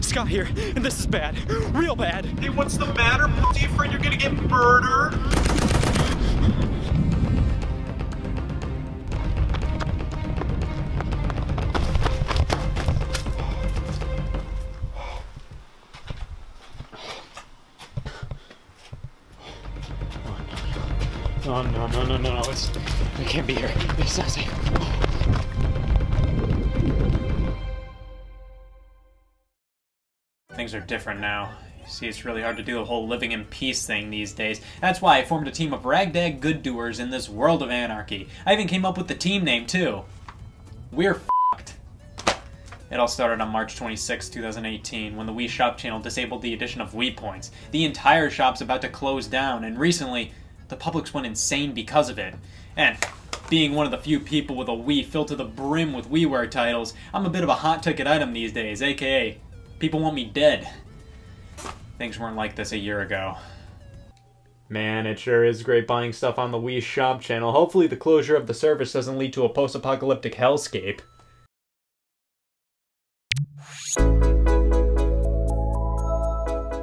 Scott here, and this is bad. Real bad. Hey, what's the matter? Do you you're gonna get murdered? Different now. See, it's really hard to do the whole living in peace thing these days. That's why I formed a team of ragtag good doers in this world of anarchy. I even came up with the team name, too. We're f***ed. It all started on March 26, 2018, when the Wii Shop channel disabled the addition of Wii Points. The entire shop's about to close down, and recently, the Publix went insane because of it. And being one of the few people with a Wii filled to the brim with WiiWare titles, I'm a bit of a hot ticket item these days, aka people want me dead. Things weren't like this a year ago. Man, it sure is great buying stuff on the Wii Shop channel. Hopefully the closure of the service doesn't lead to a post-apocalyptic hellscape.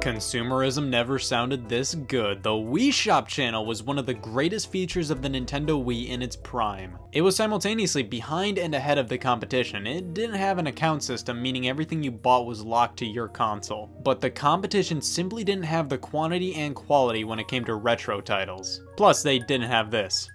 Consumerism never sounded this good. The Wii Shop channel was one of the greatest features of the Nintendo Wii in its prime. It was simultaneously behind and ahead of the competition. It didn't have an account system, meaning everything you bought was locked to your console. But the competition simply didn't have the quantity and quality when it came to retro titles. Plus, they didn't have this.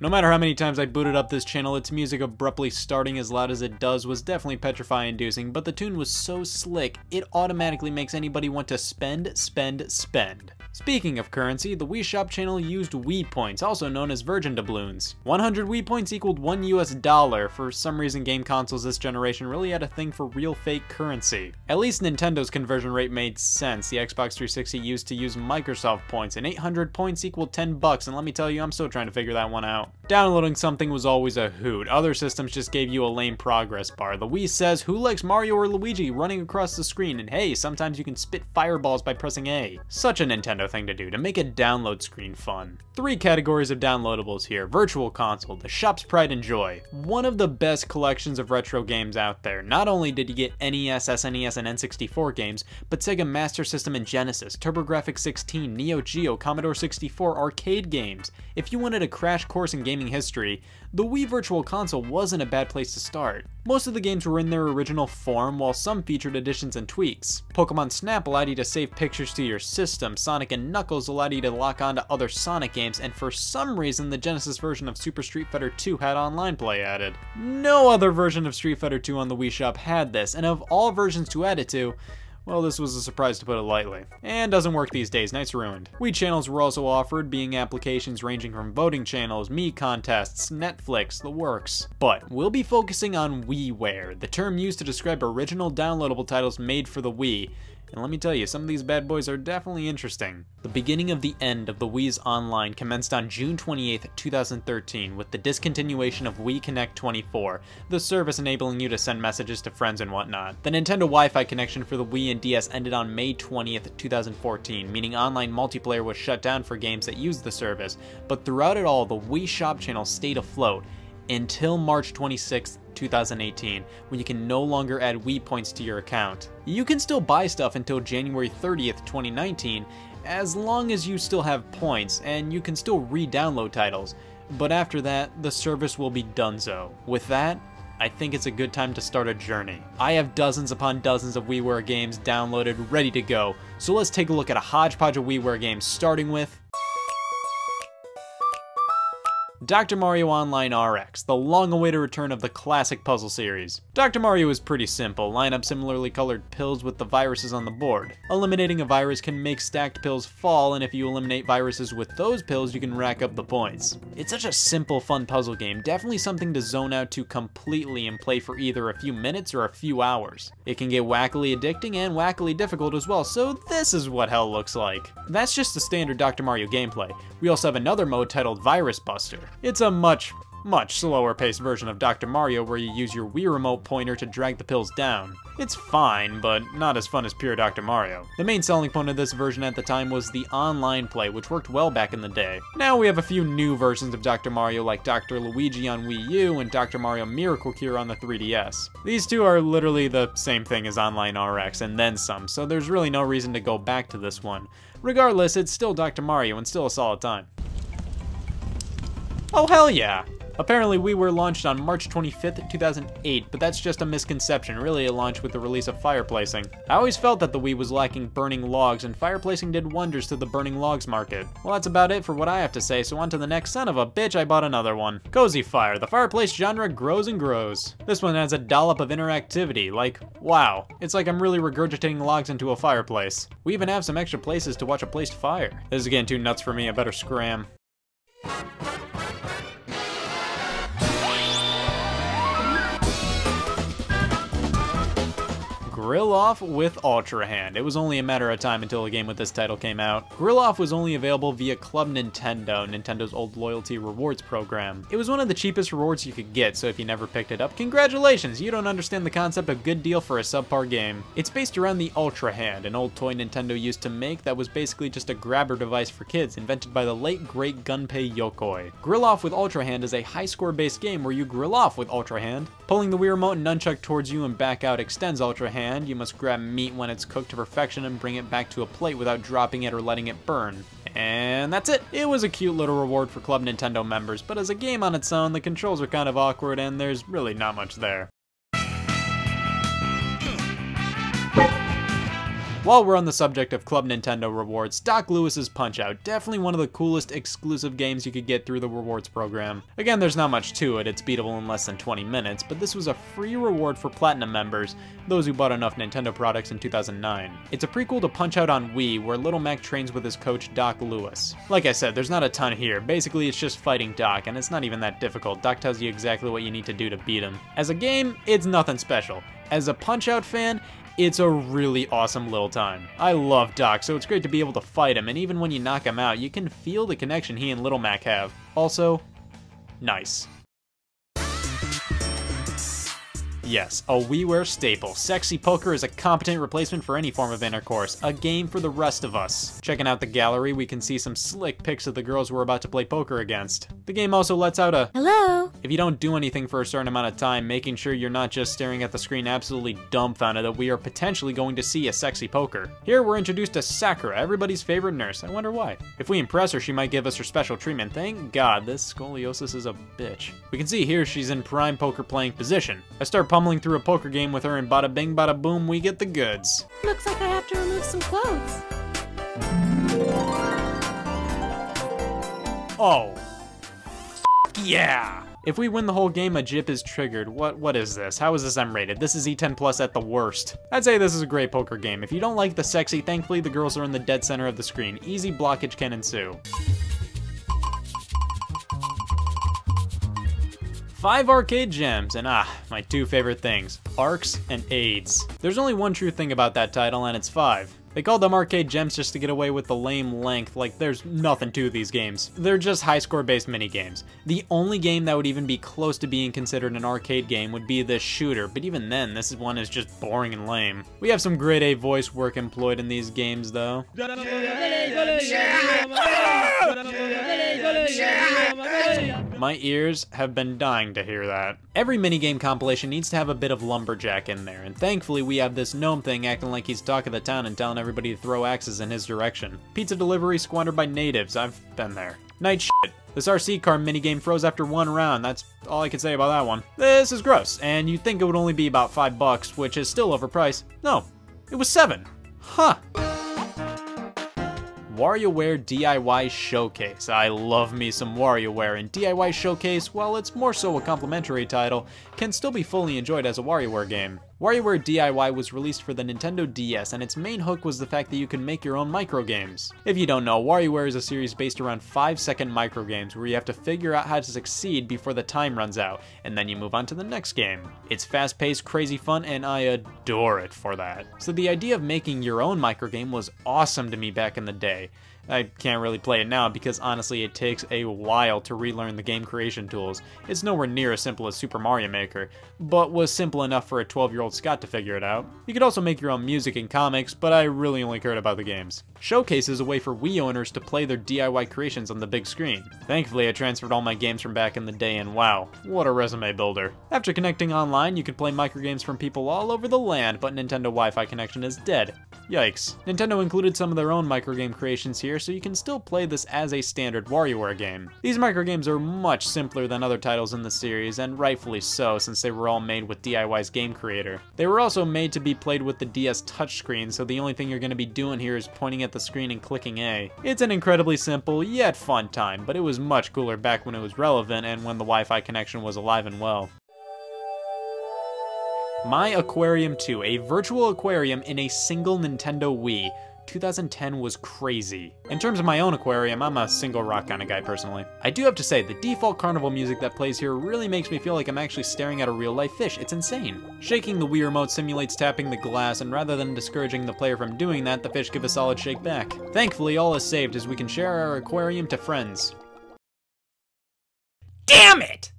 No matter how many times I booted up this channel, its music abruptly starting as loud as it does was definitely petrify-inducing, but the tune was so slick, it automatically makes anybody want to spend, spend, spend. Speaking of currency, the Wii Shop channel used Wii Points, also known as Virgin Doubloons. 100 Wii Points equaled 1 US dollar. For some reason, game consoles this generation really had a thing for real fake currency. At least Nintendo's conversion rate made sense. The Xbox 360 used to use Microsoft points, and 800 points equaled 10 bucks, and let me tell you, I'm still trying to figure that one out. Downloading something was always a hoot. Other systems just gave you a lame progress bar. The Wii says, who likes Mario or Luigi running across the screen? And hey, sometimes you can spit fireballs by pressing A. Such a Nintendo thing to do, to make a download screen fun. Three categories of downloadables here. Virtual Console, the shop's pride and joy. One of the best collections of retro games out there. Not only did you get NES, SNES, and N64 games, but Sega Master System and Genesis, TurboGrafx 16, Neo Geo, Commodore 64 arcade games. If you wanted a crash course in gaming history, the Wii Virtual Console wasn't a bad place to start. Most of the games were in their original form, while some featured additions and tweaks. Pokemon Snap allowed you to save pictures to your system, Sonic and Knuckles allowed you to lock on to other Sonic games, and for some reason the Genesis version of Super Street Fighter 2 had online play added. No other version of Street Fighter 2 on the Wii Shop had this, and of all versions to add it to, well, this was a surprise to put it lightly. And doesn't work these days, night's ruined. Wii channels were also offered, being applications ranging from voting channels, Mii contests, Netflix, the works. But we'll be focusing on WiiWare, the term used to describe original downloadable titles made for the Wii, and let me tell you, some of these bad boys are definitely interesting. The beginning of the end of the Wii's Online commenced on June 28, 2013 with the discontinuation of Wii Connect 24, the service enabling you to send messages to friends and whatnot. The Nintendo Wi-Fi connection for the Wii and DS ended on May 20, 2014, meaning online multiplayer was shut down for games that used the service, but throughout it all, the Wii Shop channel stayed afloat until March 26, 2018, when you can no longer add Wii points to your account. You can still buy stuff until January 30th, 2019, as long as you still have points, and you can still re-download titles, but after that, the service will be donezo. With that, I think it's a good time to start a journey. I have dozens upon dozens of WiiWare games downloaded, ready to go, so let's take a look at a hodgepodge of WiiWare games, starting with Dr. Mario Online RX, the long-awaited return of the classic puzzle series. Dr. Mario is pretty simple, line up similarly colored pills with the viruses on the board. Eliminating a virus can make stacked pills fall, and if you eliminate viruses with those pills, you can rack up the points. It's such a simple, fun puzzle game, definitely something to zone out to completely and play for either a few minutes or a few hours. It can get wackily addicting and wackily difficult as well, so this is what hell looks like. That's just the standard Dr. Mario gameplay. We also have another mode titled Virus Buster. It's a much, much slower paced version of Dr. Mario where you use your Wii remote pointer to drag the pills down. It's fine, but not as fun as pure Dr. Mario. The main selling point of this version at the time was the online play, which worked well back in the day. Now we have a few new versions of Dr. Mario like Dr. Luigi on Wii U and Dr. Mario Miracle Cure on the 3DS. These two are literally the same thing as Online RX and then some, so there's really no reason to go back to this one. Regardless, it's still Dr. Mario and still a solid time. Oh hell yeah! Apparently, we were launched on March 25th, 2008, but that's just a misconception. Really, a launch with the release of fireplacing. I always felt that the Wii was lacking burning logs, and fireplacing did wonders to the burning logs market. Well, that's about it for what I have to say, so on to the next son of a bitch, I bought another one. Cozy Fire. The fireplace genre grows and grows. This one has a dollop of interactivity, like, wow. It's like I'm really regurgitating logs into a fireplace. We even have some extra places to watch a placed fire. This is getting too nuts for me, I better scram. Grill Off with Ultra Hand. It was only a matter of time until a game with this title came out. Grill Off was only available via Club Nintendo, Nintendo's old loyalty rewards program. It was one of the cheapest rewards you could get, so if you never picked it up, congratulations, you don't understand the concept of good deal for a subpar game. It's based around the Ultra Hand, an old toy Nintendo used to make that was basically just a grabber device for kids, invented by the late great Gunpei Yokoi. Grill Off with Ultra Hand is a high score based game where you grill off with Ultra Hand. Pulling the Wii Remote and nunchuck towards you and back out extends Ultra Hand, you must grab meat when it's cooked to perfection and bring it back to a plate without dropping it or letting it burn. And that's it. It was a cute little reward for Club Nintendo members, but as a game on its own, the controls are kind of awkward and there's really not much there. While we're on the subject of Club Nintendo rewards, Doc Louis's Punch-Out! Definitely one of the coolest exclusive games you could get through the rewards program. Again, there's not much to it, it's beatable in less than 20 minutes, but this was a free reward for Platinum members, those who bought enough Nintendo products in 2009. It's a prequel to Punch-Out on Wii, where Little Mac trains with his coach Doc Louis. Like I said, there's not a ton here, basically it's just fighting Doc, and it's not even that difficult, Doc tells you exactly what you need to do to beat him. As a game, it's nothing special. As a Punch-Out fan, it's a really awesome little time. I love Doc, so it's great to be able to fight him, and even when you knock him out, you can feel the connection he and Little Mac have. Also, nice. Yes, a WiiWare staple. Sexy Poker is a competent replacement for any form of intercourse, a game for the rest of us. Checking out the gallery, we can see some slick pics of the girls we're about to play poker against. The game also lets out a Hello? If you don't do anything for a certain amount of time, making sure you're not just staring at the screen absolutely dumbfounded that we are potentially going to see a sexy poker. Here we're introduced to Sakura, everybody's favorite nurse. I wonder why. If we impress her, she might give us her special treatment. Thank God, this scoliosis is a bitch. We can see here she's in prime poker playing position. I start pummeling through a poker game with her and bada bing bada boom, we get the goods. Looks like I have to remove some clothes. Oh. Yeah! If we win the whole game, a JIP is triggered. What What is this? How is this M-rated? This is E10 plus at the worst. I'd say this is a great poker game. If you don't like the sexy, thankfully the girls are in the dead center of the screen. Easy blockage can ensue. Five arcade gems, and ah, my two favorite things, arcs and AIDS. There's only one true thing about that title, and it's five. They call them arcade gems just to get away with the lame length, like there's nothing to these games. They're just high score based minigames. The only game that would even be close to being considered an arcade game would be this shooter, but even then, this one is just boring and lame. We have some grade A voice work employed in these games though. My ears have been dying to hear that. Every minigame compilation needs to have a bit of lumberjack in there, and thankfully we have this gnome thing acting like he's talk of the town and telling everybody to throw axes in his direction. Pizza delivery squandered by natives, I've been there. Night shit. This RC car minigame froze after one round, that's all I can say about that one. This is gross, and you'd think it would only be about 5 bucks, which is still overpriced. No, it was 7. Huh. WarioWare DIY Showcase. I love me some WarioWare, and DIY Showcase, while it's more so a complimentary title, can still be fully enjoyed as a WarioWare game. WarioWare DIY was released for the Nintendo DS, and its main hook was the fact that you can make your own microgames. If you don't know, WarioWare is a series based around 5 second microgames where you have to figure out how to succeed before the time runs out, and then you move on to the next game. It's fast paced, crazy fun, and I adore it for that. So the idea of making your own microgame was awesome to me back in the day. I can't really play it now because honestly it takes a while to relearn the game creation tools. It's nowhere near as simple as Super Mario Maker, but was simple enough for a 12 year old Scott to figure it out. You could also make your own music and comics, but I really only cared about the games. Showcase is a way for Wii owners to play their DIY creations on the big screen. Thankfully I transferred all my games from back in the day and wow, what a resume builder. After connecting online, you can play microgames from people all over the land, but Nintendo Wi-Fi connection is dead. Yikes. Nintendo included some of their own microgame creations here, so you can still play this as a standard WarioWare game. These microgames are much simpler than other titles in the series, and rightfully so, since they were all made with DIY's game creator. They were also made to be played with the DS touchscreen, so the only thing you're going to be doing here is pointing at the screen and clicking A. It's an incredibly simple, yet fun time, but it was much cooler back when it was relevant and when the Wi-Fi connection was alive and well. My Aquarium 2, a virtual aquarium in a single Nintendo Wii. 2010 was crazy. In terms of my own aquarium, I'm a single rock kind of guy personally. I do have to say, the default carnival music that plays here really makes me feel like I'm actually staring at a real life fish. It's insane. Shaking the Wii remote simulates tapping the glass, and rather than discouraging the player from doing that, the fish give a solid shake back. Thankfully, all is saved as we can share our aquarium to friends. Damn it!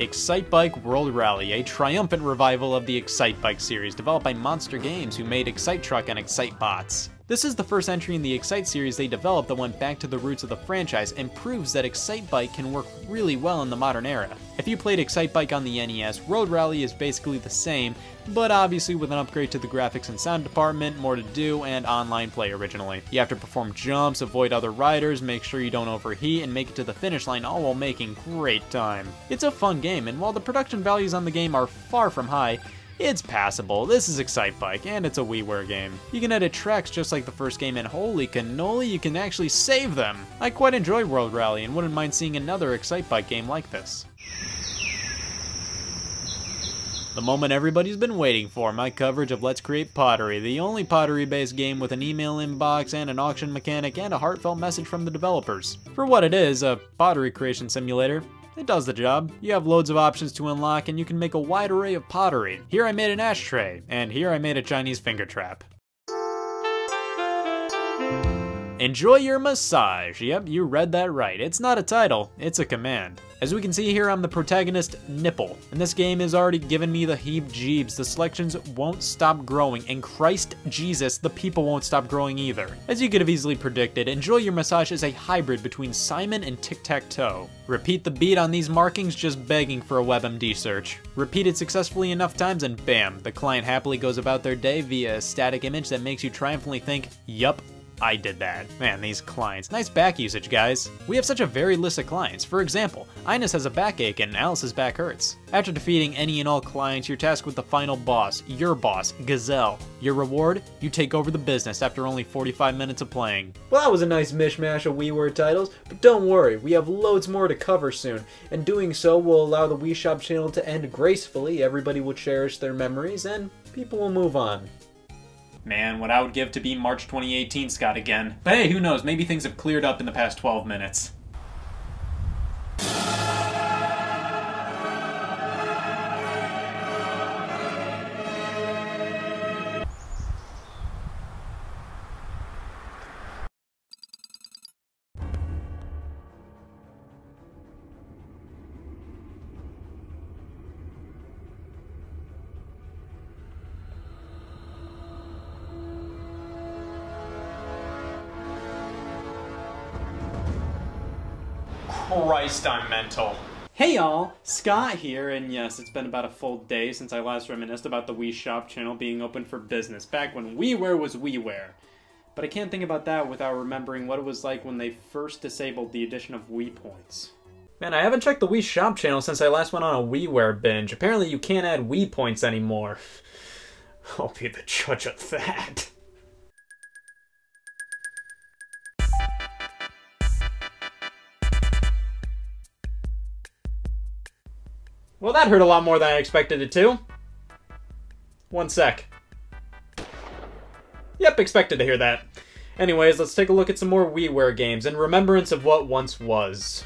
Excitebike World Rally, a triumphant revival of the Excitebike series developed by Monster Games who made Excite Truck and Excitebots. This is the first entry in the Excite series they developed that went back to the roots of the franchise and proves that Excite Bike can work really well in the modern era. If you played Excite Bike on the NES, World Rally is basically the same, but obviously with an upgrade to the graphics and sound department, more to do, and online play originally. You have to perform jumps, avoid other riders, make sure you don't overheat, and make it to the finish line all while making great time. It's a fun game, and while the production values on the game are far from high, it's passable, this is Excitebike, and it's a WiiWare game. You can edit tracks just like the first game, and holy cannoli, you can actually save them! I quite enjoy World Rally, and wouldn't mind seeing another Excitebike game like this. The moment everybody's been waiting for, my coverage of Let's Create Pottery, the only pottery-based game with an email inbox and an auction mechanic and a heartfelt message from the developers. For what it is, a pottery creation simulator, it does the job. You have loads of options to unlock and you can make a wide array of pottery. Here I made an ashtray, and here I made a Chinese finger trap. Enjoy your massage. Yep, you read that right. It's not a title, it's a command. As we can see here, I'm the protagonist, Nipple, and this game has already given me the heeb-jeebs. The selections won't stop growing, and Christ Jesus, the people won't stop growing either. As you could have easily predicted, Enjoy Your Massage is a hybrid between Simon and Tic-Tac-Toe. Repeat the beat on these markings, just begging for a WebMD search. Repeat it successfully enough times and bam, the client happily goes about their day via a static image that makes you triumphantly think, yup, I did that. Man, these clients. Nice back usage, guys. We have such a varied list of clients. For example, Ines has a backache and Alice's back hurts. After defeating any and all clients, you're tasked with the final boss, your boss, Gazelle. Your reward? You take over the business after only 45 minutes of playing. Well, that was a nice mishmash of WiiWare titles, but don't worry, we have loads more to cover soon, and doing so will allow the Wii Shop channel to end gracefully, everybody will cherish their memories, and people will move on. Man, what I would give to be March 2018 Scott again. But hey, who knows, maybe things have cleared up in the past 12 minutes. Christ, I'm mental. Hey y'all, Scott here, and yes, it's been about a full day since I last reminisced about the Wii Shop channel being open for business, back when WiiWare was WiiWare. But I can't think about that without remembering what it was like when they first disabled the addition of Wii Points. Man, I haven't checked the Wii Shop channel since I last went on a WiiWare binge. Apparently you can't add Wii Points anymore. I'll be the judge of that. Well, that hurt a lot more than I expected it to. One sec. Yep, expected to hear that. Anyways, let's take a look at some more WiiWare games in remembrance of what once was.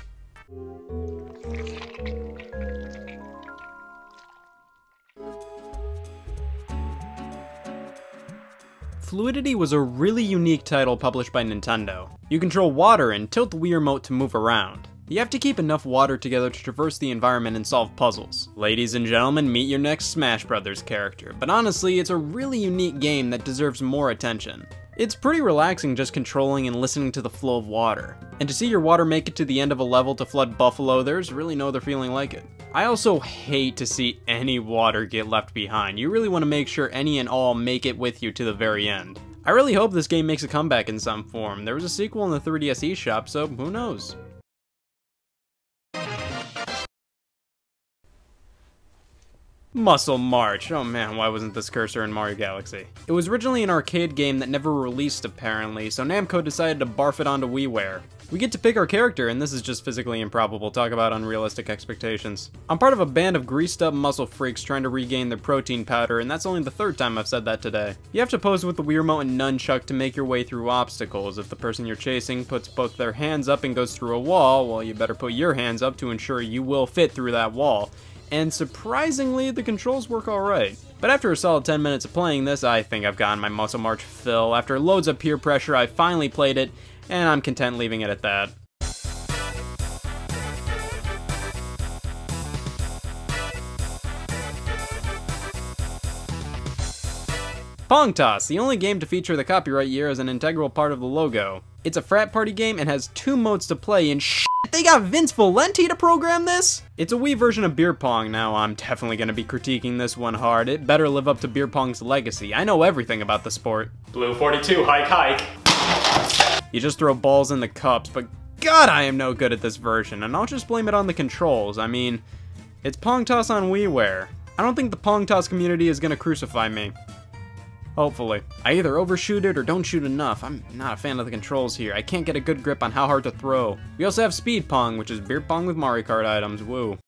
Fluidity was a really unique title published by Nintendo. You control water and tilt the Wii Remote to move around. You have to keep enough water together to traverse the environment and solve puzzles. Ladies and gentlemen, meet your next Smash Brothers character, but honestly, it's a really unique game that deserves more attention. It's pretty relaxing just controlling and listening to the flow of water. And to see your water make it to the end of a level to flood Buffalo, there's really no other feeling like it. I also hate to see any water get left behind. You really want to make sure any and all make it with you to the very end. I really hope this game makes a comeback in some form. There was a sequel in the 3DS eShop, so who knows? Muscle March. Oh man, why wasn't this cursor in Mario Galaxy? It was originally an arcade game that never released apparently, so Namco decided to barf it onto WiiWare. We get to pick our character, and this is just physically improbable. Talk about unrealistic expectations. I'm part of a band of greased up muscle freaks trying to regain their protein powder, and that's only the third time I've said that today. You have to pose with the Wii Remote and Nunchuck to make your way through obstacles. If the person you're chasing puts both their hands up and goes through a wall, well, you better put your hands up to ensure you will fit through that wall and surprisingly, the controls work alright. But after a solid 10 minutes of playing this, I think I've gotten my Muscle March fill. After loads of peer pressure, I finally played it, and I'm content leaving it at that. Pong Toss, the only game to feature the copyright year as an integral part of the logo. It's a frat party game and has two modes to play and sh they got Vince Valenti to program this? It's a Wii version of beer pong. Now, I'm definitely going to be critiquing this one hard. It better live up to beer pong's legacy. I know everything about the sport. Blue 42, hike, hike. You just throw balls in the cups, but god, I am no good at this version, and I'll just blame it on the controls. I mean, it's Pong Toss on WiiWare. I don't think the Pong Toss community is going to crucify me. Hopefully. I either overshoot it or don't shoot enough. I'm not a fan of the controls here. I can't get a good grip on how hard to throw. We also have Speed Pong, which is beer pong with Mario Kart items. Woo.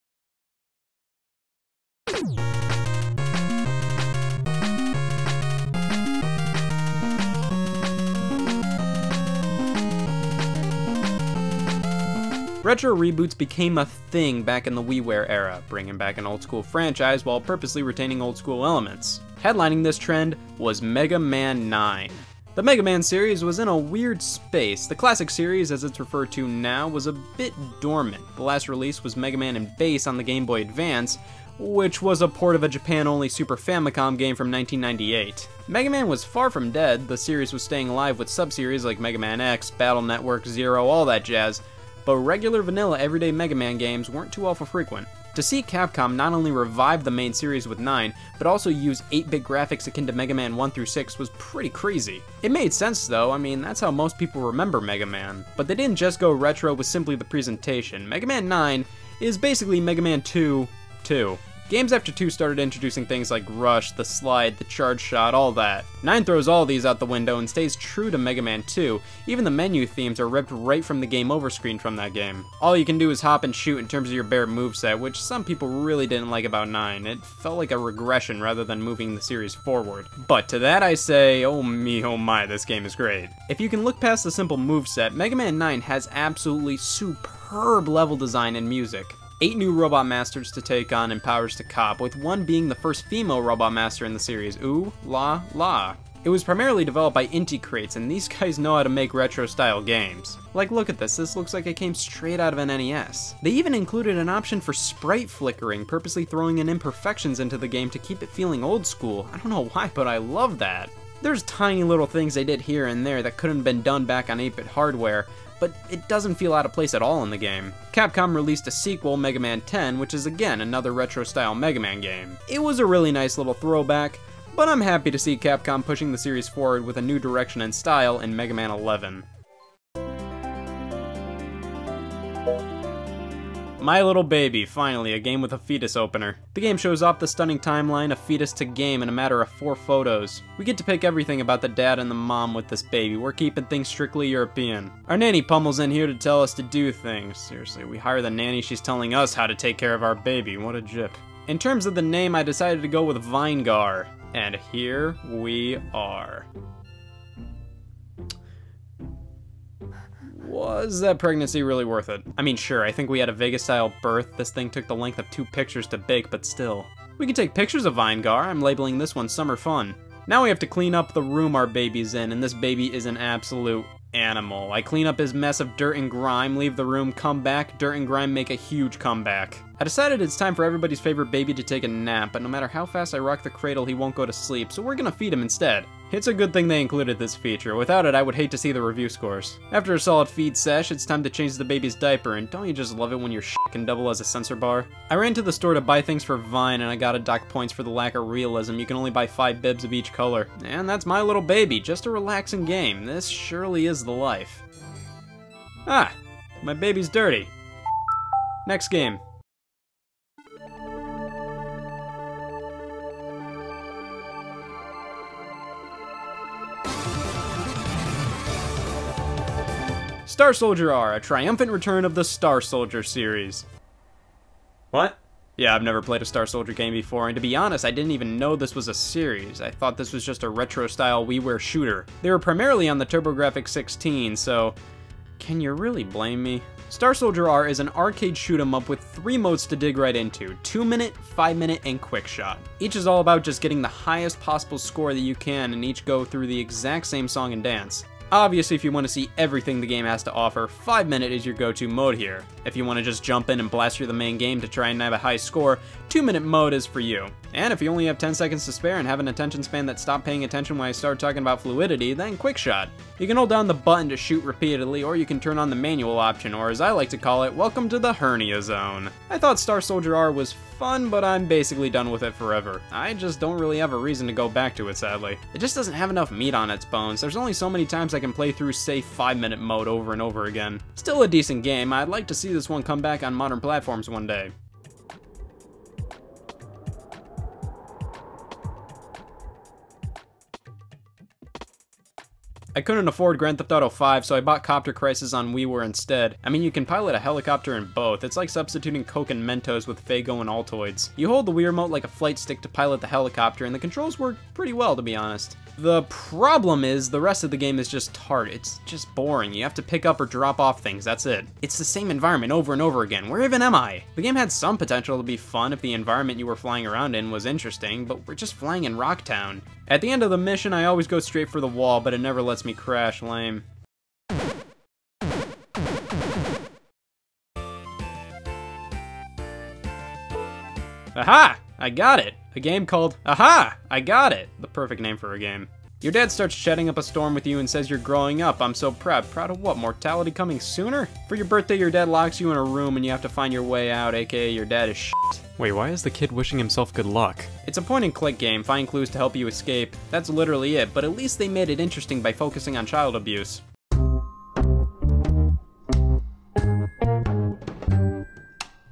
Retro reboots became a thing back in the WiiWare era, bringing back an old school franchise while purposely retaining old school elements. Headlining this trend was Mega Man 9. The Mega Man series was in a weird space. The classic series, as it's referred to now, was a bit dormant. The last release was Mega Man and Bass on the Game Boy Advance, which was a port of a Japan-only Super Famicom game from 1998. Mega Man was far from dead, the series was staying alive with sub-series like Mega Man X, Battle Network, Zero, all that jazz, but regular vanilla everyday Mega Man games weren't too awful frequent. To see Capcom not only revive the main series with 9, but also use 8-bit graphics akin to Mega Man 1 through 6 was pretty crazy. It made sense though, I mean that's how most people remember Mega Man. But they didn't just go retro with simply the presentation. Mega Man 9 is basically Mega Man 2 2. Games after 2 started introducing things like Rush, the Slide, the Charge Shot, all that. 9 throws all these out the window and stays true to Mega Man 2. Even the menu themes are ripped right from the game over screen from that game. All you can do is hop and shoot in terms of your bare moveset, which some people really didn't like about 9. It felt like a regression rather than moving the series forward. But to that I say, oh me oh my, this game is great. If you can look past the simple moveset, Mega Man 9 has absolutely superb level design and music eight new Robot Masters to take on and powers to cop, with one being the first female Robot Master in the series. Ooh, la, la. It was primarily developed by Inti Creates, and these guys know how to make retro-style games. Like, look at this, this looks like it came straight out of an NES. They even included an option for sprite flickering, purposely throwing in imperfections into the game to keep it feeling old school. I don't know why, but I love that. There's tiny little things they did here and there that couldn't have been done back on 8-bit hardware, but it doesn't feel out of place at all in the game. Capcom released a sequel, Mega Man 10, which is again another retro-style Mega Man game. It was a really nice little throwback, but I'm happy to see Capcom pushing the series forward with a new direction and style in Mega Man 11. My Little Baby, finally, a game with a fetus opener. The game shows off the stunning timeline of fetus to game in a matter of four photos. We get to pick everything about the dad and the mom with this baby. We're keeping things strictly European. Our nanny Pummel's in here to tell us to do things. Seriously, we hire the nanny, she's telling us how to take care of our baby. What a jip. In terms of the name, I decided to go with Vinegar. And here we are. Was that pregnancy really worth it? I mean, sure, I think we had a Vegas-style birth. This thing took the length of two pictures to bake, but still. We can take pictures of Vinegar. I'm labeling this one Summer Fun. Now we have to clean up the room our baby's in, and this baby is an absolute animal. I clean up his mess of dirt and grime, leave the room, come back, dirt and grime make a huge comeback. I decided it's time for everybody's favorite baby to take a nap, but no matter how fast I rock the cradle, he won't go to sleep, so we're gonna feed him instead. It's a good thing they included this feature, without it I would hate to see the review scores. After a solid feed sesh, it's time to change the baby's diaper, and don't you just love it when your sh can double as a sensor bar? I ran to the store to buy things for Vine, and I got a dock points for the lack of realism, you can only buy 5 bibs of each color. And that's my little baby, just a relaxing game, this surely is the life. Ah, my baby's dirty. Next game. Star Soldier R, a triumphant return of the Star Soldier series. What? Yeah, I've never played a Star Soldier game before, and to be honest, I didn't even know this was a series. I thought this was just a retro-style WiiWare shooter. They were primarily on the TurboGrafx 16, so can you really blame me? Star Soldier R is an arcade shoot 'em up with three modes to dig right into 2 minute, 5 minute, and quick shot. Each is all about just getting the highest possible score that you can and each go through the exact same song and dance. Obviously, if you want to see everything the game has to offer, 5 minute is your go-to mode here. If you want to just jump in and blast through the main game to try and nab a high score, 2 minute mode is for you. And if you only have 10 seconds to spare and have an attention span that stopped paying attention when I start talking about fluidity, then quick shot. You can hold down the button to shoot repeatedly, or you can turn on the manual option, or as I like to call it, welcome to the hernia zone. I thought Star Soldier R was fun, but I'm basically done with it forever. I just don't really have a reason to go back to it, sadly. It just doesn't have enough meat on its bones. There's only so many times I can play through, say, 5 minute mode over and over again. Still a decent game, I'd like to see this one come back on modern platforms one day. I couldn't afford Grand Theft Auto 5, so I bought Copter Crisis on WiiWare instead. I mean, you can pilot a helicopter in both. It's like substituting Coke and Mentos with Faygo and Altoids. You hold the Wii Remote like a flight stick to pilot the helicopter, and the controls work pretty well, to be honest. The problem is the rest of the game is just tart. It's just boring. You have to pick up or drop off things, that's it. It's the same environment over and over again. Where even am I? The game had some potential to be fun if the environment you were flying around in was interesting, but we're just flying in Rocktown. At the end of the mission, I always go straight for the wall, but it never lets me crash, lame. Aha! I got it! A game called Aha! I got it! The perfect name for a game. Your dad starts chatting up a storm with you and says you're growing up. I'm so proud. Proud of what? Mortality coming sooner? For your birthday, your dad locks you in a room and you have to find your way out, aka your dad is shit. Wait, why is the kid wishing himself good luck? It's a point and click game, find clues to help you escape. That's literally it, but at least they made it interesting by focusing on child abuse.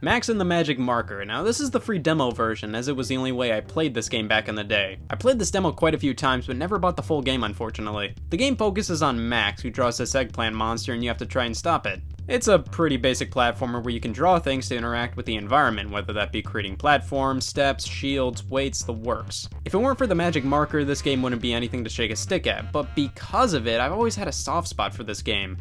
Max and the Magic Marker. Now this is the free demo version, as it was the only way I played this game back in the day. I played this demo quite a few times, but never bought the full game unfortunately. The game focuses on Max, who draws this eggplant monster and you have to try and stop it. It's a pretty basic platformer where you can draw things to interact with the environment, whether that be creating platforms, steps, shields, weights, the works. If it weren't for the magic marker, this game wouldn't be anything to shake a stick at, but because of it, I've always had a soft spot for this game.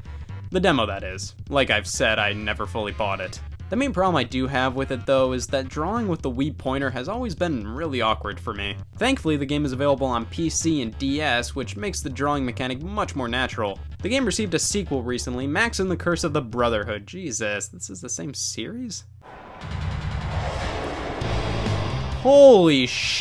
The demo, that is. Like I've said, I never fully bought it. The main problem I do have with it though is that drawing with the Wii pointer has always been really awkward for me. Thankfully the game is available on PC and DS which makes the drawing mechanic much more natural. The game received a sequel recently, Max and the Curse of the Brotherhood. Jesus, this is the same series? Holy sh!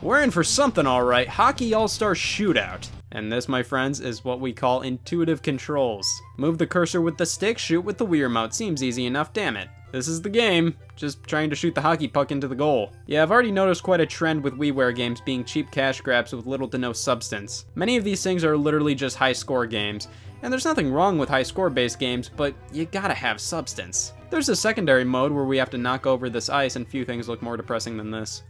We're in for something alright, Hockey All-Star Shootout. And this, my friends, is what we call intuitive controls. Move the cursor with the stick, shoot with the Wii remote. Seems easy enough, damn it. This is the game, just trying to shoot the hockey puck into the goal. Yeah, I've already noticed quite a trend with WiiWare games being cheap cash grabs with little to no substance. Many of these things are literally just high score games, and there's nothing wrong with high score based games, but you gotta have substance. There's a secondary mode where we have to knock over this ice and few things look more depressing than this.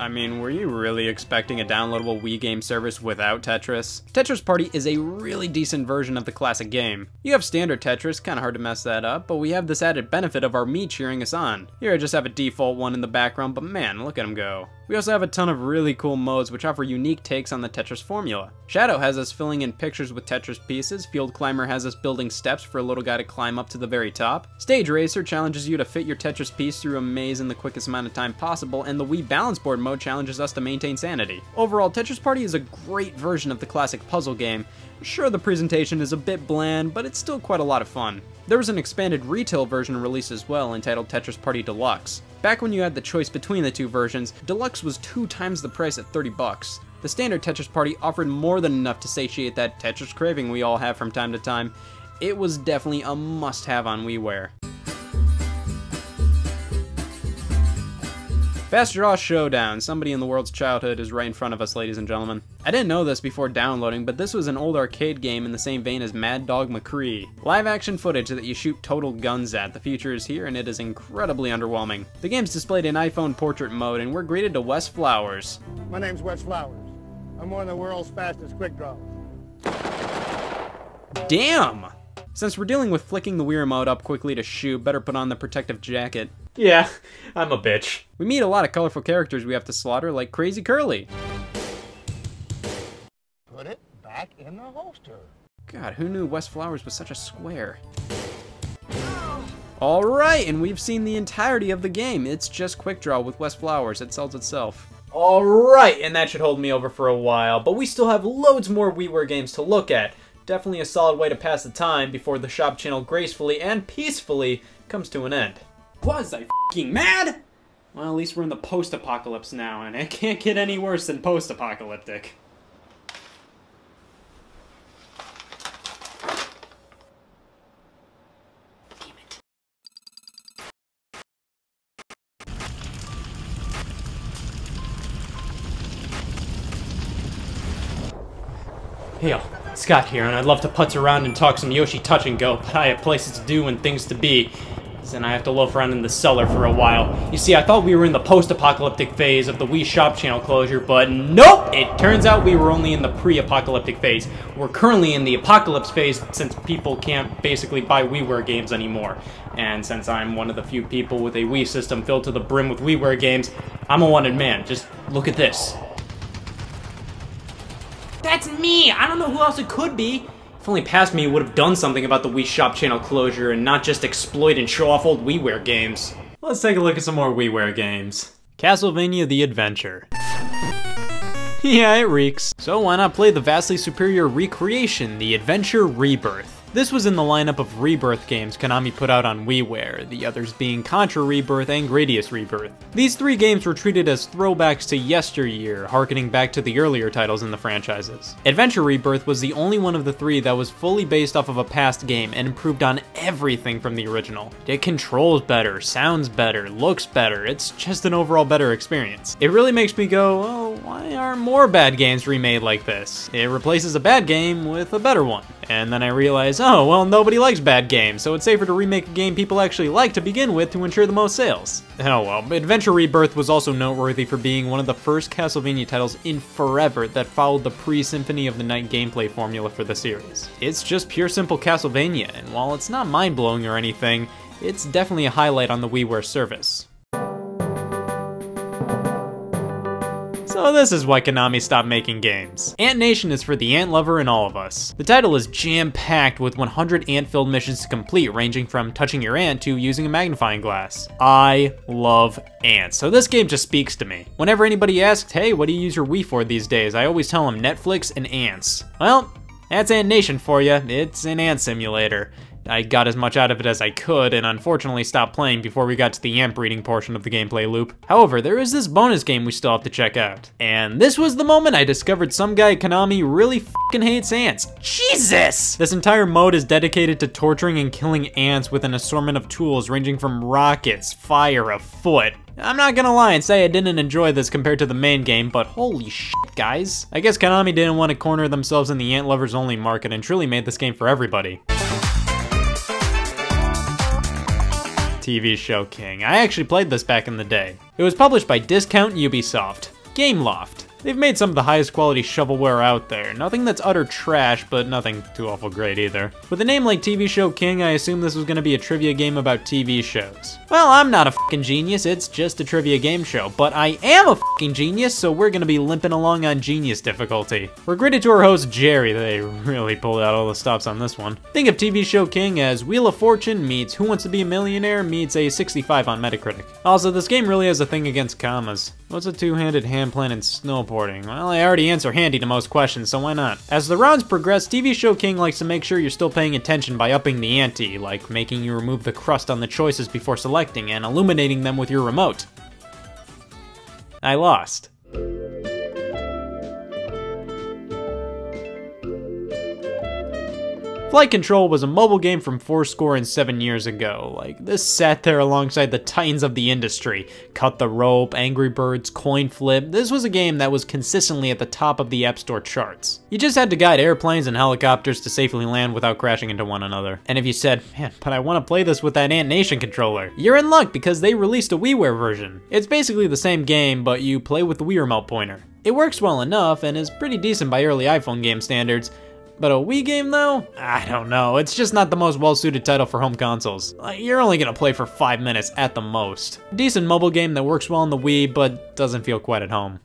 I mean, were you really expecting a downloadable Wii game service without Tetris? Tetris Party is a really decent version of the classic game. You have standard Tetris, kinda hard to mess that up, but we have this added benefit of our Mii cheering us on. Here I just have a default one in the background, but man, look at him go. We also have a ton of really cool modes which offer unique takes on the Tetris formula. Shadow has us filling in pictures with Tetris pieces, Field Climber has us building steps for a little guy to climb up to the very top, Stage Racer challenges you to fit your Tetris piece through a maze in the quickest amount of time possible, and the Wii Balance Board mode challenges us to maintain sanity. Overall, Tetris Party is a great version of the classic puzzle game. Sure, the presentation is a bit bland, but it's still quite a lot of fun. There was an expanded retail version released as well entitled Tetris Party Deluxe. Back when you had the choice between the two versions, Deluxe was two times the price at 30 bucks. The standard Tetris Party offered more than enough to satiate that Tetris craving we all have from time to time. It was definitely a must-have on WiiWare. Fast Draw Showdown. Somebody in the world's childhood is right in front of us, ladies and gentlemen. I didn't know this before downloading, but this was an old arcade game in the same vein as Mad Dog McCree. Live action footage that you shoot total guns at. The future is here and it is incredibly underwhelming. The game's displayed in iPhone portrait mode and we're greeted to Wes Flowers. My name's Wes Flowers. I'm one of the world's fastest quick draws. Damn! Since we're dealing with flicking the Wii remote up quickly to shoot, better put on the protective jacket. Yeah, I'm a bitch. We meet a lot of colorful characters we have to slaughter, like Crazy Curly. Put it back in the holster. God, who knew Wes Flowers was such a square? Alright, and we've seen the entirety of the game. It's just Quick Draw with Wes Flowers. It sells itself. Alright, and that should hold me over for a while, but we still have loads more WiiWare games to look at. Definitely a solid way to pass the time before the shop channel gracefully and peacefully comes to an end. Was I fing mad? Well, at least we're in the post-apocalypse now, and it can't get any worse than post-apocalyptic. Hey, Scott here, and I'd love to putz around and talk some Yoshi touch and go, but I have places to do and things to be. And I have to loaf around in the cellar for a while. You see, I thought we were in the post-apocalyptic phase of the Wii Shop channel closure, but nope! It turns out we were only in the pre-apocalyptic phase. We're currently in the apocalypse phase since people can't basically buy WiiWare games anymore. And since I'm one of the few people with a Wii system filled to the brim with WiiWare games, I'm a wanted man. Just look at this. That's me! I don't know who else it could be. If only past me would have done something about the Wii Shop channel closure and not just exploit and show off old WiiWare games. Let's take a look at some more WiiWare games. Castlevania The Adventure. yeah, it reeks. So why not play the vastly superior recreation, The Adventure Rebirth? This was in the lineup of Rebirth games Konami put out on WiiWare, the others being Contra Rebirth and Gradius Rebirth. These three games were treated as throwbacks to yesteryear, harkening back to the earlier titles in the franchises. Adventure Rebirth was the only one of the three that was fully based off of a past game and improved on everything from the original. It controls better, sounds better, looks better, it's just an overall better experience. It really makes me go, well, why aren't more bad games remade like this? It replaces a bad game with a better one. And then I realized, oh, well, nobody likes bad games, so it's safer to remake a game people actually like to begin with to ensure the most sales. Oh well, Adventure Rebirth was also noteworthy for being one of the first Castlevania titles in forever that followed the pre-Symphony of the Night gameplay formula for the series. It's just pure simple Castlevania, and while it's not mind-blowing or anything, it's definitely a highlight on the WiiWare service. So this is why Konami stopped making games. Ant Nation is for the ant lover in all of us. The title is jam-packed with 100 ant-filled missions to complete, ranging from touching your ant to using a magnifying glass. I love ants, so this game just speaks to me. Whenever anybody asks, hey, what do you use your Wii for these days, I always tell them Netflix and ants. Well, that's Ant Nation for you. It's an ant simulator. I got as much out of it as I could, and unfortunately stopped playing before we got to the amp reading portion of the gameplay loop. However, there is this bonus game we still have to check out. And this was the moment I discovered some guy Konami really fucking hates ants. Jesus! This entire mode is dedicated to torturing and killing ants with an assortment of tools ranging from rockets, fire, a foot, I'm not gonna lie and say I didn't enjoy this compared to the main game, but holy shit, guys. I guess Konami didn't want to corner themselves in the ant lovers only market and truly made this game for everybody. TV show king. I actually played this back in the day. It was published by Discount Ubisoft. Gameloft. They've made some of the highest quality shovelware out there. Nothing that's utter trash, but nothing too awful great either. With a name like TV Show King, I assume this was gonna be a trivia game about TV shows. Well, I'm not a fucking genius, it's just a trivia game show, but I am a fucking genius, so we're gonna be limping along on genius difficulty. We're graded to our host Jerry, they really pulled out all the stops on this one. Think of TV Show King as Wheel of Fortune meets Who Wants to Be a Millionaire meets a 65 on Metacritic. Also, this game really has a thing against commas. What's a two-handed hand plan in Well, I already answer handy to most questions, so why not? As the rounds progress, TV Show King likes to make sure you're still paying attention by upping the ante, like making you remove the crust on the choices before selecting and illuminating them with your remote. I lost. Flight Control was a mobile game from fourscore and seven years ago. Like, this sat there alongside the titans of the industry. Cut the Rope, Angry Birds, Coin Flip. This was a game that was consistently at the top of the App Store charts. You just had to guide airplanes and helicopters to safely land without crashing into one another. And if you said, man, but I want to play this with that Ant Nation controller, you're in luck because they released a WiiWare version. It's basically the same game, but you play with the Wii Remote pointer. It works well enough and is pretty decent by early iPhone game standards, but a Wii game though? I don't know, it's just not the most well-suited title for home consoles. You're only gonna play for 5 minutes at the most. Decent mobile game that works well on the Wii, but doesn't feel quite at home.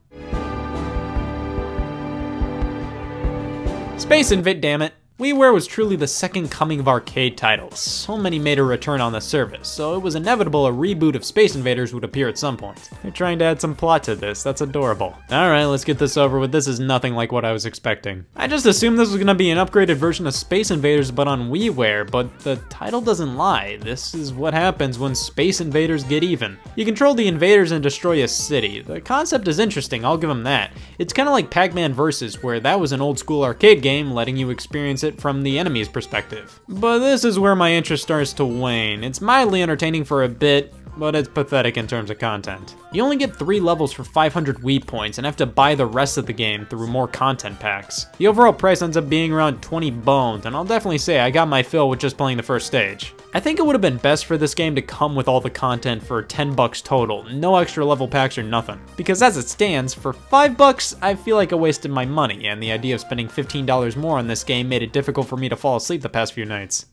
Space Invade, damn it. WiiWare was truly the second coming of arcade titles. So many made a return on the service, so it was inevitable a reboot of Space Invaders would appear at some point. They're trying to add some plot to this, that's adorable. Alright, let's get this over with, this is nothing like what I was expecting. I just assumed this was gonna be an upgraded version of Space Invaders but on WiiWare, but the title doesn't lie. This is what happens when Space Invaders get even. You control the invaders and destroy a city. The concept is interesting, I'll give them that. It's kinda like Pac-Man Versus, where that was an old school arcade game letting you experience it from the enemy's perspective. But this is where my interest starts to wane. It's mildly entertaining for a bit, but it's pathetic in terms of content. You only get 3 levels for 500 Wii points and have to buy the rest of the game through more content packs. The overall price ends up being around 20 bones, and I'll definitely say I got my fill with just playing the first stage. I think it would have been best for this game to come with all the content for 10 bucks total, no extra level packs or nothing. Because as it stands, for 5 bucks, I feel like I wasted my money, and the idea of spending $15 more on this game made it difficult for me to fall asleep the past few nights.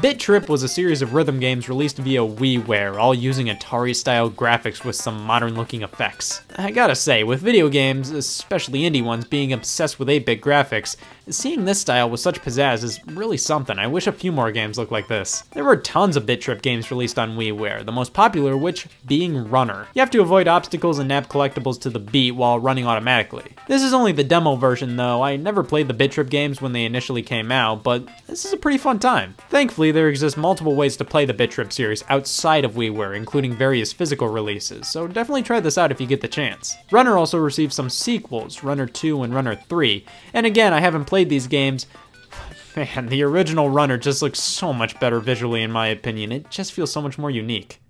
Bit Trip was a series of rhythm games released via WiiWare, all using Atari-style graphics with some modern-looking effects. I gotta say, with video games, especially indie ones, being obsessed with 8-bit graphics, seeing this style with such pizzazz is really something. I wish a few more games looked like this. There were tons of Bit Trip games released on WiiWare, the most popular which being Runner. You have to avoid obstacles and nab collectibles to the beat while running automatically. This is only the demo version though, I never played the Bit Trip games when they initially came out, but this is a pretty fun time. Thankfully, there exist multiple ways to play the Bit Trip series outside of WiiWare, including various physical releases, so definitely try this out if you get the chance. Runner also received some sequels, Runner 2 and Runner 3, and again, I haven't played these games, Man, the original Runner just looks so much better visually in my opinion. It just feels so much more unique.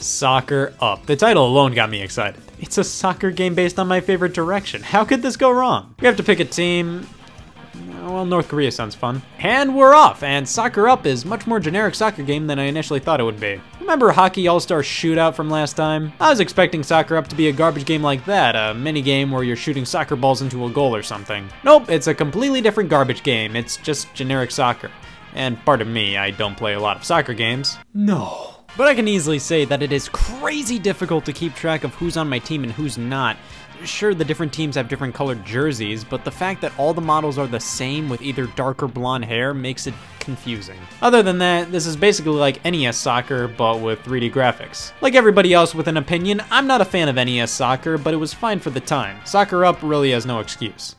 Soccer Up. The title alone got me excited. It's a soccer game based on my favorite direction. How could this go wrong? You have to pick a team. Well, North Korea sounds fun. And we're off, and Soccer Up is much more generic soccer game than I initially thought it would be. Remember Hockey All-Star Shootout from last time? I was expecting Soccer Up to be a garbage game like that, a mini game where you're shooting soccer balls into a goal or something. Nope, it's a completely different garbage game. It's just generic soccer. And pardon me, I don't play a lot of soccer games. No. But I can easily say that it is crazy difficult to keep track of who's on my team and who's not. Sure, the different teams have different colored jerseys, but the fact that all the models are the same with either dark or blonde hair makes it confusing. Other than that, this is basically like NES Soccer, but with 3D graphics. Like everybody else with an opinion, I'm not a fan of NES Soccer, but it was fine for the time. Soccer Up really has no excuse.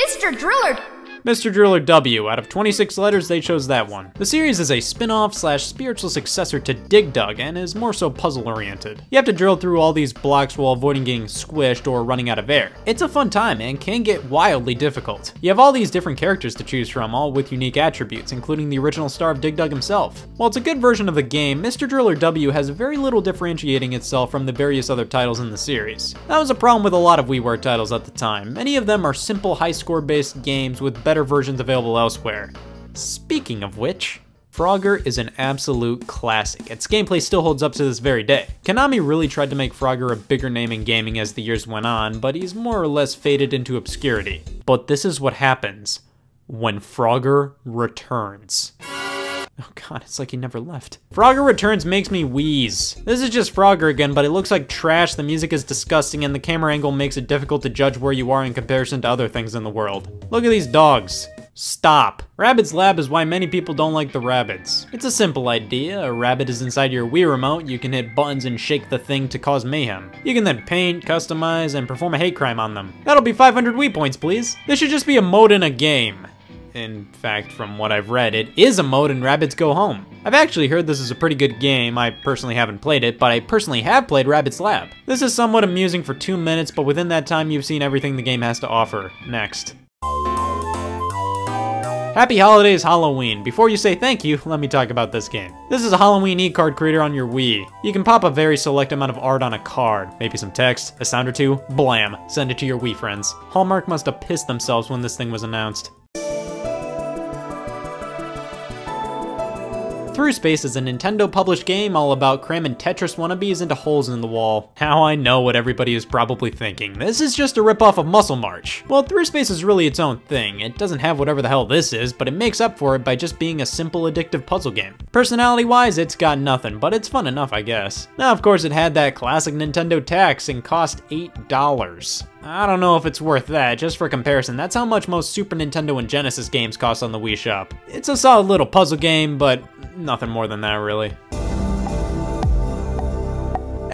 Mr. Driller, Mr. Driller W. Out of 26 letters, they chose that one. The series is a spin-off slash spiritual successor to Dig Dug and is more so puzzle-oriented. You have to drill through all these blocks while avoiding getting squished or running out of air. It's a fun time and can get wildly difficult. You have all these different characters to choose from, all with unique attributes, including the original star of Dig Dug himself. While it's a good version of the game, Mr. Driller W has very little differentiating itself from the various other titles in the series. That was a problem with a lot of WiiWare titles at the time. Many of them are simple high score based games with better versions available elsewhere. Speaking of which, Frogger is an absolute classic. Its gameplay still holds up to this very day. Konami really tried to make Frogger a bigger name in gaming as the years went on, but he's more or less faded into obscurity. But this is what happens when Frogger returns. Oh god, it's like he never left. Frogger Returns makes me wheeze. This is just Frogger again, but it looks like trash, the music is disgusting, and the camera angle makes it difficult to judge where you are in comparison to other things in the world. Look at these dogs. Stop. Rabbids Lab is why many people don't like the rabbits. It's a simple idea. A rabbit is inside your Wii remote, you can hit buttons and shake the thing to cause mayhem. You can then paint, customize, and perform a hate crime on them. That'll be 500 Wii points, please. This should just be a mode in a game. In fact, from what I've read, it is a mode in Rabbids Go Home. I've actually heard this is a pretty good game. I personally haven't played it, but I personally have played Rabbids Lab. This is somewhat amusing for two minutes, but within that time you've seen everything the game has to offer. Next. Happy Holidays Halloween. Before you say thank you, let me talk about this game. This is a Halloween e-card creator on your Wii. You can pop a very select amount of art on a card, maybe some text, a sound or two, blam, send it to your Wii friends. Hallmark must have pissed themselves when this thing was announced. Through Space is a Nintendo published game all about cramming Tetris wannabes into holes in the wall. Now I know what everybody is probably thinking. This is just a ripoff of Muscle March. Well, Through Space is really its own thing. It doesn't have whatever the hell this is, but it makes up for it by just being a simple addictive puzzle game. Personality-wise, it's got nothing, but it's fun enough, I guess. Now, of course, it had that classic Nintendo tax and cost $8. I don't know if it's worth that, just for comparison, that's how much most Super Nintendo and Genesis games cost on the Wii Shop. It's a solid little puzzle game, but nothing more than that really.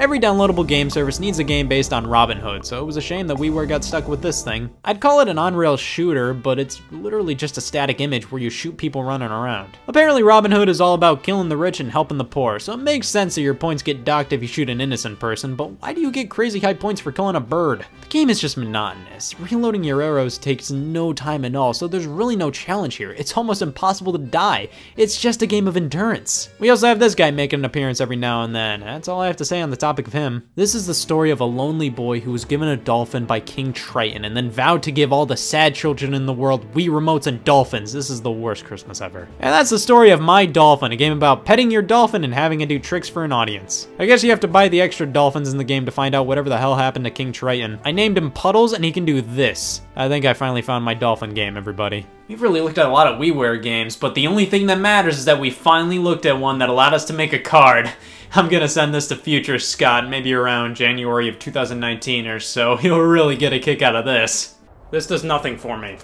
Every downloadable game service needs a game based on Robin Hood, so it was a shame that WiiWare got stuck with this thing. I'd call it an on-rail shooter, but it's literally just a static image where you shoot people running around. Apparently Robin Hood is all about killing the rich and helping the poor, so it makes sense that your points get docked if you shoot an innocent person, but why do you get crazy high points for killing a bird? The game is just monotonous. Reloading your arrows takes no time at all, so there's really no challenge here. It's almost impossible to die. It's just a game of endurance. We also have this guy making an appearance every now and then. That's all I have to say on the topic of him. This is the story of a lonely boy who was given a dolphin by King Triton and then vowed to give all the sad children in the world Wii remotes and dolphins. This is the worst Christmas ever. And that's the story of My Dolphin, a game about petting your dolphin and having it do tricks for an audience. I guess you have to buy the extra dolphins in the game to find out whatever the hell happened to King Triton. I named him Puddles and he can do this. I think I finally found my dolphin game, everybody. We've really looked at a lot of WiiWare games, but the only thing that matters is that we finally looked at one that allowed us to make a card. I'm gonna send this to future Scott, maybe around January of 2019 or so. He'll really get a kick out of this. This does nothing for me.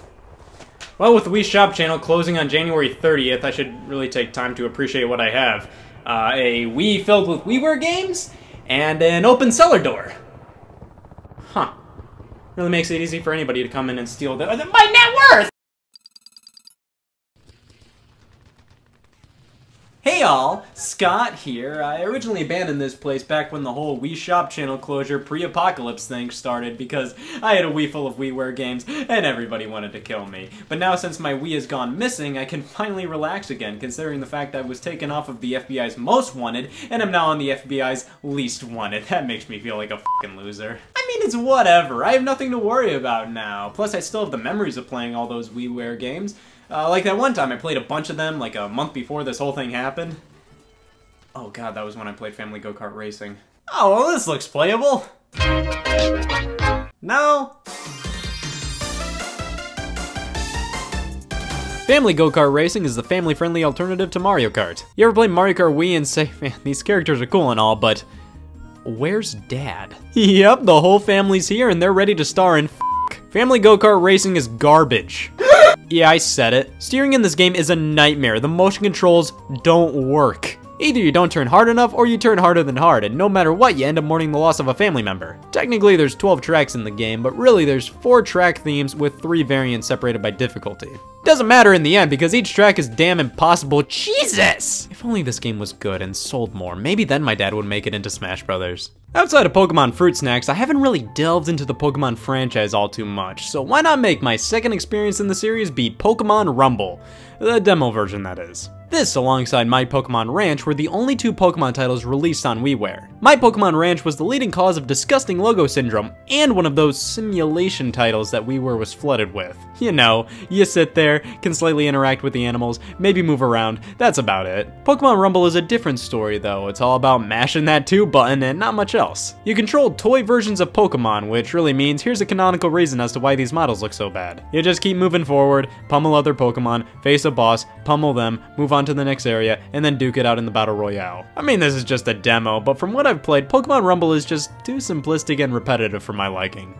Well, with the Wii Shop channel closing on January 30th, I should really take time to appreciate what I have. Uh, a Wii filled with WiiWare games, and an open cellar door. Huh. Really makes it easy for anybody to come in and steal the, my net worth! Hey all, Scott here. I originally abandoned this place back when the whole Wii Shop channel closure pre-apocalypse thing started because I had a Wii full of WiiWare games and everybody wanted to kill me. But now since my Wii has gone missing, I can finally relax again considering the fact I was taken off of the FBI's most wanted and I'm now on the FBI's least wanted. That makes me feel like a fucking loser. I mean, it's whatever. I have nothing to worry about now. Plus, I still have the memories of playing all those WiiWare games. Uh, like that one time I played a bunch of them like a month before this whole thing happened. Oh god, that was when I played Family Go-Kart Racing. Oh, well this looks playable. No? Family Go-Kart Racing is the family-friendly alternative to Mario Kart. You ever play Mario Kart Wii and say, man, these characters are cool and all, but where's dad? Yep, the whole family's here and they're ready to star in. Family Go-Kart Racing is garbage. Yeah, I said it. Steering in this game is a nightmare. The motion controls don't work. Either you don't turn hard enough or you turn harder than hard, and no matter what, you end up mourning the loss of a family member. Technically, there's 12 tracks in the game, but really there's 4 track themes with 3 variants separated by difficulty. Doesn't matter in the end because each track is damn impossible. Jesus! If only this game was good and sold more, maybe then my dad would make it into Smash Brothers. Outside of Pokemon Fruit Snacks, I haven't really delved into the Pokemon franchise all too much, so why not make my second experience in the series be Pokemon Rumble? The demo version, that is. This, alongside My Pokemon Ranch, were the only two Pokemon titles released on WiiWare. My Pokemon Ranch was the leading cause of disgusting logo syndrome, and one of those simulation titles that WiiWare was flooded with. You know, you sit there, can slightly interact with the animals, maybe move around, that's about it. Pokemon Rumble is a different story though, it's all about mashing that 2 button and not much else. You control toy versions of Pokemon, which really means here's a canonical reason as to why these models look so bad. You just keep moving forward, pummel other Pokemon, face a boss, pummel them, move on to the next area, and then duke it out in the Battle Royale. I mean, this is just a demo, but from what I've played, Pokemon Rumble is just too simplistic and repetitive for my liking.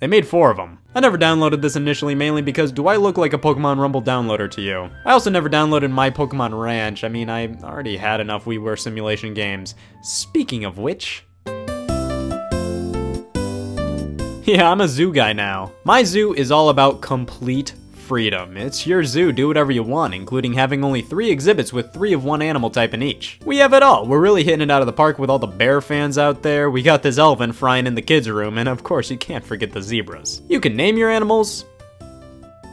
They made four of them. I never downloaded this initially mainly because do I look like a Pokemon Rumble downloader to you? I also never downloaded my Pokemon Ranch. I mean, I already had enough WiiWare simulation games. Speaking of which... Yeah, I'm a zoo guy now. My zoo is all about complete freedom. It's your zoo, do whatever you want, including having only three exhibits with three of one animal type in each. We have it all. We're really hitting it out of the park with all the bear fans out there. We got this elephant frying in the kids' room, and of course you can't forget the zebras. You can name your animals,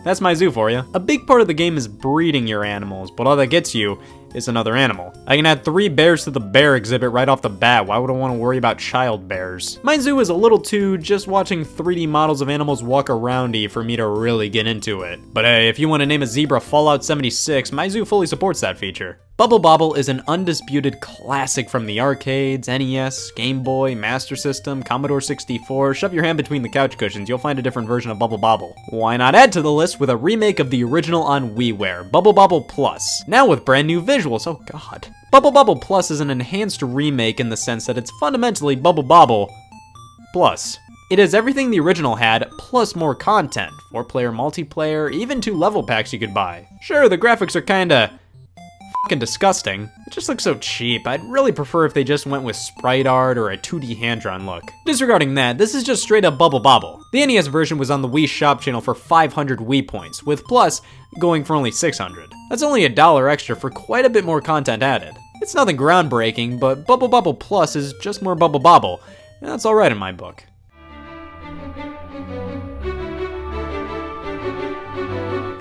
that's my zoo for you. A big part of the game is breeding your animals, but all that gets you is another animal. I can add three bears to the bear exhibit right off the bat. Why would I want to worry about child bears? My zoo is a little too just watching 3D models of animals walk aroundy for me to really get into it. But hey, if you want to name a zebra Fallout 76, my zoo fully supports that feature. Bubble Bobble is an undisputed classic from the arcades, NES, Game Boy, Master System, Commodore 64. Shove your hand between the couch cushions, you'll find a different version of Bubble Bobble. Why not add to the list with a remake of the original on WiiWare, Bubble Bobble Plus, now with brand new visuals, oh god. Bubble Bobble Plus is an enhanced remake in the sense that it's fundamentally Bubble Bobble Plus. It has everything the original had, plus more content. 4-player multiplayer, even two level packs you could buy. Sure, the graphics are kinda fucking disgusting. It just looks so cheap. I'd really prefer if they just went with sprite art or a 2D hand-drawn look. Disregarding that, this is just straight up Bubble Bobble. The NES version was on the Wii Shop channel for 500 Wii points, with Plus going for only 600. That's only a dollar extra for quite a bit more content added. It's nothing groundbreaking, but Bubble Bobble Plus is just more Bubble Bobble, and that's alright in my book.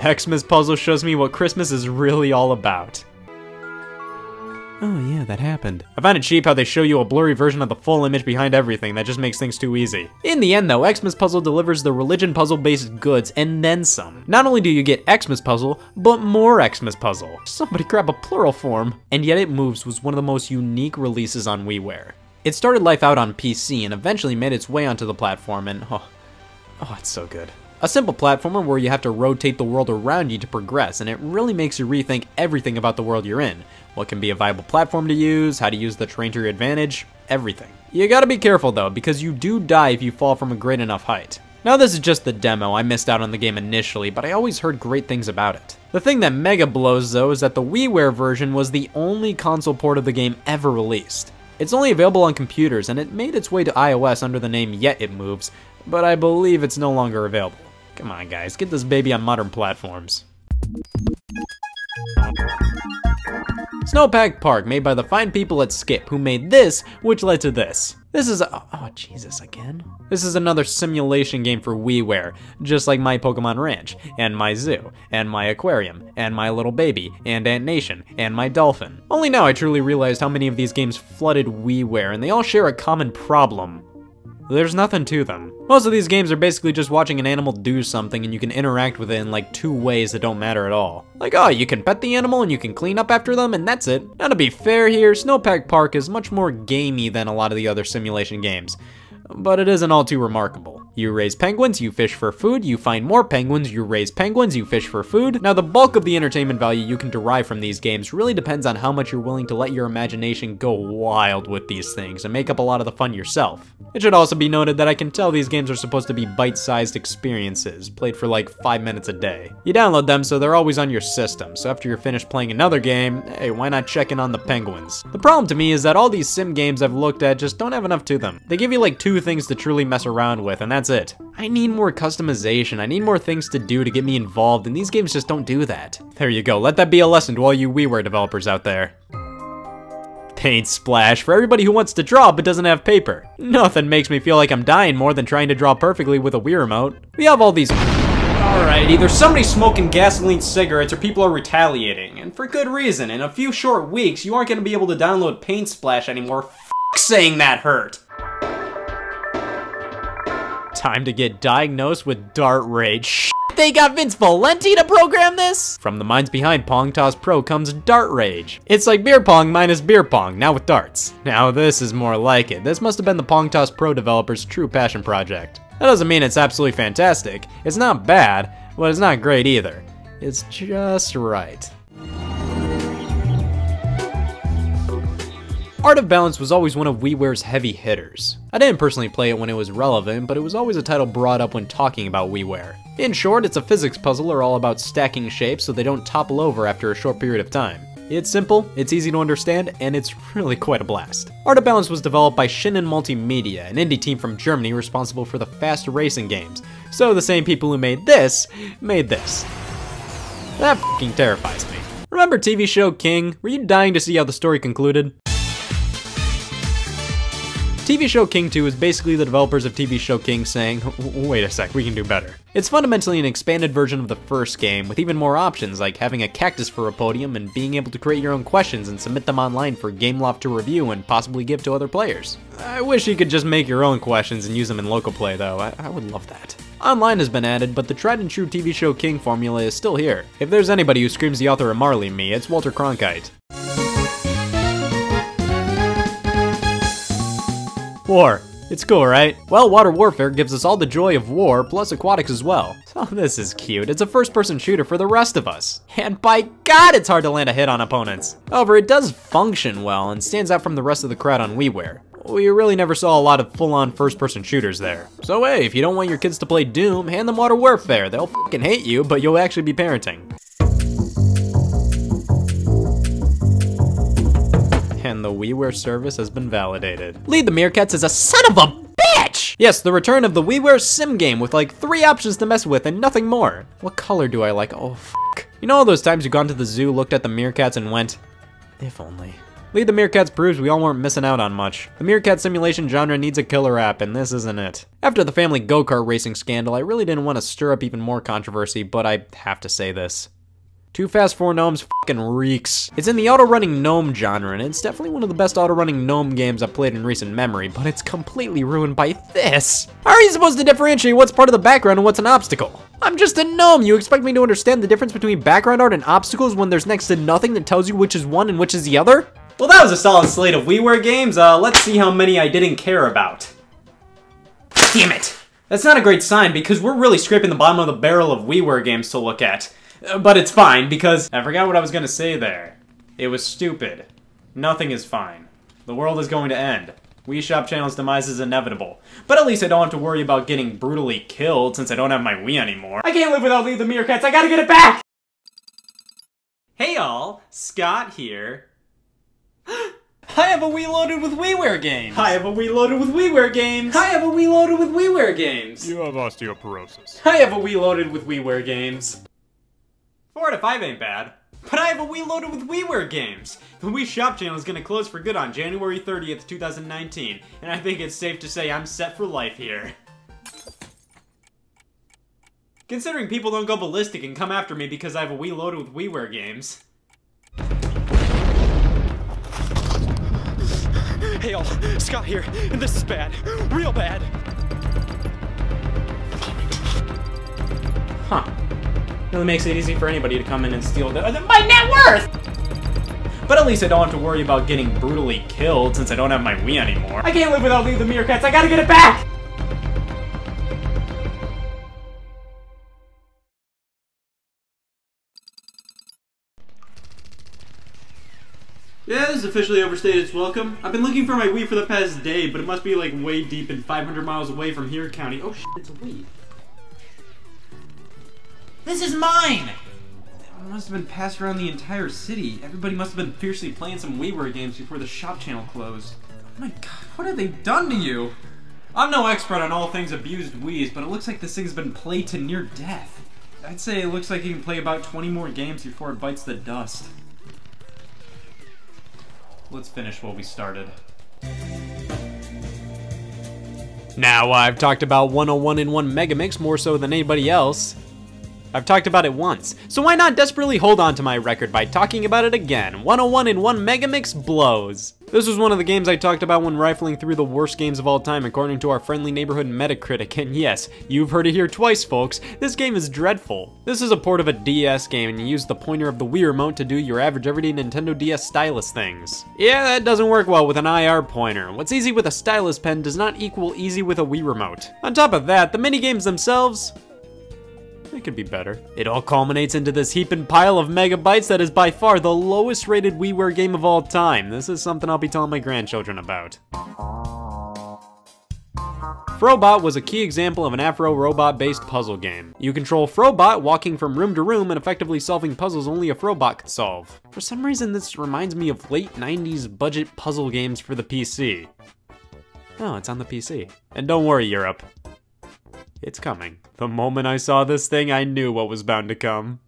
Xmas puzzle shows me what Christmas is really all about. Oh yeah, that happened. I find it cheap how they show you a blurry version of the full image behind everything, that just makes things too easy. In the end though, Xmas Puzzle delivers the religion puzzle based goods and then some. Not only do you get Xmas Puzzle, but more Xmas Puzzle. Somebody grab a plural form. And Yet It Moves was one of the most unique releases on WiiWare. It started life out on PC and eventually made its way onto the platform and oh, oh it's so good. A simple platformer where you have to rotate the world around you to progress, and it really makes you rethink everything about the world you're in. What can be a viable platform to use, how to use the terrain to your advantage, everything. You gotta be careful though, because you do die if you fall from a great enough height. Now this is just the demo, I missed out on the game initially, but I always heard great things about it. The thing that mega blows though is that the WiiWare version was the only console port of the game ever released. It's only available on computers, and it made its way to iOS under the name Yet It Moves, but I believe it's no longer available. Come on, guys, get this baby on modern platforms. Snowpack Park, made by the fine people at Skip, who made this, which led to this. This is a- oh Jesus, again? This is another simulation game for WiiWare, just like My Pokemon Ranch, and My Zoo, and My Aquarium, and My Little Baby, and Ant Nation, and My Dolphin. Only now I truly realized how many of these games flooded WiiWare, and they all share a common problem. There's nothing to them. Most of these games are basically just watching an animal do something and you can interact with it in like two ways that don't matter at all. Like, oh, you can pet the animal and you can clean up after them and that's it. Now to be fair here, Snowpack Park is much more gamey than a lot of the other simulation games but it isn't all too remarkable. You raise penguins, you fish for food, you find more penguins, you raise penguins, you fish for food. Now the bulk of the entertainment value you can derive from these games really depends on how much you're willing to let your imagination go wild with these things and make up a lot of the fun yourself. It should also be noted that I can tell these games are supposed to be bite-sized experiences, played for like 5 minutes a day. You download them so they're always on your system, so after you're finished playing another game, hey, why not check in on the penguins? The problem to me is that all these sim games I've looked at just don't have enough to them. They give you like two things to truly mess around with, and that's it. I need more customization, I need more things to do to get me involved, and these games just don't do that. There you go, let that be a lesson to all you WiiWare developers out there. Paint splash for everybody who wants to draw but doesn't have paper. Nothing makes me feel like I'm dying more than trying to draw perfectly with a Wii remote. We have all these- Alright, either somebody's smoking gasoline cigarettes or people are retaliating, and for good reason. In a few short weeks, you aren't going to be able to download Paint Splash anymore. F saying that hurt! Time to get diagnosed with dart rage. They got Vince Valenti to program this? From the minds behind Pong Toss Pro comes Dart Rage. It's like beer pong minus beer pong, now with darts. Now this is more like it. This must have been the Pong Toss Pro developers' true passion project. That doesn't mean it's absolutely fantastic. It's not bad, but it's not great either. It's just right. Art of Balance was always one of WiiWare's heavy hitters. I didn't personally play it when it was relevant, but it was always a title brought up when talking about WiiWare. In short, it's a physics puzzler all about stacking shapes so they don't topple over after a short period of time. It's simple, it's easy to understand, and it's really quite a blast. Art of Balance was developed by Shin'en Multimedia, an indie team from Germany responsible for the fast racing games. So the same people who made this, made this. That fucking terrifies me. Remember TV show King? Were you dying to see how the story concluded? TV show King 2 is basically the developers of TV show King saying, wait a sec, we can do better. It's fundamentally an expanded version of the first game, with even more options like having a cactus for a podium and being able to create your own questions and submit them online for Gameloft to review and possibly give to other players. I wish you could just make your own questions and use them in local play though, I, I would love that. Online has been added, but the tried and true TV show King formula is still here. If there's anybody who screams the author of Marley me, it's Walter Cronkite. War. It's cool, right? Well, Water Warfare gives us all the joy of war, plus aquatics as well. So oh, this is cute. It's a first-person shooter for the rest of us. And by God, it's hard to land a hit on opponents. However, it does function well and stands out from the rest of the crowd on WiiWare. We really never saw a lot of full-on first-person shooters there. So hey, if you don't want your kids to play Doom, hand them Water Warfare. They'll fucking hate you, but you'll actually be parenting. And the WiiWare service has been validated. Lead the Meerkats is a son of a bitch! Yes, the return of the WiiWare sim game with like three options to mess with and nothing more. What color do I like? Oh, fuck. You know all those times you've gone to the zoo, looked at the meerkats and went, if only. Lead the Meerkats proves we all weren't missing out on much. The Meerkat simulation genre needs a killer app, and this isn't it. After the family go-kart racing scandal, I really didn't want to stir up even more controversy, but I have to say this. Too Fast 4 Gnomes fucking reeks. It's in the auto-running gnome genre, and it's definitely one of the best auto-running gnome games I've played in recent memory, but it's completely ruined by this. How are you supposed to differentiate what's part of the background and what's an obstacle? I'm just a gnome. You expect me to understand the difference between background art and obstacles when there's next to nothing that tells you which is one and which is the other? Well, that was a solid slate of WiiWare games. Uh, let's see how many I didn't care about. Damn it. That's not a great sign because we're really scraping the bottom of the barrel of WiiWare games to look at. Uh, But it's fine because I forgot what I was gonna say there. It was stupid. Nothing is fine. The world is going to end. Wii Shop Channel's demise is inevitable. But at least I don't have to worry about getting brutally killed since I don't have my Wii anymore. I can't live without Leave the Meerkats, I gotta get it back! Hey all, Scott here. I have a Wii loaded with WiiWare games! I have a Wii loaded with WiiWare games! I have a Wii loaded with WiiWare games! You have osteoporosis. I have a Wii loaded with WiiWare games. Four out of five ain't bad. But I have a Wii loaded with WiiWare games! The Wii Shop channel is gonna close for good on January 30th, 2019, and I think it's safe to say I'm set for life here. Considering people don't go ballistic and come after me because I have a Wii loaded with WiiWare games. Hey all, Scott here, and this is bad. Real bad. Huh. Really makes it easy for anybody to come in and steal the, my net worth! But at least I don't have to worry about getting brutally killed since I don't have my Wii anymore. I can't live without the Meerkats, I gotta get it back! Yeah, this is officially overstayed its welcome. I've been looking for my Wii for the past day, but it must be like way deep and 500 miles away from here county. Oh shit, it's a Wii. This is mine! It must have been passed around the entire city. Everybody must have been fiercely playing some WiiWare games before the shop channel closed. Oh my god, what have they done to you? I'm no expert on all things abused Wii's, but it looks like this thing's been played to near death. I'd say it looks like you can play about 20 more games before it bites the dust. Let's finish what we started. Now I've talked about 101 in 1 Megamix more so than anybody else. I've talked about it once, so why not desperately hold on to my record by talking about it again? 101 in 1 Megamix blows. This was one of the games I talked about when rifling through the worst games of all time according to our friendly neighborhood Metacritic, and yes, you've heard it here twice folks, this game is dreadful. This is a port of a DS game and you use the pointer of the Wii remote to do your average everyday Nintendo DS stylus things. Yeah, that doesn't work well with an IR pointer. What's easy with a stylus pen does not equal easy with a Wii remote. On top of that, the minigames themselves, it could be better. It all culminates into this heaping pile of megabytes that is by far the lowest rated WiiWare game of all time. This is something I'll be telling my grandchildren about. Frobot was a key example of an Afro robot based puzzle game. You control Frobot walking from room to room and effectively solving puzzles only a Frobot could solve. For some reason this reminds me of late 90s budget puzzle games for the PC. Oh, it's on the PC. And don't worry, Europe. It's coming. The moment I saw this thing, I knew what was bound to come.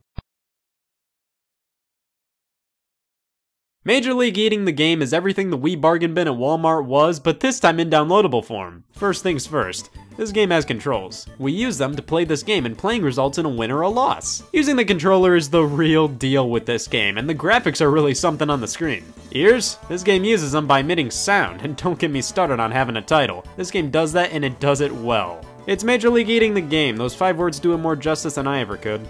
Major League Eating the game is everything the Wii bargain bin at Walmart was, but this time in downloadable form. First things first, this game has controls. We use them to play this game and playing results in a win or a loss. Using the controller is the real deal with this game, and the graphics are really something on the screen. Ears? This game uses them by emitting sound, and don't get me started on having a title. This game does that and it does it well. It's Major League Eating the game, those five words do it more justice than I ever could.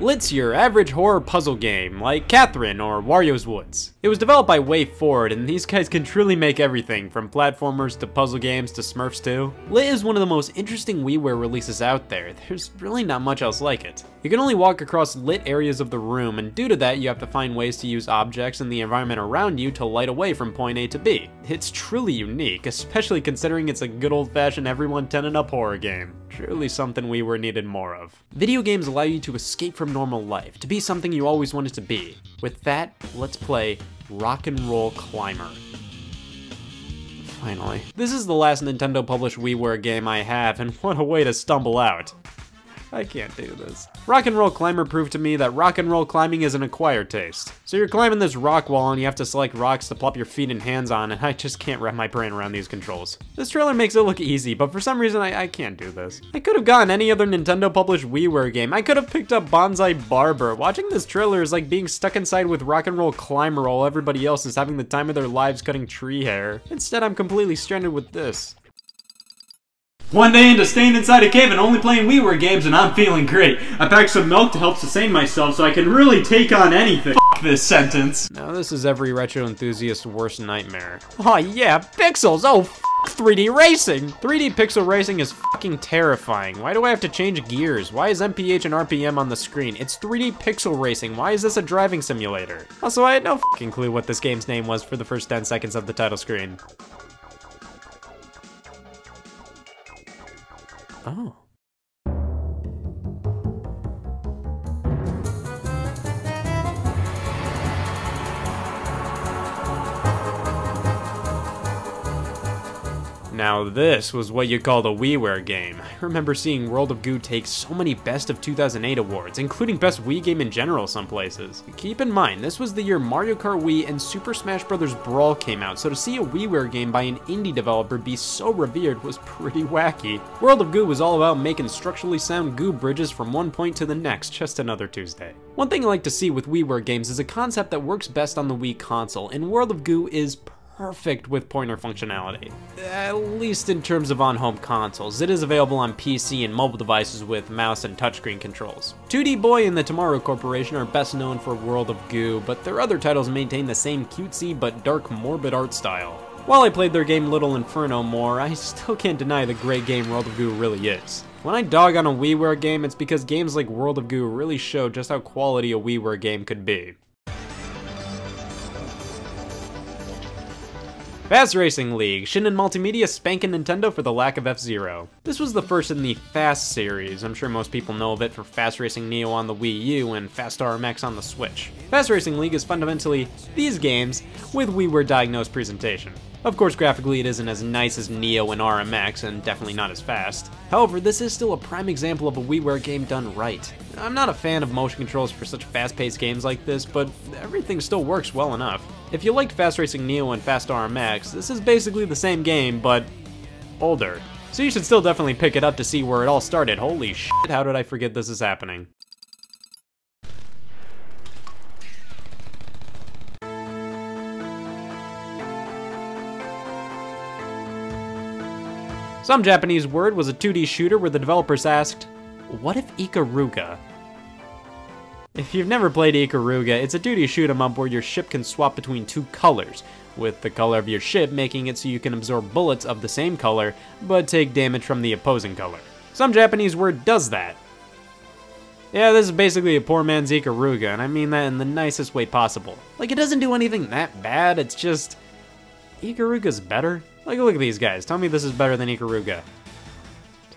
Lit's your average horror puzzle game, like Catherine or Wario's Woods. It was developed by WayForward, and these guys can truly make everything, from platformers to puzzle games to Smurfs 2. Lit is one of the most interesting WiiWare releases out there, there's really not much else like it. You can only walk across lit areas of the room, and due to that you have to find ways to use objects and the environment around you to light away from point A to B. It's truly unique, especially considering it's a good old-fashioned everyone 10 and up horror game. Truly something we were needed more of. Video games allow you to escape from normal life, to be something you always wanted to be. With that, let's play Rock and Roll Climber. Finally. This is the last Nintendo published WiiWare game I have, and what a way to stumble out. I can't do this. Rock and Roll Climber proved to me that rock and roll climbing is an acquired taste. So you're climbing this rock wall and you have to select rocks to plop your feet and hands on, and I just can't wrap my brain around these controls. This trailer makes it look easy, but for some reason I, I can't do this. I could have gotten any other Nintendo published WiiWare game. I could have picked up Bonsai Barber. Watching this trailer is like being stuck inside with Rock and Roll Climber while everybody else is having the time of their lives cutting tree hair. Instead, I'm completely stranded with this. One day into staying inside a cave and only playing WiiWare games and I'm feeling great. I packed some milk to help sustain myself so I can really take on anything. F this sentence. Now this is every retro enthusiast's worst nightmare. Oh yeah, pixels! Oh f 3D racing! 3D pixel racing is fucking terrifying. Why do I have to change gears? Why is MPH and RPM on the screen? It's 3D pixel racing. Why is this a driving simulator? Also, I had no fucking clue what this game's name was for the first 10 seconds of the title screen. Oh. Now this was what you called a WiiWare game. I remember seeing World of Goo take so many Best of 2008 awards, including Best Wii Game in general some places. Keep in mind, this was the year Mario Kart Wii and Super Smash Bros. Brawl came out, so to see a WiiWare game by an indie developer be so revered was pretty wacky. World of Goo was all about making structurally sound goo bridges from one point to the next, just another Tuesday. One thing I like to see with WiiWare games is a concept that works best on the Wii console, and World of Goo is perfect with pointer functionality. At least in terms of on-home consoles. It is available on PC and mobile devices with mouse and touchscreen controls. 2D Boy and the Tomorrow Corporation are best known for World of Goo, but their other titles maintain the same cutesy but dark morbid art style. While I played their game Little Inferno more, I still can't deny the great game World of Goo really is. When I dog on a WiiWare game, it's because games like World of Goo really show just how quality a WiiWare game could be. Fast Racing League, Shin'en Multimedia spanking Nintendo for the lack of F-Zero. This was the first in the Fast series, I'm sure most people know of it for Fast Racing Neo on the Wii U and Fast RMX on the Switch. Fast Racing League is fundamentally these games with WiiWare diagnosed presentation. Of course, graphically it isn't as nice as Neo and RMX, and definitely not as fast. However, this is still a prime example of a WiiWare game done right. I'm not a fan of motion controls for such fast-paced games like this, but everything still works well enough. If you liked Fast Racing Neo and Fast RMX, this is basically the same game, but older. So you should still definitely pick it up to see where it all started. Holy shit, how did I forget this is happening? Some Japanese word was a 2D shooter where the developers asked, what if Ikaruga? If you've never played Ikaruga, it's a 2D shoot 'em up where your ship can swap between two colors, with the color of your ship making it so you can absorb bullets of the same color, but take damage from the opposing color. Some Japanese word does that. Yeah, this is basically a poor man's Ikaruga, and I mean that in the nicest way possible. Like, it doesn't do anything that bad, it's just... Ikaruga's better? Like, look at these guys. Tell me this is better than Ikaruga.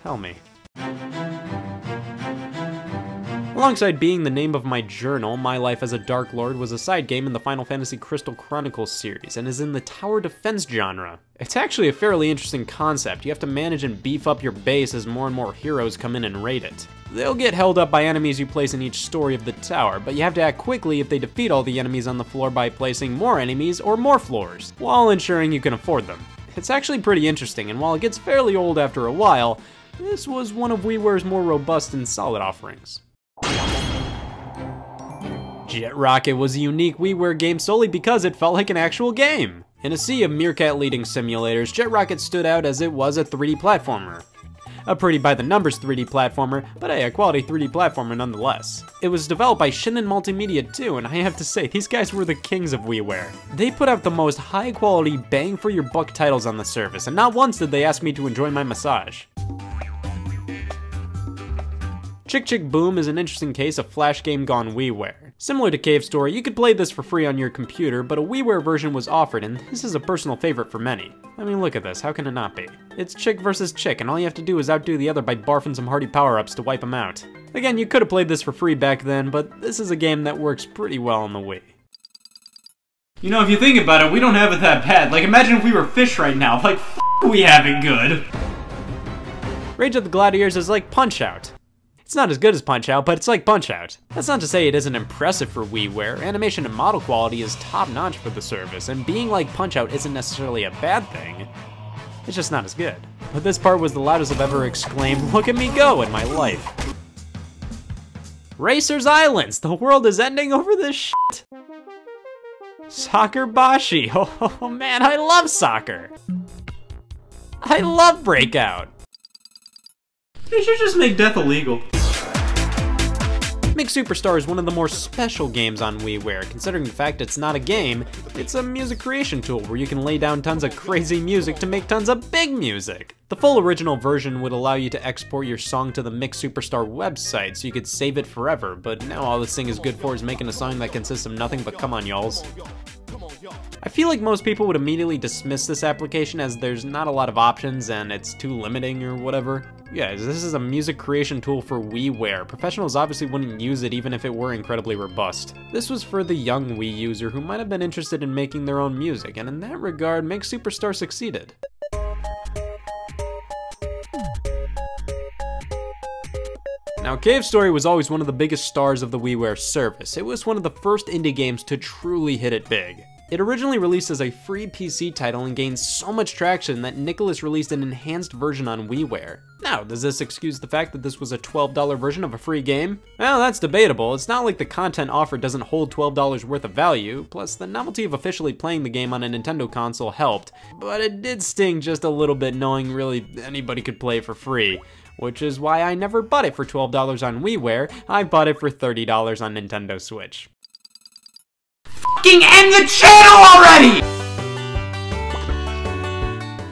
Tell me. Alongside being the name of my journal, My Life as a Dark Lord was a side game in the Final Fantasy Crystal Chronicles series and is in the tower defense genre. It's actually a fairly interesting concept. You have to manage and beef up your base as more and more heroes come in and raid it. They'll get held up by enemies you place in each story of the tower, but you have to act quickly if they defeat all the enemies on the floor by placing more enemies or more floors, while ensuring you can afford them. It's actually pretty interesting, and while it gets fairly old after a while, this was one of WiiWare's more robust and solid offerings. Jet Rocket was a unique WiiWare game solely because it felt like an actual game. In a sea of Meerkat leading simulators, Jet Rocket stood out as it was a 3D platformer. A pretty by the numbers 3D platformer, but a quality 3D platformer nonetheless. It was developed by Shin'en Multimedia too, and I have to say, these guys were the kings of WiiWare. They put out the most high quality bang for your buck titles on the service, and not once did they ask me to enjoy my massage. Chick Chick Boom is an interesting case of Flash game gone WiiWare. Similar to Cave Story, you could play this for free on your computer, but a WiiWare version was offered, and this is a personal favorite for many. I mean, look at this, how can it not be? It's Chick versus Chick, and all you have to do is outdo the other by barfing some hearty power-ups to wipe them out. Again, you could have played this for free back then, but this is a game that works pretty well on the Wii. You know, if you think about it, we don't have it that bad. Like, imagine if we were fish right now. Like, f we have it good. Rage of the Gladiators is like Punch-Out! It's not as good as Punch-Out, but it's like Punch-Out. That's not to say it isn't impressive for WiiWare, animation and model quality is top-notch for the service, and being like Punch-Out isn't necessarily a bad thing. It's just not as good. But this part was the loudest I've ever exclaimed, look at me go, in my life. Racers Islands! The world is ending over this shit! Soccer Bashi! Oh man, I love soccer! I love Breakout! They should just make death illegal. Mix Superstar is one of the more special games on WiiWare, considering the fact it's not a game, it's a music creation tool where you can lay down tons of crazy music to make tons of big music. The full original version would allow you to export your song to the Mix Superstar website so you could save it forever, but now all this thing is good for is making a song that consists of nothing but come on y'alls. I feel like most people would immediately dismiss this application as there's not a lot of options and it's too limiting or whatever. Yeah, this is a music creation tool for WiiWare. Professionals obviously wouldn't use it even if it were incredibly robust. This was for the young Wii user who might have been interested in making their own music, and in that regard, Make Superstar succeeded. Now, Cave Story was always one of the biggest stars of the WiiWare service. It was one of the first indie games to truly hit it big. It originally released as a free PC title and gained so much traction that Nicalis released an enhanced version on WiiWare. Now, does this excuse the fact that this was a $12 version of a free game? Well, that's debatable. It's not like the content offered doesn't hold $12 worth of value, plus the novelty of officially playing the game on a Nintendo console helped, but it did sting just a little bit knowing really anybody could play it for free which is why I never bought it for $12 on WiiWare, I bought it for $30 on Nintendo Switch fucking end the channel already!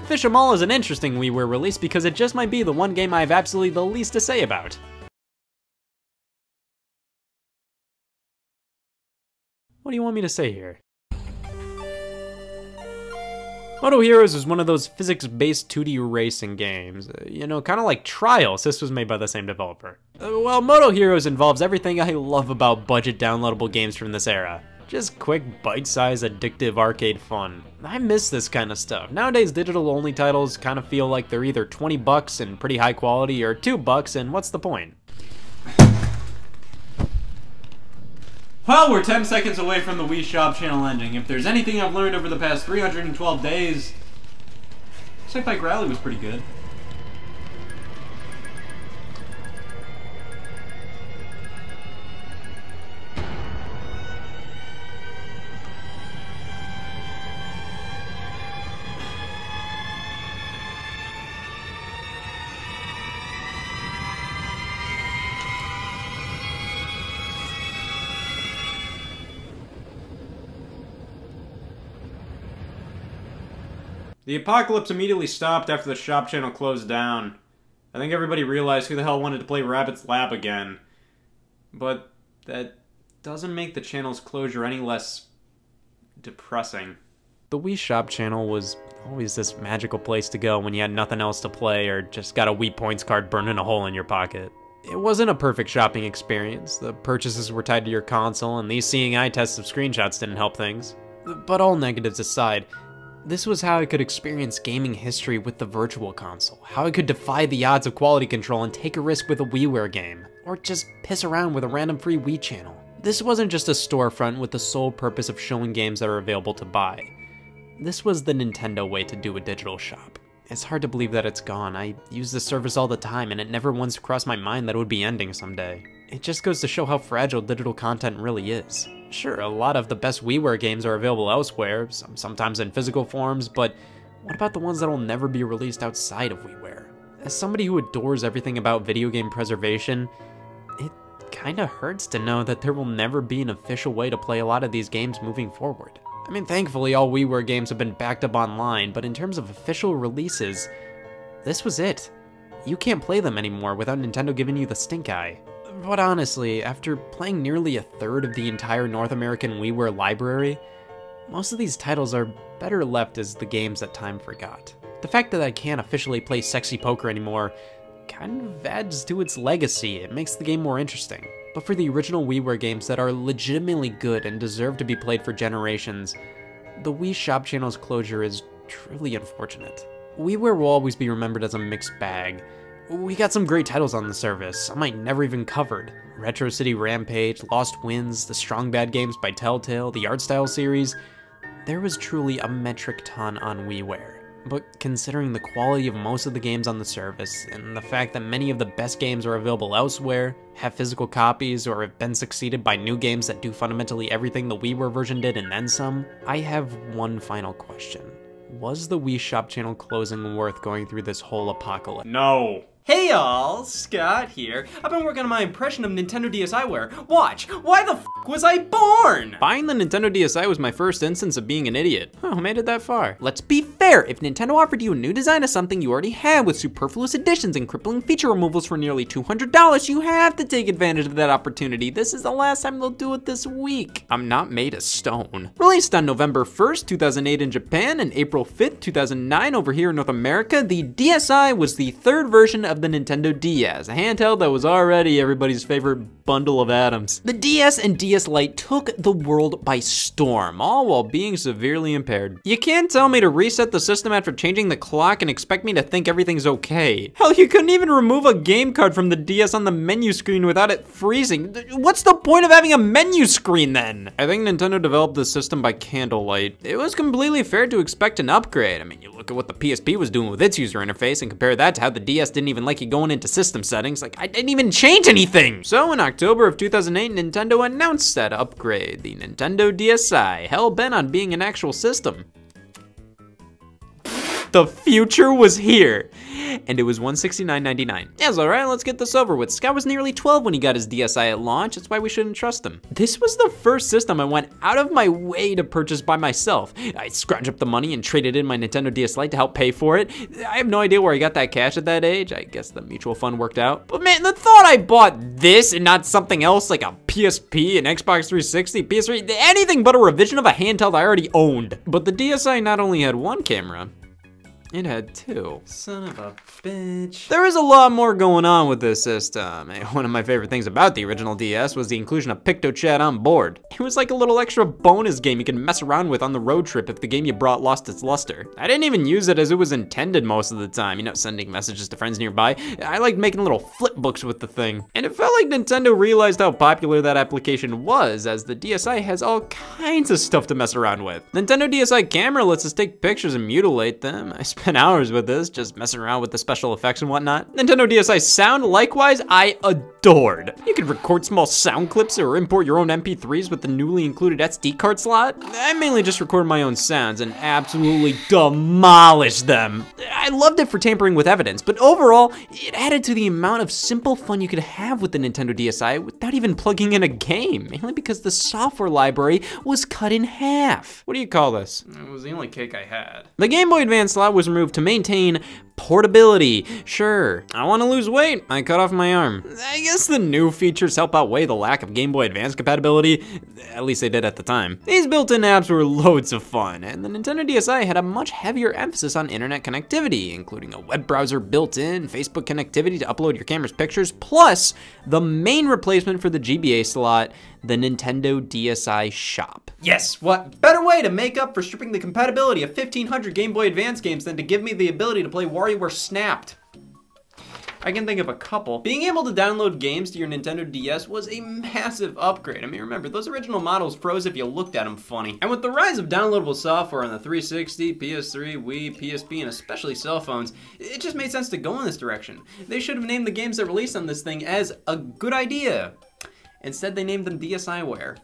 Fish-Em-All is an interesting WiiWare release because it just might be the one game I have absolutely the least to say about. What do you want me to say here? MotoHeroz is one of those physics-based 2D racing games. Uh, you know, kind of like Trials, this was made by the same developer. Uh, well, MotoHeroz involves everything I love about budget downloadable games from this era. Just quick, bite-sized, addictive arcade fun. I miss this kind of stuff. Nowadays, digital-only titles kind of feel like they're either 20 bucks and pretty high quality, or 2 bucks and what's the point? Well, we're 10 seconds away from the Wii Shop channel ending. If there's anything I've learned over the past 312 days, Bike Rally was pretty good. The apocalypse immediately stopped after the shop channel closed down. I think everybody realized who the hell wanted to play Rabbids Lab again. But that doesn't make the channel's closure any less depressing. The Wii Shop channel was always this magical place to go when you had nothing else to play or just got a Wii Points card burning a hole in your pocket. It wasn't a perfect shopping experience. The purchases were tied to your console, and these seeing eye tests of screenshots didn't help things. But all negatives aside, this was how I could experience gaming history with the Virtual Console, how I could defy the odds of quality control and take a risk with a WiiWare game, or just piss around with a random free Wii channel. This wasn't just a storefront with the sole purpose of showing games that are available to buy. This was the Nintendo way to do a digital shop. It's hard to believe that it's gone. I use this service all the time and it never once crossed my mind that it would be ending someday. It just goes to show how fragile digital content really is. Sure, a lot of the best WiiWare games are available elsewhere, some sometimes in physical forms, but what about the ones that will never be released outside of WiiWare? As somebody who adores everything about video game preservation, it kinda hurts to know that there will never be an official way to play a lot of these games moving forward. I mean, thankfully all WiiWare games have been backed up online, but in terms of official releases, this was it. You can't play them anymore without Nintendo giving you the stink eye. But honestly, after playing nearly a third of the entire North American WiiWare library, most of these titles are better left as the games that time forgot. The fact that I can't officially play Sexy Poker anymore kind of adds to its legacy, it makes the game more interesting. But for the original WiiWare games that are legitimately good and deserve to be played for generations, the Wii Shop channel's closure is truly unfortunate. WiiWare will always be remembered as a mixed bag. We got some great titles on the service, I never even covered. Retro City Rampage, LostWinds, the Strong Bad games by Telltale, the Art Style series. There was truly a metric ton on WiiWare. But considering the quality of most of the games on the service, and the fact that many of the best games are available elsewhere, have physical copies, or have been succeeded by new games that do fundamentally everything the WiiWare version did and then some, I have one final question. Was the Wii Shop channel closing worth going through this whole apocalypse? No. Hey y'all, Scott here. I've been working on my impression of Nintendo DSiWare. Watch, why the f was I born? Buying the Nintendo DSi was my first instance of being an idiot. Oh, made it that far. Let's be fair, if Nintendo offered you a new design of something you already had with superfluous additions and crippling feature removals for nearly $200, you have to take advantage of that opportunity. This is the last time they'll do it this week. I'm not made of stone. Released on November 1st, 2008 in Japan and April 5th, 2009 over here in North America, the DSi was the third version of the Nintendo DS, a handheld that was already everybody's favorite bundle of atoms. The DS and DS Lite took the world by storm, all while being severely impaired. You can't tell me to reset the system after changing the clock and expect me to think everything's okay. Hell, you couldn't even remove a game card from the DS on the menu screen without it freezing. What's the point of having a menu screen then? I think Nintendo developed the system by candlelight. It was completely fair to expect an upgrade. I mean, you look at what the PSP was doing with its user interface and compare that to how the DS didn't even like you going into system settings. Like, I didn't even change anything. So in October of 2008, Nintendo announced that upgrade, the Nintendo DSi, hell-bent on being an actual system. The future was here and it was $169.99. Yes, alright, let's get this over with. Scott was nearly 12 when he got his DSi at launch, that's why we shouldn't trust him. This was the first system I went out of my way to purchase by myself. I scrounged up the money and traded in my Nintendo DS Lite to help pay for it. I have no idea where I got that cash at that age. I guess the mutual fund worked out. But man, the thought I bought this and not something else like a PSP, an Xbox 360, PS3, anything but a revision of a handheld I already owned. But the DSi not only had one camera, it had two. Son of a bitch. There is a lot more going on with this system. One of my favorite things about the original DS was the inclusion of PictoChat on board. It was like a little extra bonus game you could mess around with on the road trip if the game you brought lost its luster. I didn't even use it as it was intended most of the time, you know, sending messages to friends nearby. I liked making little flip books with the thing. And it felt like Nintendo realized how popular that application was, as the DSi has all kinds of stuff to mess around with. Nintendo DSi camera lets us take pictures and mutilate them. I spent hours with this, just messing around with the special effects and whatnot. Nintendo DSi sound, likewise, I adored. You could record small sound clips or import your own MP3s with the newly included SD card slot. I mainly just recorded my own sounds and absolutely demolished them. I loved it for tampering with evidence, but overall, it added to the amount of simple fun you could have with the Nintendo DSi without even plugging in a game, mainly because the software library was cut in half. What do you call this? It was the only cake I had. The Game Boy Advance slot was removed to maintain portability. Sure, I want to lose weight. I cut off my arm. I guess the new features help outweigh the lack of Game Boy Advance compatibility. At least they did at the time. These built-in apps were loads of fun, and the Nintendo DSi had a much heavier emphasis on internet connectivity, including a web browser built in, Facebook connectivity to upload your camera's pictures, plus the main replacement for the GBA slot, the Nintendo DSi Shop. Yes, what better way to make up for stripping the compatibility of 1500 Game Boy Advance games than to give me the ability to play WarioWare Snapped? I can think of a couple. Being able to download games to your Nintendo DS was a massive upgrade. I mean, remember, those original models froze if you looked at them funny. And with the rise of downloadable software on the 360, PS3, Wii, PSP, and especially cell phones, it just made sense to go in this direction. They should have named the games that released on this thing as a good idea. Instead, they named them DSiWare.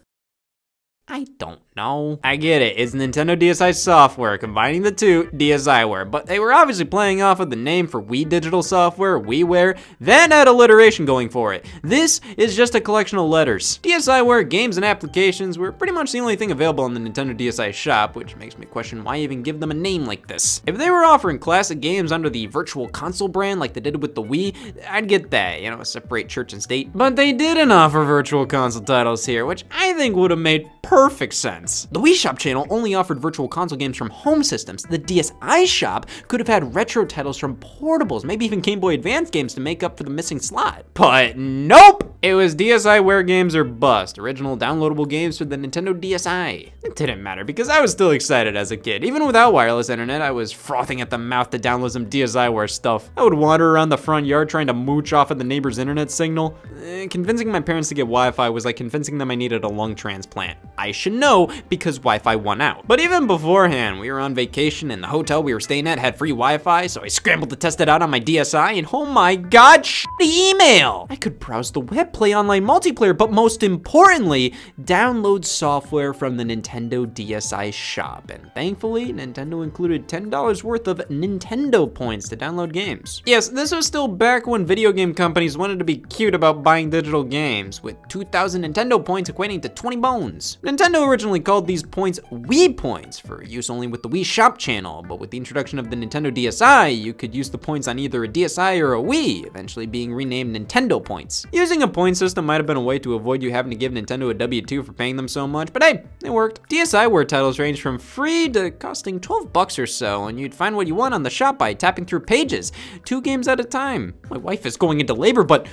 I don't know. I get it, it's Nintendo DSi software, combining the two, DSiWare, but they were obviously playing off of the name for Wii Digital Software, WiiWare, then add alliteration going for it. This is just a collection of letters. DSiWare games and applications were pretty much the only thing available in the Nintendo DSi shop, which makes me question why even give them a name like this. If they were offering classic games under the Virtual Console brand like they did with the Wii, I'd get that, you know, separate church and state. But they didn't offer Virtual Console titles here, which I think would have made perfect sense. The Wii Shop channel only offered virtual console games from home systems. The DSi Shop could have had retro titles from portables, maybe even Game Boy Advance games to make up for the missing slot. But nope! It was DSiWare games or bust, original downloadable games for the Nintendo DSi. It didn't matter because I was still excited as a kid. Even without wireless internet, I was frothing at the mouth to download some DSiWare stuff. I would wander around the front yard trying to mooch off of the neighbor's internet signal. Eh, convincing my parents to get Wi-Fi was like convincing them I needed a lung transplant. I should know because Wi-Fi won out. But even beforehand, we were on vacation and the hotel we were staying at had free Wi-Fi, so I scrambled to test it out on my DSi and oh my god, email! I could browse the web, play online multiplayer, but most importantly, download software from the Nintendo DSi shop. And thankfully, Nintendo included $10 worth of Nintendo points to download games. Yes, this was still back when video game companies wanted to be cute about buying digital games, with 2,000 Nintendo points equating to 20 bones. Nintendo originally called these points Wii points for use only with the Wii Shop channel, but with the introduction of the Nintendo DSi, you could use the points on either a DSi or a Wii, eventually being renamed Nintendo points. Using a point system might have been a way to avoid you having to give Nintendo a W2 for paying them so much, but hey, it worked. DSiWare titles range from free to costing 12 bucks or so, and you'd find what you want on the shop by tapping through pages, two games at a time. My wife is going into labor, but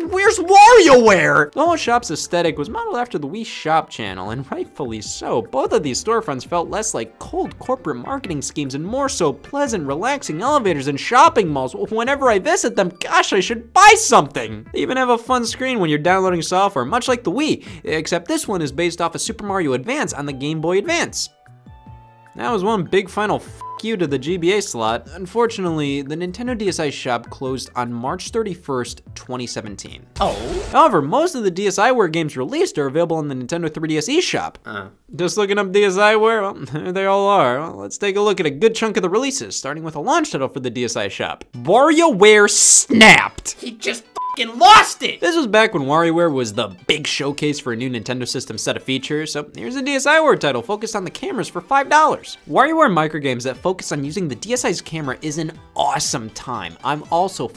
Where's WarioWare? The whole shop's aesthetic was modeled after the Wii Shop channel, and rightfully so. Both of these storefronts felt less like cold corporate marketing schemes and more so pleasant, relaxing elevators and shopping malls. Whenever I visit them, gosh, I should buy something! They even have a fun screen when you're downloading software, much like the Wii, except this one is based off of Super Mario Advance on the Game Boy Advance. That was one big final f you to the GBA slot. Unfortunately, the Nintendo DSi shop closed on March 31st, 2017. Oh? However, most of the DSiWare games released are available in the Nintendo 3DS eShop. Uh. Just looking up DSiWare, well, they all are. Well, let's take a look at a good chunk of the releases, starting with a launch title for the DSi shop. WarioWare Snapped! He just fucking lost it! This was back when WarioWare was the big showcase for a new Nintendo system set of features, so here's a DSiWare title focused on the cameras for $5. WarioWare microgames that focus on using the DSi's camera is an awesome time. I'm also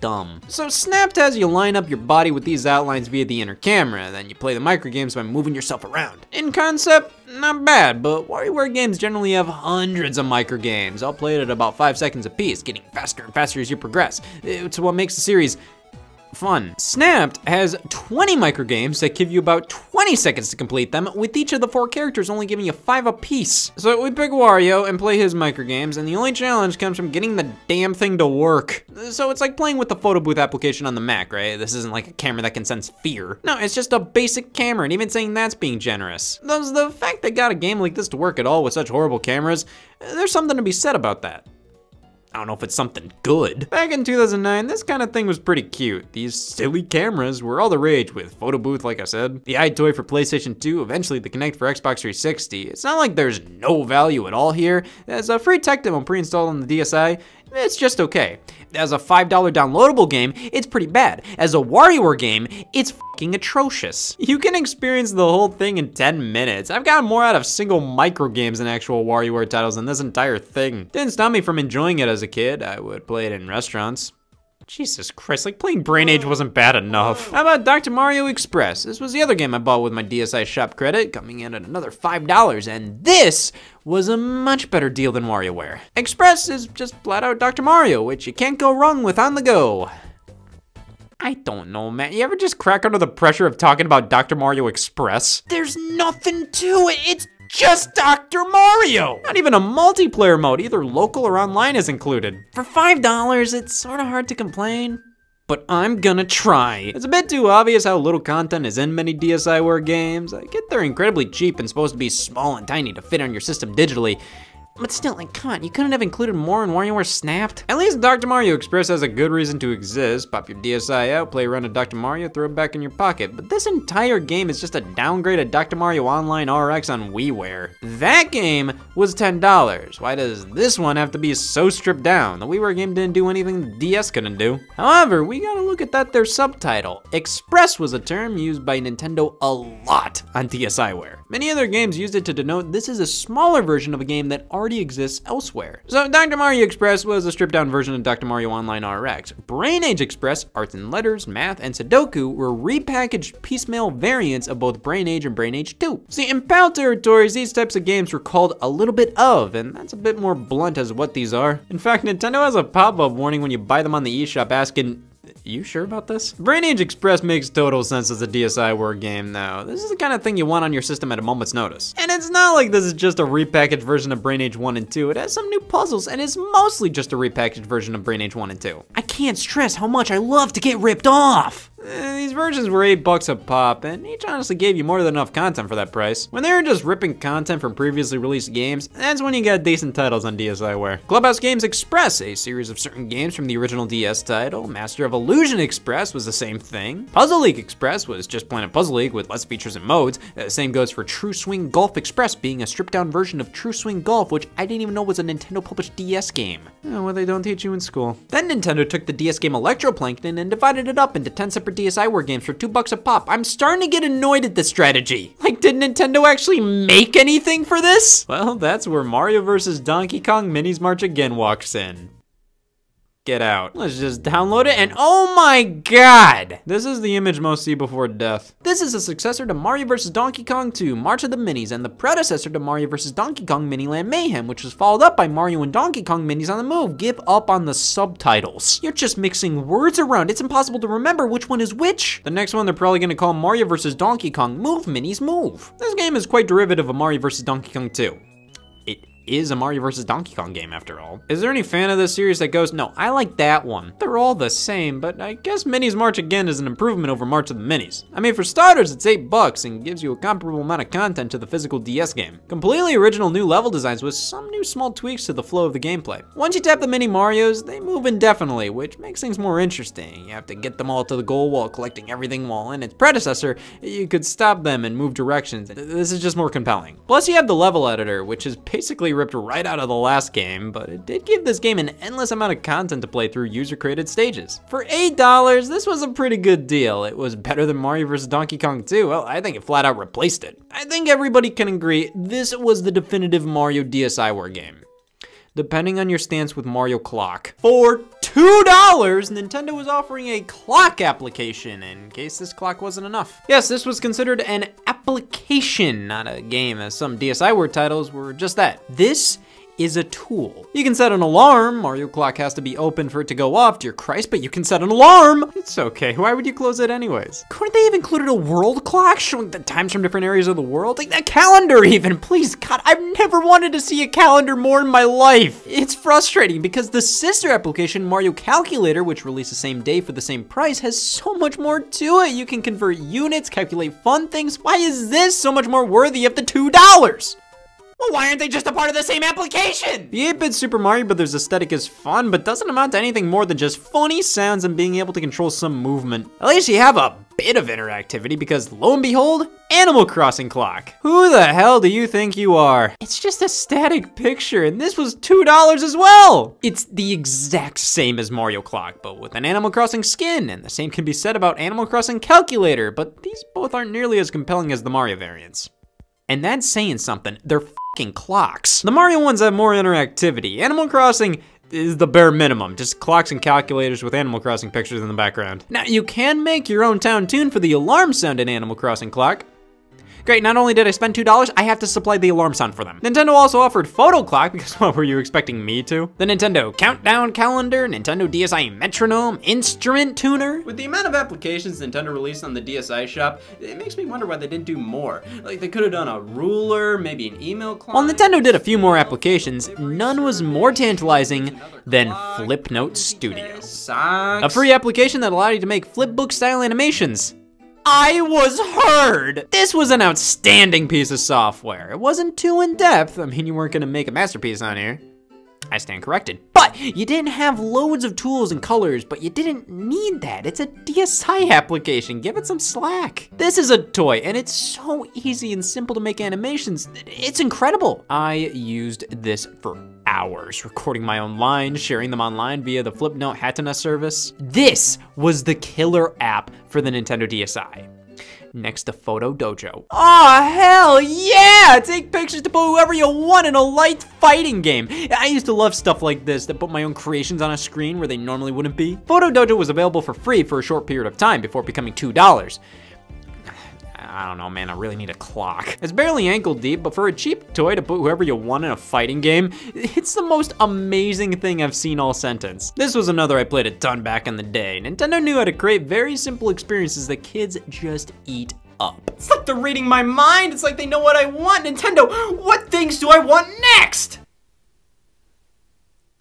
dumb. So Snapped has you line up your body with these outlines via the inner camera, then you play the microgames by moving yourself around. In concept, not bad, but WarioWare games generally have hundreds of microgames, all played at about 5 seconds apiece, getting faster and faster as you progress. It's what makes the series fun. Snapped has 20 microgames that give you about 20 20 seconds to complete them, with each of the four characters only giving you 5 apiece. So we pick Wario and play his microgames, and the only challenge comes from getting the damn thing to work. So it's like playing with the photo booth application on the Mac, right? This isn't like a camera that can sense fear. No, it's just a basic camera, and even saying that's being generous. Thus, the fact they got a game like this to work at all with such horrible cameras, there's something to be said about that. I don't know if it's something good. Back in 2009, this kind of thing was pretty cute. These silly cameras were all the rage with Photo Booth, like I said. The EyeToy for PlayStation 2, eventually the Kinect for Xbox 360. It's not like there's no value at all here. As a free tech demo pre-installed on the DSi, it's just okay. As a $5 downloadable game, it's pretty bad. As a WarioWare game, it's fucking atrocious. You can experience the whole thing in 10 minutes. I've gotten more out of single micro games than actual WarioWare titles than this entire thing. Didn't stop me from enjoying it as a kid. I would play it in restaurants. Jesus Christ, like playing Brain Age wasn't bad enough. How about Dr. Mario Express? This was the other game I bought with my DSi shop credit, coming in at another $5, and this was a much better deal than WarioWare. Express is just flat out Dr. Mario, which you can't go wrong with on the go. I don't know, man. You ever just crack under the pressure of talking about Dr. Mario Express? There's nothing to it. It's just Dr. Mario! Not even a multiplayer mode, either local or online is included. For $5, it's sort of hard to complain. But I'm gonna try. It's a bit too obvious how little content is in many DSiWare games. I get they're incredibly cheap and supposed to be small and tiny to fit on your system digitally, but still, like, come on, you couldn't have included more in WarioWare Snapped? At least Dr. Mario Express has a good reason to exist. Pop your DSi out, play around with Dr. Mario, throw it back in your pocket. But this entire game is just a downgrade of Dr. Mario Online RX on WiiWare. That game was $10. Why does this one have to be so stripped down? The WiiWare game didn't do anything the DS couldn't do. However, we gotta look at that their subtitle. Express was a term used by Nintendo a lot on DSiWare. Many other games used it to denote this is a smaller version of a game that already exists elsewhere. So Dr. Mario Express was a stripped down version of Dr. Mario Online RX. Brain Age Express, Arts and Letters, Math, and Sudoku were repackaged piecemeal variants of both Brain Age and Brain Age 2. See, in PAL territories, these types of games were called a little bit of, and that's a bit more blunt as what these are. In fact, Nintendo has a pop-up warning when you buy them on the eShop asking, you sure about this? Brain Age Express makes total sense as a DSI DSiWare game though. This is the kind of thing you want on your system at a moment's notice. And it's not like this is just a repackaged version of Brain Age 1 and 2. It has some new puzzles and is mostly just a repackaged version of Brain Age 1 and 2. I can't stress how much I love to get ripped off. Eh, these versions were 8 bucks a pop, and each honestly gave you more than enough content for that price. When they were just ripping content from previously released games, that's when you got decent titles on DSiWare. Clubhouse Games Express, a series of certain games from the original DS title. Master of Illusion Express was the same thing. Puzzle League Express was just plain Puzzle League with less features and modes. Uh, same goes for True Swing Golf Express being a stripped down version of True Swing Golf, which I didn't even know was a Nintendo published DS game. Oh, what they don't teach you in school. Then Nintendo took the DS game Electroplankton and divided it up into 10 separate DSiWare games for two bucks a pop. I'm starting to get annoyed at this strategy. Like, did Nintendo actually make anything for this? Well, that's where Mario vs. Donkey Kong Minis March again walks in. Get out. Let's just download it and oh my god! This is the image most see before death. This is a successor to Mario vs. Donkey Kong 2, March of the Minis, and the predecessor to Mario vs. Donkey Kong Miniland Mayhem, which was followed up by Mario and Donkey Kong Minis on the Move. Give up on the subtitles. You're just mixing words around. It's impossible to remember which one is which. The next one they're probably gonna call Mario vs. Donkey Kong Move Minis Move. This game is quite derivative of Mario vs. Donkey Kong 2 is a Mario vs. Donkey Kong game after all. Is there any fan of this series that goes, no, I like that one. They're all the same, but I guess Minis March again is an improvement over March of the Minis. I mean, for starters, it's 8 bucks and gives you a comparable amount of content to the physical DS game. Completely original new level designs with some new small tweaks to the flow of the gameplay. Once you tap the mini Marios, they move indefinitely, which makes things more interesting. You have to get them all to the goal while collecting everything while in its predecessor, you could stop them and move directions. This is just more compelling. Plus you have the level editor, which is basically ripped right out of the last game, but it did give this game an endless amount of content to play through user-created stages. For $8, this was a pretty good deal. It was better than Mario vs. Donkey Kong 2. Well, I think it flat out replaced it. I think everybody can agree this was the definitive Mario DSiWare game depending on your stance with Mario Clock. For $2, Nintendo was offering a clock application in case this clock wasn't enough. Yes, this was considered an application, not a game, as some DSiWare titles were just that. This is a tool. You can set an alarm. Mario Clock has to be open for it to go off, dear Christ, but you can set an alarm. It's okay. Why would you close it anyways? Couldn't they have included a world clock showing the times from different areas of the world? Like that calendar even, please, God, I've never wanted to see a calendar more in my life. It's frustrating because the sister application, Mario Calculator, which released the same day for the same price, has so much more to it. You can convert units, calculate fun things. Why is this so much more worthy of the $2? Well, why aren't they just a part of the same application? The 8-bit Super Mario Bros. aesthetic is fun, but doesn't amount to anything more than just funny sounds and being able to control some movement. At least you have a bit of interactivity because lo and behold, Animal Crossing Clock. Who the hell do you think you are? It's just a static picture and this was $2 as well. It's the exact same as Mario Clock, but with an Animal Crossing skin, and the same can be said about Animal Crossing Calculator, but these both aren't nearly as compelling as the Mario variants. And that's saying something. They're clocks. The Mario ones have more interactivity. Animal Crossing is the bare minimum, just clocks and calculators with Animal Crossing pictures in the background. Now, you can make your own town tune for the alarm sound in Animal Crossing Clock, Great, not only did I spend $2, I have to supply the alarm sound for them. Nintendo also offered Photo Clock, because what were you expecting me to? The Nintendo Countdown Calendar, Nintendo DSi Metronome, Instrument Tuner. With the amount of applications Nintendo released on the DSi shop, it makes me wonder why they didn't do more. Like, they could have done a ruler, maybe an email client. While Nintendo did a few more applications, none was more tantalizing than Flipnote Studio. A free application that allowed you to make flipbook style animations. I was heard! This was an outstanding piece of software. It wasn't too in-depth. I mean, you weren't gonna make a masterpiece on here. I stand corrected. But you didn't have loads of tools and colors, but you didn't need that. It's a DSi application. Give it some slack. This is a toy, and it's so easy and simple to make animations. It's incredible. I used this for hours, recording my own lines, sharing them online via the Flipnote Hatena service. This was the killer app for the Nintendo DSi next to Photo Dojo. Oh, hell yeah! Take pictures to put whoever you want in a light fighting game. I used to love stuff like this that put my own creations on a screen where they normally wouldn't be. Photo Dojo was available for free for a short period of time before becoming $2. I don't know, man, I really need a clock. It's barely ankle deep, but for a cheap toy to put whoever you want in a fighting game, it's the most amazing thing I've seen all sentence. This was another I played a ton back in the day. Nintendo knew how to create very simple experiences that kids just eat up. It's like they're reading my mind. It's like they know what I want. Nintendo, what things do I want next?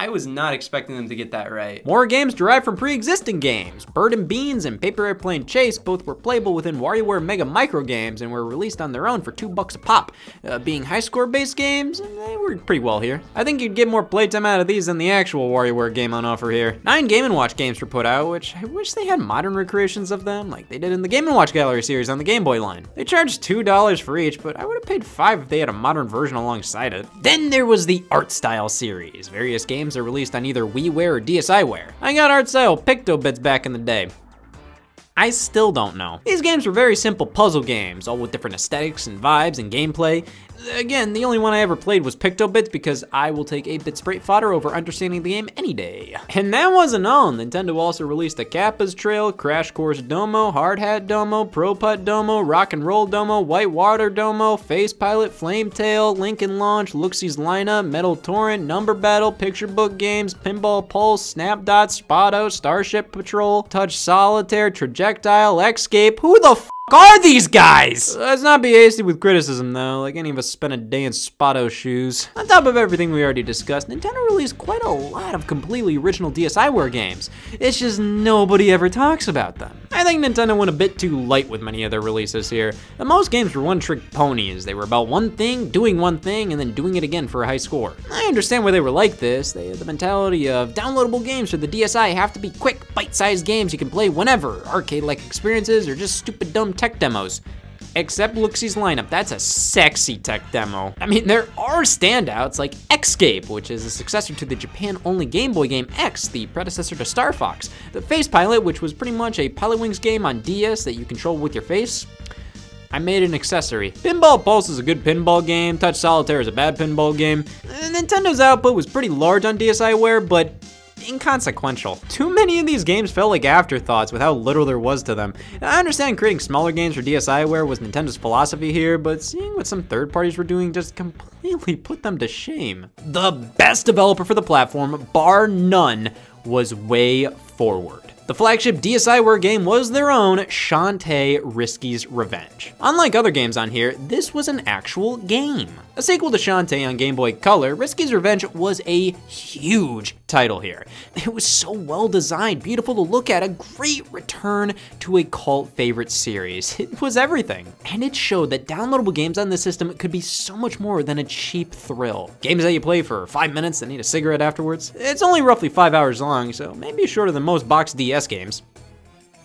I was not expecting them to get that right. More games derived from pre-existing games. Bird and Beans and Paper Airplane Chase both were playable within WarioWare Mega Micro games and were released on their own for two bucks a pop. Uh, being high score based games, they worked pretty well here. I think you'd get more playtime out of these than the actual WarioWare game on offer here. Nine Game & Watch games were put out, which I wish they had modern recreations of them like they did in the Game & Watch Gallery series on the Game Boy line. They charged $2 for each, but I would have paid 5 if they had a modern version alongside it. Then there was the Art Style series. Various games are released on either WiiWare or DSiWare. I got art style Pictobits back in the day. I still don't know. These games were very simple puzzle games, all with different aesthetics and vibes and gameplay. Again, the only one I ever played was Pictobits because I will take 8-bit sprite fodder over understanding the game any day. And that wasn't all. Nintendo also released the Kappa's Trail, Crash Course Domo, Hard Hat Domo, Pro Putt Domo, Rock and Roll Domo, White Water Domo, Face Pilot, Flame Tail, Link 'n' Launch, Looksies Lineup, Metal Torrent, Number Battle, Picture Book Games, Pinball Pulse, Snap Dot, Spotto, Starship Patrol, Touch Solitaire, Trajectile, X-Scape. Who the f are these guys? Let's not be hasty with criticism though, like any of us spent a day in Spotto shoes. On top of everything we already discussed, Nintendo released quite a lot of completely original DSiWare games. It's just nobody ever talks about them. I think Nintendo went a bit too light with many of their releases here. The most games were one-trick ponies. They were about one thing, doing one thing, and then doing it again for a high score. I understand why they were like this. They had the mentality of downloadable games for the DSi have to be quick, bite-sized games you can play whenever, arcade-like experiences, or just stupid dumb tech demos. Except Looksie's lineup, that's a sexy tech demo. I mean, there are standouts like X-Scape, which is a successor to the Japan-only Game Boy game X, the predecessor to Star Fox. The Face Pilot, which was pretty much a Pilotwings game on DS that you control with your face. I made an accessory. Pinball Pulse is a good pinball game, Touch Solitaire is a bad pinball game. Nintendo's output was pretty large on DSiWare, but inconsequential. Too many of these games felt like afterthoughts with how little there was to them. I understand creating smaller games for DSiWare was Nintendo's philosophy here, but seeing what some third parties were doing just completely put them to shame. The best developer for the platform, bar none, was WayForward. The flagship DSiWare game was their own Shantae Risky's Revenge. Unlike other games on here, this was an actual game. A sequel to Shantae on Game Boy Color, Risky's Revenge was a huge title here. It was so well designed, beautiful to look at, a great return to a cult favorite series. It was everything. And it showed that downloadable games on the system could be so much more than a cheap thrill. Games that you play for five minutes and need a cigarette afterwards. It's only roughly five hours long, so maybe shorter than most box DS games.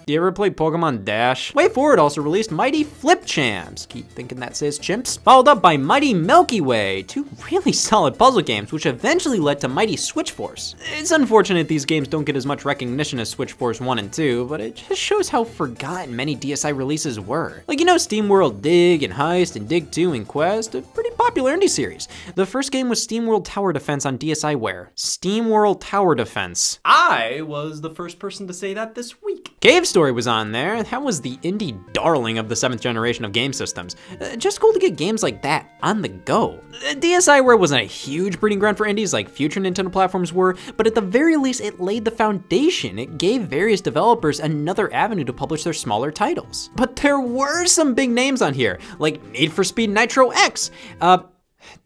Do you ever play Pokemon Dash? WayForward also released Mighty Flip Champs. Keep thinking that says chimps. Followed up by Mighty Milky Way, two really solid puzzle games, which eventually led to Mighty Switch Force. It's unfortunate these games don't get as much recognition as Switch Force 1 and 2, but it just shows how forgotten many DSi releases were. Like, you know, SteamWorld Dig and Heist and Dig 2 and Quest, a pretty popular indie series. The first game was SteamWorld Tower Defense on DSiWare. SteamWorld Tower Defense. I was the first person to say that this week. Cave Story was on there. That was the indie darling of the seventh generation of game systems. Uh, just cool to get games like that on the go. Uh, DSiWare wasn't a huge breeding ground for indies like future Nintendo platforms were, but at the very least, it laid the foundation. It gave various developers another avenue to publish their smaller titles. But there were some big names on here, like Need for Speed Nitro X, uh,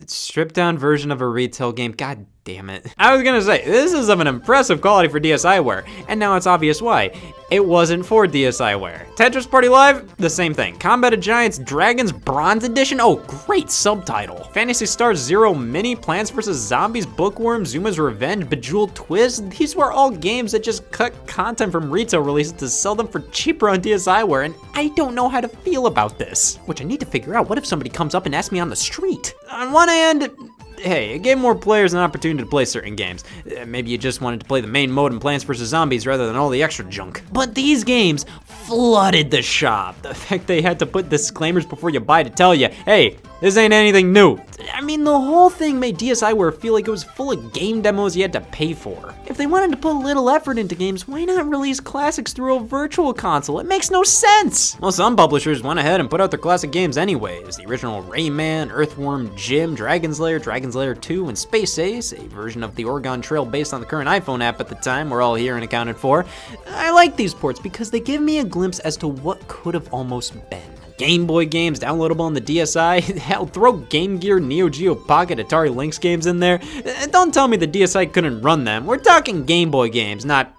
stripped down version of a retail game. God damn it. I was gonna say, this is of an impressive quality for DSiWare, and now it's obvious why. It wasn't for DSiWare. Tetris Party Live, the same thing. Combat of Giants Dragons Bronze Edition, oh, great subtitle. Phantasy Star Zero Mini, Plants vs. Zombies, Bookworm, Zuma's Revenge, Bejeweled Twist, these were all games that just cut content from retail releases to sell them for cheaper on DSiWare, and I don't know how to feel about this. Which I need to figure out, what if somebody comes up and asks me on the street? On one hand, hey, it gave more players an opportunity to play certain games. Uh, Maybe you just wanted to play the main mode in Plants vs. Zombies rather than all the extra junk. But these games flooded the shop. The fact they had to put disclaimers before you buy to tell you, hey, this ain't anything new. I mean, the whole thing made DSiWare feel like it was full of game demos you had to pay for. If they wanted to put a little effort into games, why not release classics through a virtual console? It makes no sense. Well, some publishers went ahead and put out their classic games anyways. The original Rayman, Earthworm Jim, Dragon's Lair, Dragon's Lair 2, and Space Ace, a version of the Oregon Trail based on the current iPhone app at the time, were all here and accounted for. I like these ports because they give me a glimpse as to what could have almost been. Game Boy games downloadable on the DSi. Hell, throw Game Gear, Neo Geo Pocket, Atari Lynx games in there. Uh, Don't tell me the DSi couldn't run them. We're talking Game Boy games, not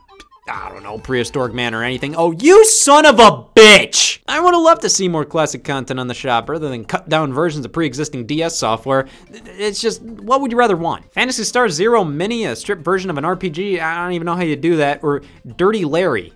I don't know, prehistoric man or anything. Oh, you son of a bitch! I would have loved to see more classic content on the shop rather than cut down versions of pre-existing DS software. It's just, what would you rather want? Phantasy Star Zero Mini, a stripped version of an RPG? I don't even know how you do that. Or Dirty Larry.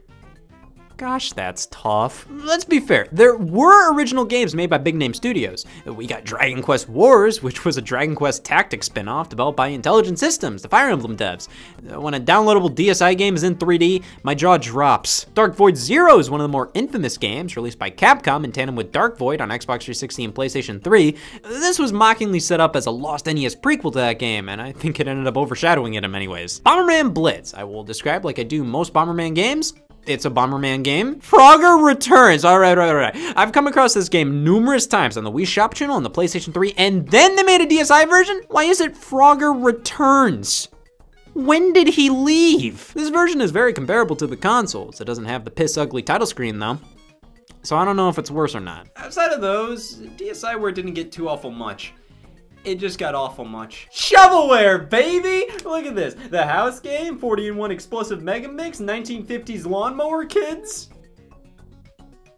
Gosh, that's tough. Let's be fair, there were original games made by big name studios. We got Dragon Quest Wars, which was a Dragon Quest Tactics spin-off developed by Intelligent Systems, the Fire Emblem devs. Uh, When a downloadable DSi game is in 3D, my jaw drops. Dark Void Zero is one of the more infamous games released by Capcom in tandem with Dark Void on Xbox 360 and PlayStation 3. This was mockingly set up as a Lost NES prequel to that game, and I think it ended up overshadowing it in many ways. Bomberman Blitz, I will describe like I do most Bomberman games, it's a Bomberman game. Frogger Returns. All right, all right, all right. I've come across this game numerous times on the Wii Shop channel on the PlayStation 3, and then they made a DSi version? Why is it Frogger Returns? When did he leave? This version is very comparable to the consoles. It doesn't have the piss ugly title screen though. So I don't know if it's worse or not. Outside of those, DSiWare didn't get too awful much. It just got awful much. Shovelware, baby! Look at this. The house game, 40 in 1 explosive mega mix, 1950s lawnmower kids.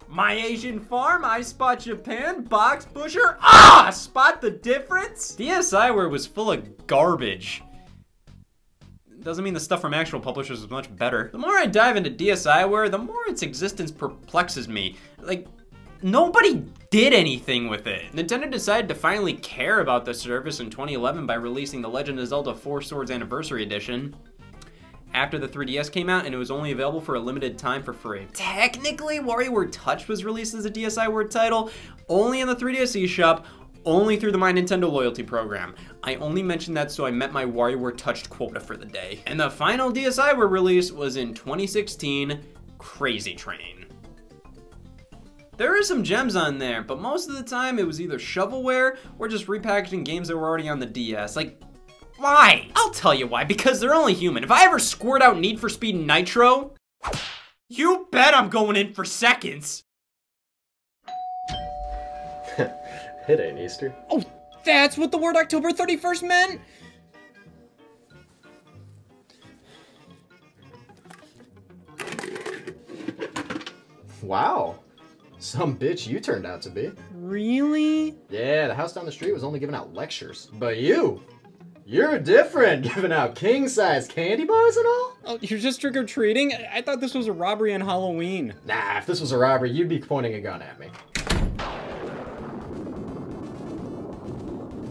My Asian Farm, I Spot Japan, Box Busher. Ah! Spot the difference? DSiWare was full of garbage. Doesn't mean the stuff from actual publishers is much better. The more I dive into DSiWare, the more its existence perplexes me. Like, nobody did anything with it. Nintendo decided to finally care about the service in 2011 by releasing The Legend of Zelda 4 Swords Anniversary Edition after the 3DS came out and it was only available for a limited time for free. Technically, WarioWare Touch was released as a DSi DSiWare title, only in the 3DS eShop, only through the My Nintendo loyalty program. I only mentioned that so I met my WarioWare touched quota for the day. And the final DSi DSiWare release was in 2016, Crazy Train. There are some gems on there, but most of the time it was either shovelware or just repackaging games that were already on the DS. Like, why? I'll tell you why, because they're only human. If I ever squirt out Need for Speed Nitro, you bet I'm going in for seconds. It ain't Easter. Oh, that's what the word October 31st meant? Wow. Some bitch you turned out to be. Really? Yeah, the house down the street was only giving out lectures. But you, you're different, giving out king-size candy bars and all? Oh, you're just trick-or-treating? I-, I thought this was a robbery on Halloween. Nah, if this was a robbery, you'd be pointing a gun at me.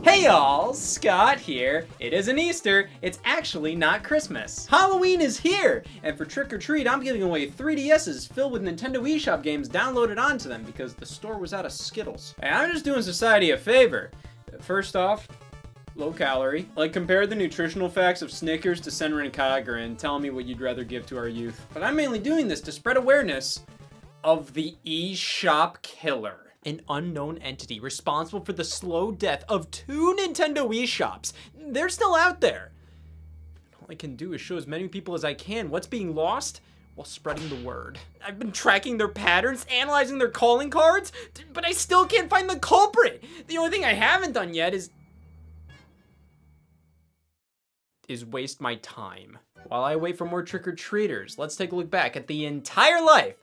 Hey y'all, Scott here. It isn't Easter, it's actually not Christmas. Halloween is here, and for Trick or Treat, I'm giving away 3DSs filled with Nintendo eShop games downloaded onto them because the store was out of Skittles. And I'm just doing society a favor. First off, low calorie. Like compare the nutritional facts of Snickers to Senran Kagura and tell me what you'd rather give to our youth. But I'm mainly doing this to spread awareness of the eShop killer an unknown entity responsible for the slow death of two Nintendo eShops. They're still out there. All I can do is show as many people as I can what's being lost while spreading the word. I've been tracking their patterns, analyzing their calling cards, but I still can't find the culprit. The only thing I haven't done yet is is waste my time. While I wait for more trick-or-treaters, let's take a look back at the entire life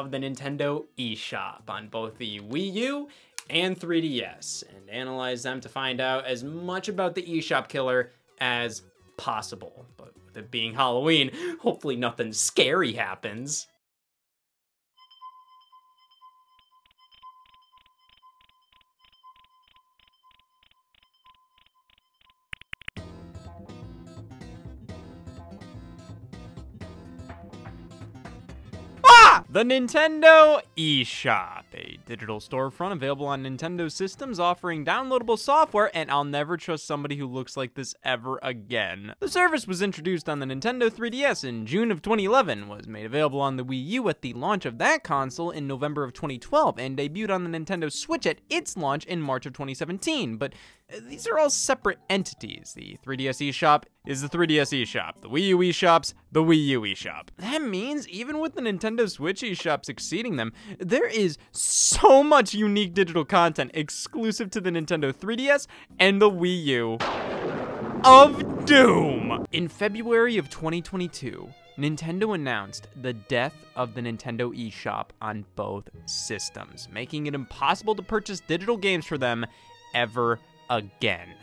of the Nintendo eShop on both the Wii U and 3DS and analyze them to find out as much about the eShop killer as possible. But with it being Halloween, hopefully nothing scary happens. The Nintendo eShop, a digital storefront available on Nintendo systems offering downloadable software, and I'll never trust somebody who looks like this ever again. The service was introduced on the Nintendo 3DS in June of 2011, was made available on the Wii U at the launch of that console in November of 2012, and debuted on the Nintendo Switch at its launch in March of 2017, but these are all separate entities. The 3DS eShop is the 3DS eShop. The Wii U eShop's the Wii U eShop. That means even with the Nintendo Switch eShop succeeding them, there is so much unique digital content exclusive to the Nintendo 3DS and the Wii U of Doom. In February of 2022, Nintendo announced the death of the Nintendo eShop on both systems, making it impossible to purchase digital games for them ever again.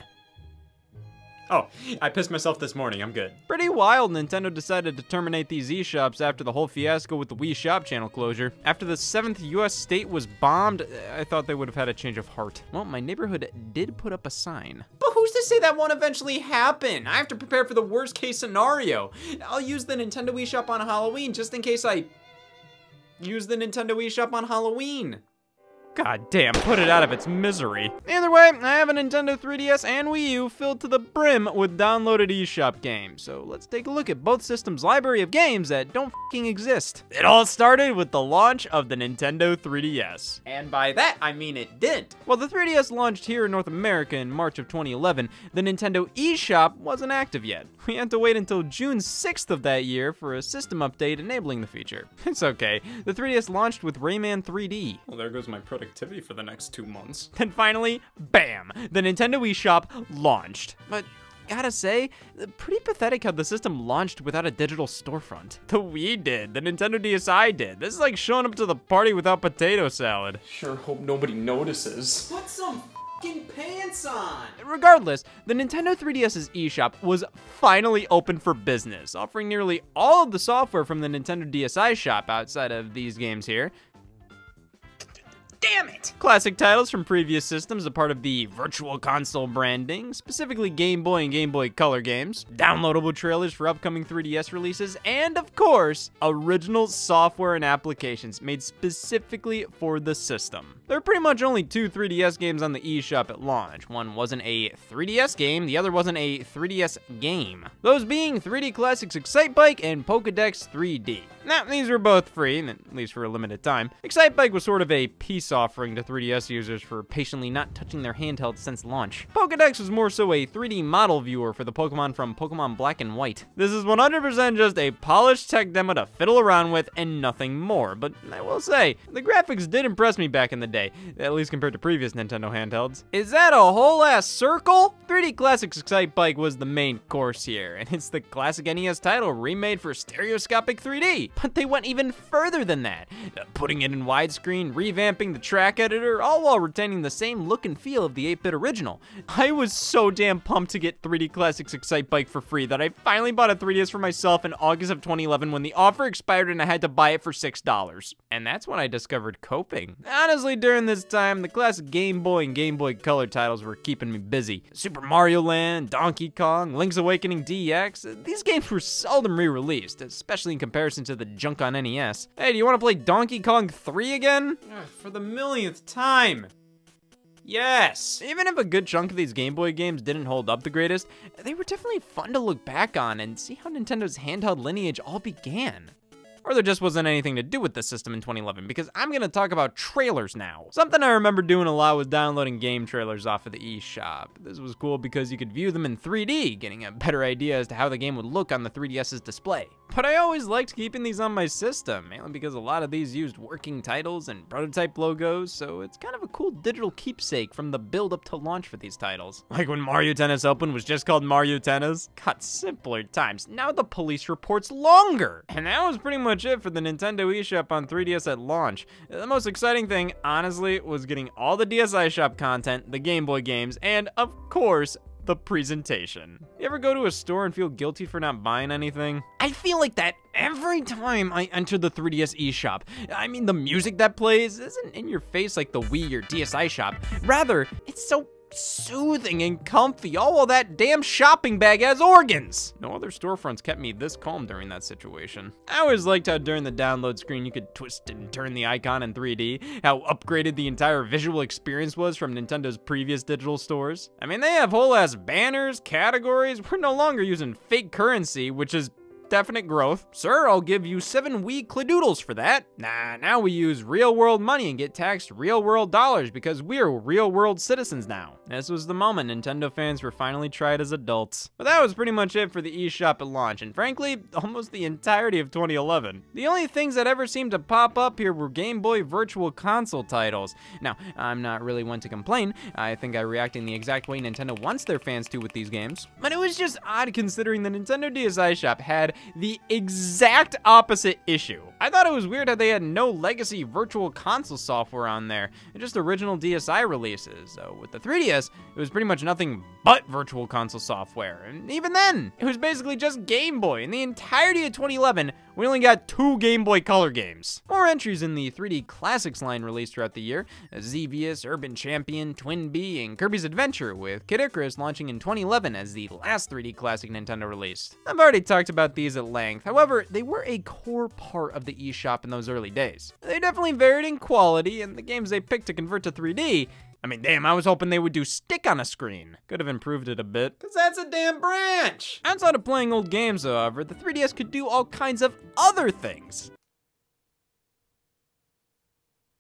Oh, I pissed myself this morning. I'm good. Pretty wild Nintendo decided to terminate these eShops after the whole fiasco with the Wii Shop channel closure. After the 7th US state was bombed, I thought they would have had a change of heart. Well, my neighborhood did put up a sign. But who's to say that won't eventually happen? I have to prepare for the worst case scenario. I'll use the Nintendo eShop on Halloween just in case I use the Nintendo eShop on Halloween. God damn, put it out of its misery. Either way, I have a Nintendo 3DS and Wii U filled to the brim with downloaded eShop games, so let's take a look at both systems' library of games that don't f***ing exist. It all started with the launch of the Nintendo 3DS. And by that, I mean it didn't. While the 3DS launched here in North America in March of 2011, the Nintendo eShop wasn't active yet. We had to wait until June 6th of that year for a system update enabling the feature. It's okay, the 3DS launched with Rayman 3D. Well, there goes my productivity for the next two months. Then finally, bam, the Nintendo eShop launched. But gotta say, pretty pathetic how the system launched without a digital storefront. The Wii did, the Nintendo DSi did. This is like showing up to the party without potato salad. Sure hope nobody notices. Put some fucking pants on! Regardless, the Nintendo 3DS's eShop was finally open for business, offering nearly all of the software from the Nintendo DSi shop outside of these games here. Damn it! Classic titles from previous systems, a part of the Virtual Console branding, specifically Game Boy and Game Boy Color games, downloadable trailers for upcoming 3DS releases, and of course, original software and applications made specifically for the system. There are pretty much only two 3DS games on the eShop at launch. One wasn't a 3DS game, the other wasn't a 3DS game. Those being 3D Classics Excitebike and Pokedex 3D. Now, these were both free, at least for a limited time. Excitebike was sort of a peace offering to 3DS users for patiently not touching their handheld since launch. Pokedex was more so a 3D model viewer for the Pokemon from Pokemon Black and White. This is 100% just a polished tech demo to fiddle around with and nothing more, but I will say, the graphics did impress me back in the day, at least compared to previous Nintendo handhelds. Is that a whole ass circle? 3D Classics Excitebike was the main course here, and it's the classic NES title remade for stereoscopic 3D. But they went even further than that, uh, putting it in widescreen, revamping the track editor, all while retaining the same look and feel of the 8-bit original. I was so damn pumped to get 3D Classics Excitebike for free that I finally bought a 3DS for myself in August of 2011 when the offer expired and I had to buy it for $6. And that's when I discovered coping. Honestly, during this time, the classic Game Boy and Game Boy Color titles were keeping me busy. Super Mario Land, Donkey Kong, Link's Awakening DX, these games were seldom re-released, especially in comparison to the junk on NES. Hey, do you want to play Donkey Kong 3 again? Ugh, For the millionth time. Yes. Even if a good chunk of these Game Boy games didn't hold up the greatest, they were definitely fun to look back on and see how Nintendo's handheld lineage all began. Or there just wasn't anything to do with the system in 2011, because I'm gonna talk about trailers now. Something I remember doing a lot was downloading game trailers off of the eShop. This was cool because you could view them in 3D, getting a better idea as to how the game would look on the 3DS's display. But I always liked keeping these on my system, mainly because a lot of these used working titles and prototype logos, so it's kind of a cool digital keepsake from the build up to launch for these titles. Like when Mario Tennis Open was just called Mario Tennis. Got simpler times. Now the police report's longer. And that was pretty much it for the Nintendo eShop on 3DS at launch. The most exciting thing, honestly, was getting all the DSi Shop content, the Game Boy games, and of course, the presentation. You ever go to a store and feel guilty for not buying anything? I feel like that every time I enter the 3DS eShop. I mean, the music that plays isn't in your face like the Wii or DSi shop. Rather, it's so soothing and comfy, all while that damn shopping bag has organs. No other storefronts kept me this calm during that situation. I always liked how during the download screen you could twist and turn the icon in 3D, how upgraded the entire visual experience was from Nintendo's previous digital stores. I mean, they have whole ass banners, categories, we're no longer using fake currency, which is definite growth. Sir, I'll give you seven wee cladoodles for that. Nah, now we use real world money and get taxed real world dollars because we're real world citizens now. This was the moment Nintendo fans were finally tried as adults. But that was pretty much it for the eShop at launch, and frankly, almost the entirety of 2011. The only things that ever seemed to pop up here were Game Boy Virtual Console titles. Now, I'm not really one to complain. I think I react in the exact way Nintendo wants their fans to with these games. But it was just odd considering the Nintendo DSi shop had the exact opposite issue. I thought it was weird how they had no legacy virtual console software on there, just original DSi releases. So with the 3DS, it was pretty much nothing but virtual console software. And even then, it was basically just Game Boy. In the entirety of 2011, we only got two Game Boy Color games. More entries in the 3D Classics line released throughout the year, Xevious, Urban Champion, TwinBee, and Kirby's Adventure, with Kid Icarus launching in 2011 as the last 3D Classic Nintendo released. I've already talked about these at length, however, they were a core part of the eShop in those early days. They definitely varied in quality, and the games they picked to convert to 3D I mean, damn, I was hoping they would do stick on a screen. Could have improved it a bit. Cause that's a damn branch. Outside of playing old games, however, the 3DS could do all kinds of other things.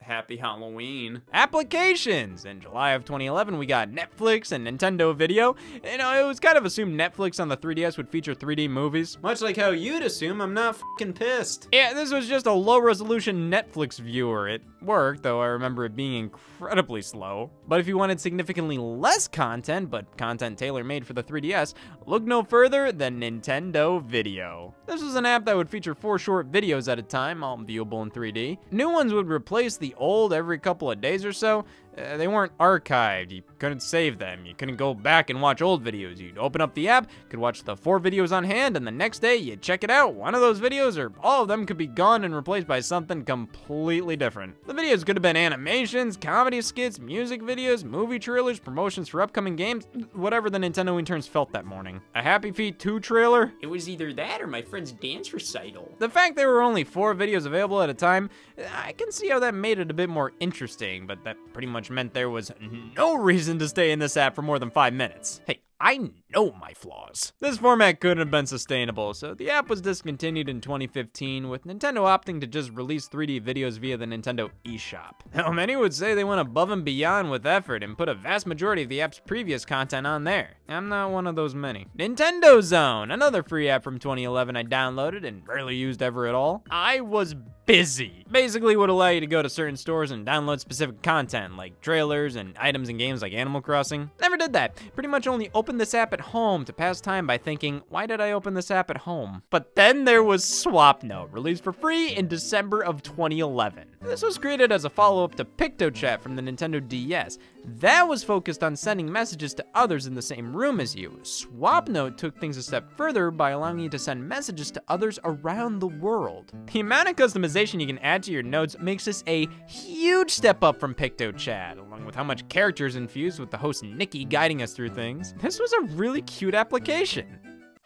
Happy Halloween. Applications! In July of 2011, we got Netflix and Nintendo Video. You know, it was kind of assumed Netflix on the 3DS would feature 3D movies. Much like how you'd assume I'm not fucking pissed. Yeah, this was just a low resolution Netflix viewer. It worked, though I remember it being incredibly slow. But if you wanted significantly less content, but content tailor made for the 3DS, look no further than Nintendo Video. This was an app that would feature four short videos at a time, all viewable in 3D. New ones would replace the old every couple of days or so. Uh, they weren't archived. You couldn't save them. You couldn't go back and watch old videos. You'd open up the app, could watch the four videos on hand, and the next day you'd check it out. One of those videos or all of them could be gone and replaced by something completely different. The videos could have been animations, comedy skits, music videos, movie trailers, promotions for upcoming games, whatever the Nintendo interns felt that morning. A Happy Feet 2 trailer? It was either that or my friend's dance recital. The fact there were only four videos available at a time, I can see how that made it a bit more interesting, but that pretty much meant there was no reason to stay in this app for more than five minutes. Hey, I know my flaws. This format couldn't have been sustainable, so the app was discontinued in 2015, with Nintendo opting to just release 3D videos via the Nintendo eShop. Now, many would say they went above and beyond with effort and put a vast majority of the app's previous content on there. I'm not one of those many. Nintendo Zone, another free app from 2011 I downloaded and rarely used ever at all. I was busy. Basically would allow you to go to certain stores and download specific content, like trailers and items in games like Animal Crossing. Never did that. Pretty much only opened this app at home to pass time by thinking, why did I open this app at home? But then there was SwapNote, released for free in December of 2011. This was created as a follow-up to PictoChat from the Nintendo DS. That was focused on sending messages to others in the same room as you. SwapNote took things a step further by allowing you to send messages to others around the world. The amount of customization you can add to your notes makes this a huge step up from PictoChat, along with how much character is infused with the host Nikki guiding us through things. This was a really cute application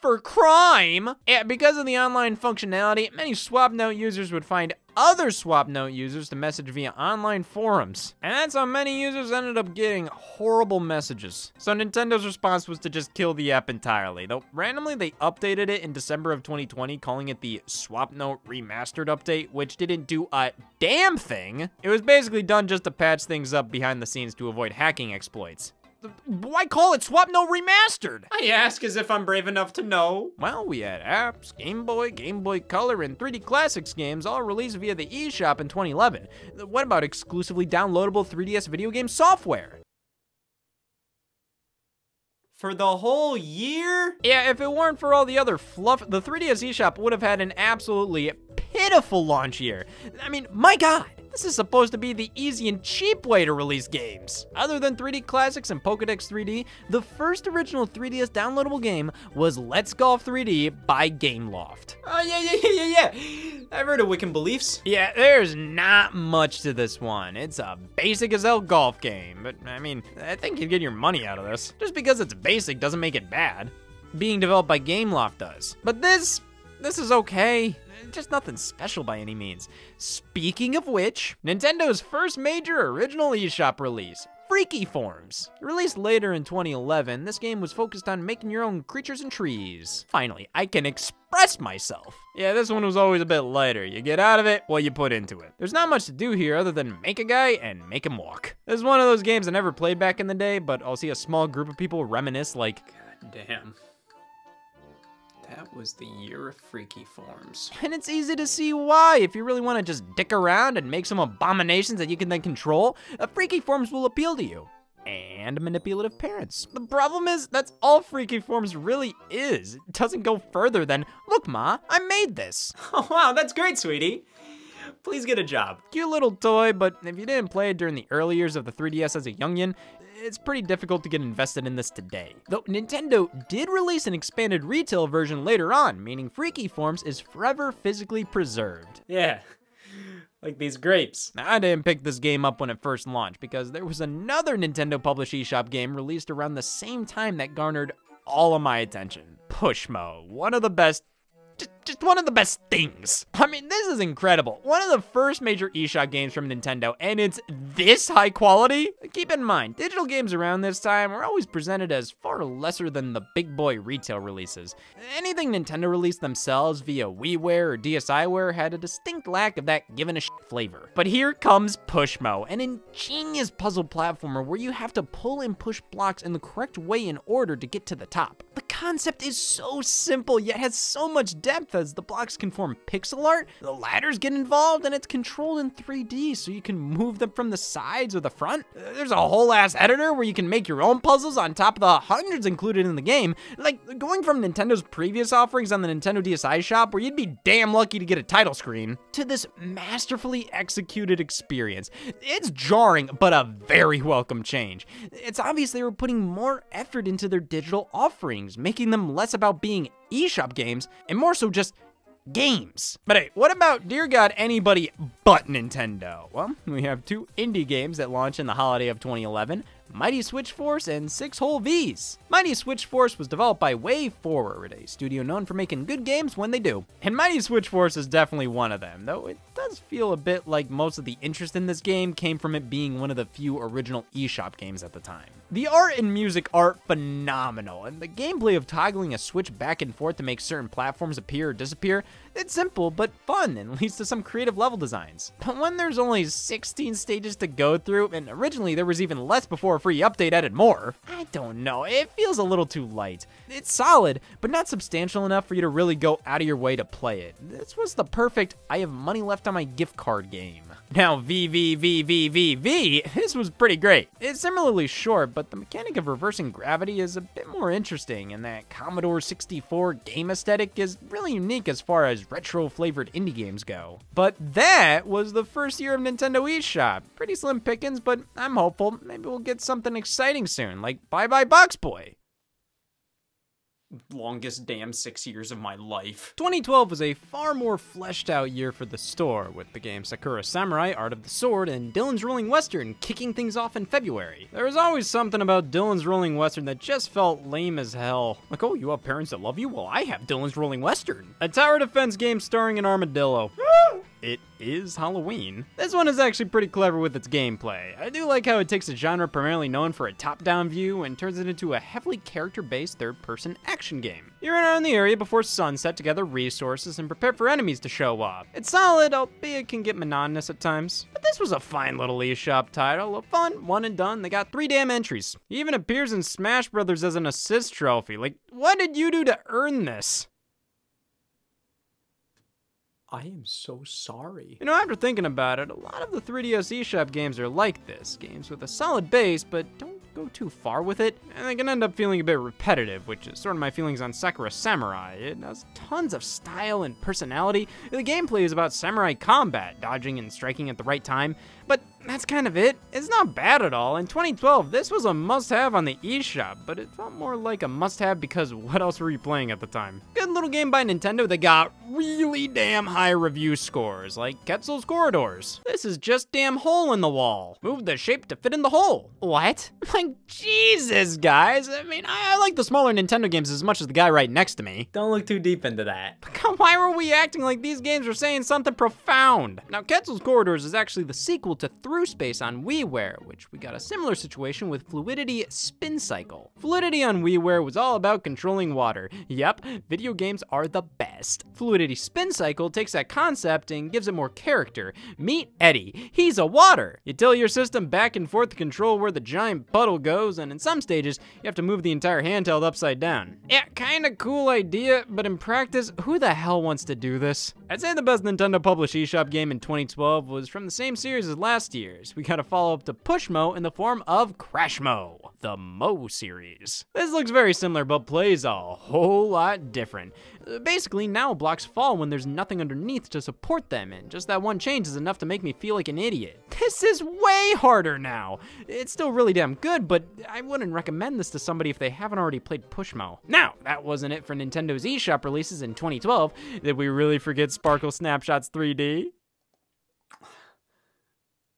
for crime. Yeah, because of the online functionality, many SwapNote users would find other SwapNote users to message via online forums. And that's how many users ended up getting horrible messages. So Nintendo's response was to just kill the app entirely, though randomly they updated it in December of 2020, calling it the SwapNote Remastered Update, which didn't do a damn thing. It was basically done just to patch things up behind the scenes to avoid hacking exploits. Why call it Swap No Remastered? I ask as if I'm brave enough to know. Well, we had apps, Game Boy, Game Boy Color, and 3D Classics games all released via the eShop in 2011. What about exclusively downloadable 3DS video game software? For the whole year? Yeah, if it weren't for all the other fluff, the 3DS eShop would have had an absolutely pitiful launch year. I mean, my god. This is supposed to be the easy and cheap way to release games. Other than 3D Classics and Pokedex 3D, the first original 3DS downloadable game was Let's Golf 3D by Gameloft. Oh, yeah, yeah, yeah, yeah, yeah. I've heard of Wiccan Beliefs. Yeah, there's not much to this one. It's a basic as hell golf game, but I mean, I think you'd get your money out of this. Just because it's basic doesn't make it bad. Being developed by Gameloft does. But this, this is okay just nothing special by any means. Speaking of which, Nintendo's first major original eShop release, Freaky Forms. Released later in 2011, this game was focused on making your own creatures and trees. Finally, I can express myself. Yeah, this one was always a bit lighter. You get out of it what you put into it. There's not much to do here other than make a guy and make him walk. This is one of those games I never played back in the day, but I'll see a small group of people reminisce like, God damn. That was the year of freaky forms. And it's easy to see why. If you really want to just dick around and make some abominations that you can then control, a freaky forms will appeal to you. And manipulative parents. The problem is, that's all Freaky Forms really is. It doesn't go further than, look ma, I made this. Oh wow, that's great, sweetie. Please get a job. Cute little toy, but if you didn't play it during the early years of the 3DS as a youngin', it's pretty difficult to get invested in this today. Though Nintendo did release an expanded retail version later on, meaning Freaky Forms is forever physically preserved. Yeah, like these grapes. Now, I didn't pick this game up when it first launched because there was another Nintendo published eShop game released around the same time that garnered all of my attention. Pushmo, one of the best just, one of the best things. I mean, this is incredible. One of the first major eShop games from Nintendo, and it's this high quality? Keep in mind, digital games around this time were always presented as far lesser than the big boy retail releases. Anything Nintendo released themselves via WiiWare or DSiWare had a distinct lack of that given a flavor. But here comes Pushmo, an ingenious puzzle platformer where you have to pull and push blocks in the correct way in order to get to the top. The concept is so simple, yet has so much depth as the blocks can form pixel art, the ladders get involved, and it's controlled in 3D so you can move them from the sides or the front. Uh, There's a whole ass editor where you can make your own puzzles on top of the hundreds included in the game. Like, going from Nintendo's previous offerings on the Nintendo DSi shop, where you'd be damn lucky to get a title screen, to this masterfully executed experience. It's jarring, but a very welcome change. It's obvious they were putting more effort into their digital offerings, them less about being eShop games and more so just games. But hey, what about dear god anybody but Nintendo? Well, we have two indie games that launch in the holiday of 2011. Mighty Switch Force and Six Hole Vs. Mighty Switch Force was developed by WayForward, a studio known for making good games when they do. And Mighty Switch Force is definitely one of them, though it does feel a bit like most of the interest in this game came from it being one of the few original eShop games at the time. The art and music are phenomenal, and the gameplay of toggling a switch back and forth to make certain platforms appear or disappear, it's simple but fun and leads to some creative level designs. But when there's only 16 stages to go through, and originally there was even less before a free update added more, I don't know, it feels a little too light. It's solid, but not substantial enough for you to really go out of your way to play it. This was the perfect I have money left on my gift card game. Now, VVVVVV, this was pretty great. It's similarly short, but the mechanic of reversing gravity is a bit more interesting, and that Commodore 64 game aesthetic is really unique as far as retro flavored indie games go. But that was the first year of Nintendo eShop. Pretty slim pickings, but I'm hopeful. Maybe we'll get something exciting soon, like Bye Bye BoxBoy longest damn six years of my life. 2012 was a far more fleshed out year for the store, with the game Sakura Samurai Art of the Sword and Dillon's Rolling Western kicking things off in February. There was always something about Dillon's Rolling Western that just felt lame as hell. Like, oh, you have parents that love you? Well, I have Dillon's Rolling Western. A tower defense game starring an armadillo. It is Halloween. This one is actually pretty clever with its gameplay. I do like how it takes a genre primarily known for a top-down view and turns it into a heavily character-based third-person action game. You run around the area before sunset to gather resources and prepare for enemies to show up. It's solid, albeit can get monotonous at times. But this was a fine little eShop title, a fun, one and done. They got three damn entries. He even appears in Smash Brothers as an assist trophy. Like, what did you do to earn this? I am so sorry. You know, after thinking about it, a lot of the 3DS eShop games are like this. Games with a solid base, but don't go too far with it, and they can end up feeling a bit repetitive, which is sort of my feelings on Sakura Samurai. It has tons of style and personality. The gameplay is about samurai combat, dodging and striking at the right time, but that's kind of it. It's not bad at all. In 2012, this was a must-have on the eShop, but it felt more like a must-have because what else were you playing at the time? Good little game by Nintendo that got really damn high review scores, like Ketzal's Corridors. This is just damn hole in the wall. Move the shape to fit in the hole. What? Like, Jesus, guys. I mean, I, I like the smaller Nintendo games as much as the guy right next to me. Don't look too deep into that. Why were we acting like these games were saying something profound? Now, Ketzal's Corridors is actually the sequel to Through Space on WiiWare, which we got a similar situation with Fluidity Spin Cycle. Fluidity on WiiWare was all about controlling water. Yep, video games are the best. Fluidity Spin Cycle takes that concept and gives it more character. Meet Eddie. He's a water. You tilt your system back and forth to control where the giant puddle goes, and in some stages, you have to move the entire handheld upside down. Yeah, kinda cool idea, but in practice, who the hell wants to do this? I'd say the best Nintendo published eShop game in 2012 was from the same series as last year's. We got a follow up to Pushmo in the form of Crashmo, the Mo series. This looks very similar, but plays a whole lot different. Uh, Basically, now blocks fall when there's nothing underneath to support them, and just that one change is enough to make me feel like an idiot. This is way harder now. It's still really damn good, but I wouldn't recommend this to somebody if they haven't already played Pushmo. Now, that wasn't it for Nintendo's eShop releases in 2012. Did we really forget Sparkle Snapshots 3D?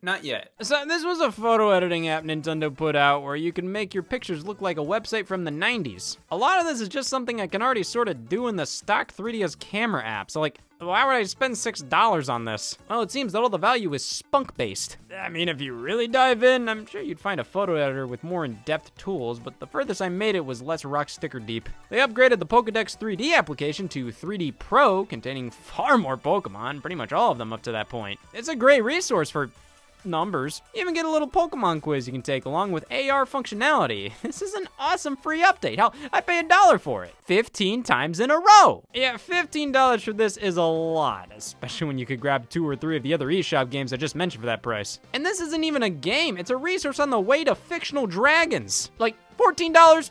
Not yet. So this was a photo editing app Nintendo put out where you can make your pictures look like a website from the 90s. A lot of this is just something I can already sort of do in the stock 3DS camera app, so like, why would I spend $6 on this? Well, it seems that all the value is spunk-based. I mean, if you really dive in, I'm sure you'd find a photo editor with more in-depth tools, but the furthest I made it was less rock sticker deep. They upgraded the Pokedex 3D application to 3D Pro, containing far more Pokemon, pretty much all of them up to that point. It's a great resource for numbers. You even get a little Pokemon quiz you can take along with AR functionality. This is an awesome free update. Hell, I pay a dollar for it. 15 times in a row. Yeah, $15 for this is a lot, especially when you could grab two or three of the other eShop games I just mentioned for that price. And this isn't even a game, it's a resource on the way to fictional dragons. Like, $14?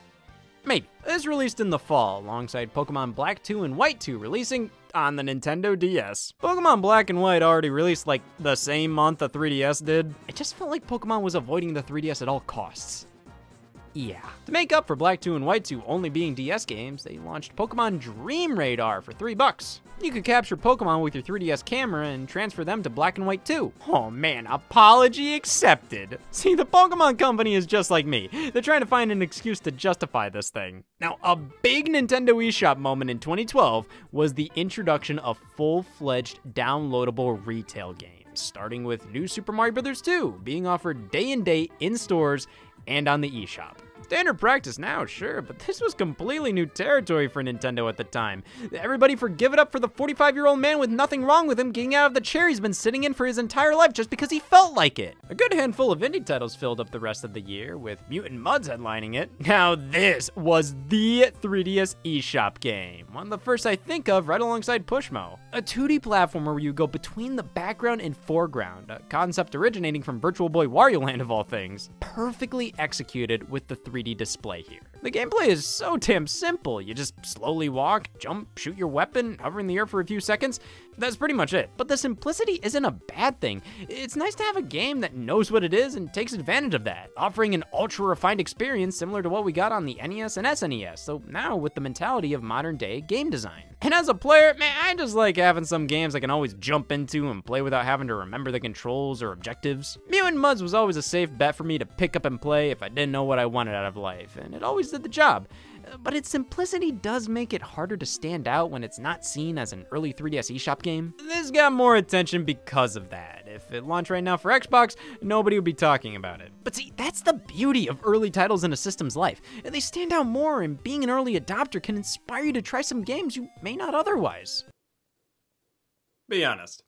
Maybe. This released in the fall, alongside Pokemon Black 2 and White 2 releasing on the Nintendo DS. Pokemon Black and White already released like the same month the 3DS did. It just felt like Pokemon was avoiding the 3DS at all costs. Yeah. To make up for Black 2 and White 2 only being DS games, they launched Pokemon Dream Radar for 3 bucks. You could capture Pokemon with your 3DS camera and transfer them to Black and White 2. Oh man, apology accepted. See, the Pokemon Company is just like me. They're trying to find an excuse to justify this thing. Now, a big Nintendo eShop moment in 2012 was the introduction of full-fledged downloadable retail games, starting with New Super Mario Bros. 2 being offered day and date in stores and on the eShop. Standard practice now, sure, but this was completely new territory for Nintendo at the time. Everybody forgive it up for the 45 year old man with nothing wrong with him getting out of the chair he's been sitting in for his entire life just because he felt like it. A good handful of indie titles filled up the rest of the year, with Mutant Mudds headlining it. Now, this was the 3DS eShop game, one of the first I think of right alongside Pushmo. A 2D platformer where you go between the background and foreground, a concept originating from Virtual Boy Wario Land of all things. Perfectly executed with the 3D display here. The gameplay is so damn simple. You just slowly walk, jump, shoot your weapon, hover in the air for a few seconds. That's pretty much it. But the simplicity isn't a bad thing. It's nice to have a game that knows what it is and takes advantage of that, offering an ultra refined experience similar to what we got on the NES and SNES, so now with the mentality of modern day game design. And as a player, man, I just like having some games I can always jump into and play without having to remember the controls or objectives. Mutant Mudds was always a safe bet for me to pick up and play if I didn't know what I wanted out of life, and it always did the job. But its simplicity does make it harder to stand out when it's not seen as an early 3DS eShop game. This got more attention because of that. If it launched right now for Xbox, nobody would be talking about it. But see, that's the beauty of early titles in a system's life. And they stand out more, and being an early adopter can inspire you to try some games you may not otherwise. Be honest.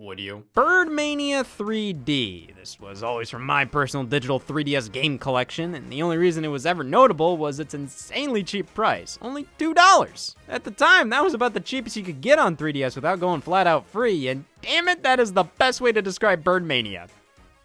Would you? Birdmania 3D. This was always from my personal digital 3DS game collection, and the only reason it was ever notable was its insanely cheap price. Only $2. At the time, that was about the cheapest you could get on 3DS without going flat out free, and damn it, that is the best way to describe Birdmania.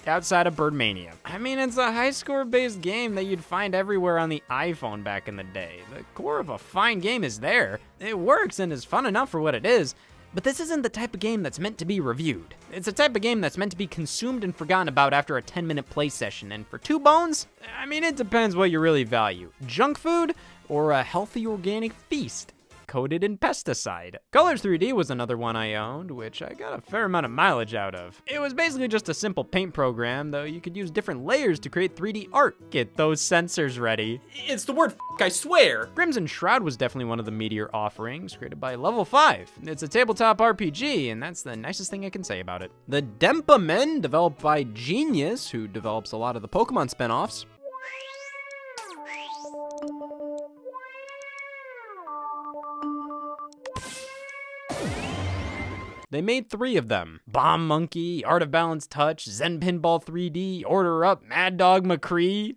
Outside of Birdmania. I mean, it's a high score based game that you'd find everywhere on the iPhone back in the day. The core of a fine game is there. It works and is fun enough for what it is, but this isn't the type of game that's meant to be reviewed. It's a type of game that's meant to be consumed and forgotten about after a 10 minute play session, and for two bones, I mean, it depends what you really value. Junk food or a healthy organic feast coated in pesticide. Colors 3D was another one I owned, which I got a fair amount of mileage out of. It was basically just a simple paint program, though you could use different layers to create 3D art. Get those sensors ready. It's the word I swear. Crimson Shroud was definitely one of the Meteor offerings, created by Level 5. It's a tabletop RPG, and that's the nicest thing I can say about it. The Denpa Men, developed by Genius, who develops a lot of the Pokemon spin-offs. They made three of them. Bomb Monkey, Art of Balance Touch, Zen Pinball 3D, Order Up, Mad Dog McCree.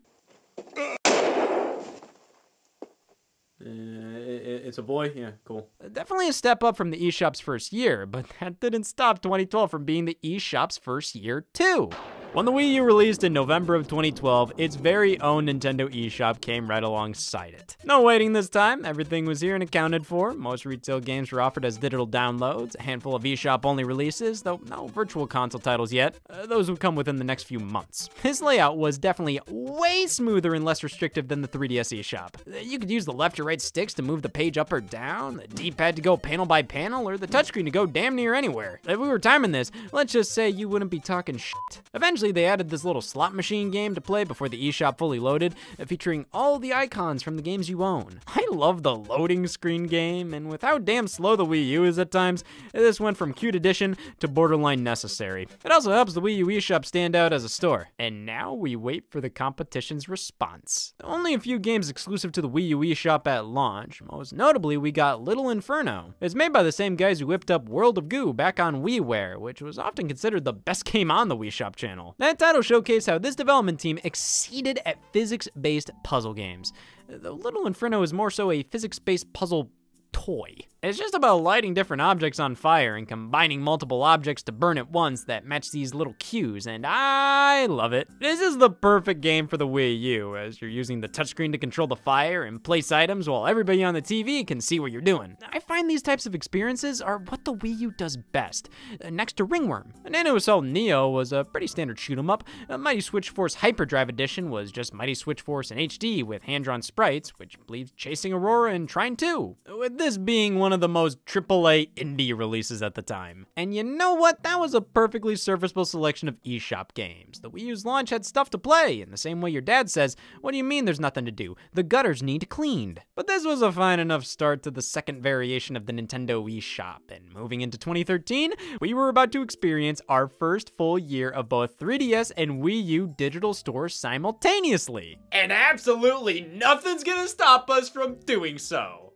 Uh, it's a boy? Yeah, cool. Definitely a step up from the eShop's first year, but that didn't stop 2012 from being the eShop's first year too. When the Wii U released in November of 2012, its very own Nintendo eShop came right alongside it. No waiting this time, everything was here and accounted for. Most retail games were offered as digital downloads, a handful of eShop only releases, though no virtual console titles yet. Uh, those would come within the next few months. His layout was definitely way smoother and less restrictive than the 3DS eShop. Uh, You could use the left or right sticks to move the page up or down, the D-pad to go panel by panel, or the touchscreen to go damn near anywhere. If we were timing this, let's just say you wouldn't be talking shit. Eventually, Eventually, they added this little slot machine game to play before the eShop fully loaded, uh, featuring all the icons from the games you own. I love the loading screen game, and with how damn slow the Wii U is at times, this went from cute addition to borderline necessary. It also helps the Wii U eShop stand out as a store. And now we wait for the competition's response. Only a few games exclusive to the Wii U eShop at launch. Most notably, we got Little Inferno. It's made by the same guys who whipped up World of Goo back on WiiWare, which was often considered the best game on the Wii Shop channel. That title showcased how this development team exceeded at physics-based puzzle games. Though Little Inferno is more so a physics-based puzzle toy. It's just about lighting different objects on fire and combining multiple objects to burn at once that match these little cues, and I love it. This is the perfect game for the Wii U, as you're using the touchscreen to control the fire and place items while everybody on the TV can see what you're doing. I find these types of experiences are what the Wii U does best, uh, next to Ringworm. Nano Assault Neo was a pretty standard shoot 'em up. Uh, Mighty Switch Force Hyperdrive Edition was just Mighty Switch Force in HD with hand-drawn sprites, which bleeds Chasing Aurora and Trine 2, with this being one of the most AAA indie releases at the time. And you know what? That was a perfectly serviceable selection of eShop games. The Wii U's launch had stuff to play, in the same way your dad says, what do you mean there's nothing to do? The gutters need cleaned. But this was a fine enough start to the second variation of the Nintendo eShop, and moving into 2013, we were about to experience our first full year of both 3DS and Wii U digital stores simultaneously. And absolutely nothing's gonna stop us from doing so.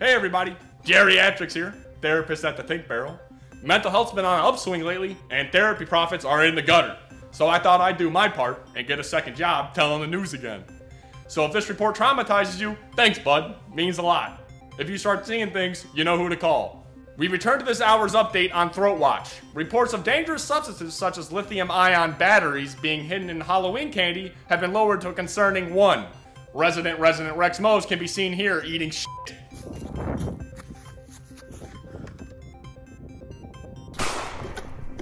Hey everybody, Geriatrics here, therapist at the Think Barrel. Mental health's been on an upswing lately, and therapy profits are in the gutter. So I thought I'd do my part and get a second job telling the news again. So if this report traumatizes you, thanks bud, means a lot. If you start seeing things, you know who to call. We return to this hour's update on Throat Watch. Reports of dangerous substances such as lithium ion batteries being hidden in Halloween candy have been lowered to a concerning one. Resident Resident Rex Mose can be seen here eating shit.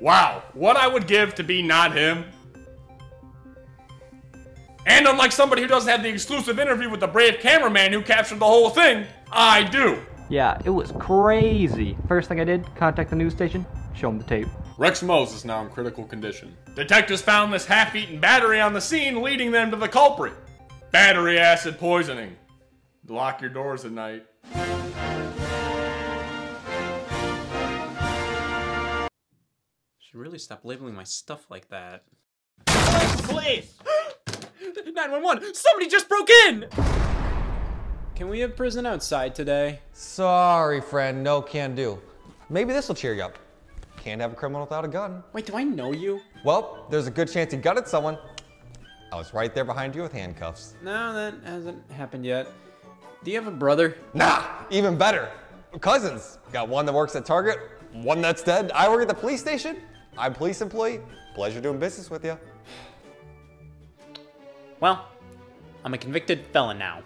Wow, what I would give to be not him. And unlike somebody who doesn't have the exclusive interview with the brave cameraman who captured the whole thing, I do. Yeah, it was crazy. First thing I did, contact the news station, show them the tape. Rex Mose is now in critical condition. Detectives found this half-eaten battery on the scene, leading them to the culprit. Battery acid poisoning. Lock your doors at night. Should really stop labeling my stuff like that. Please! 911! Somebody just broke in! Can we have prison outside today? Sorry, friend, no can do. Maybe this will cheer you up. Can't have a criminal without a gun. Wait, do I know you? Well, there's a good chance he gutted someone. I was right there behind you with handcuffs. No, that hasn't happened yet. Do you have a brother? Nah, even better. Cousins. Got one that works at Target, one that's dead. I work at the police station. I'm police employee. Pleasure doing business with you. Well, I'm a convicted felon now.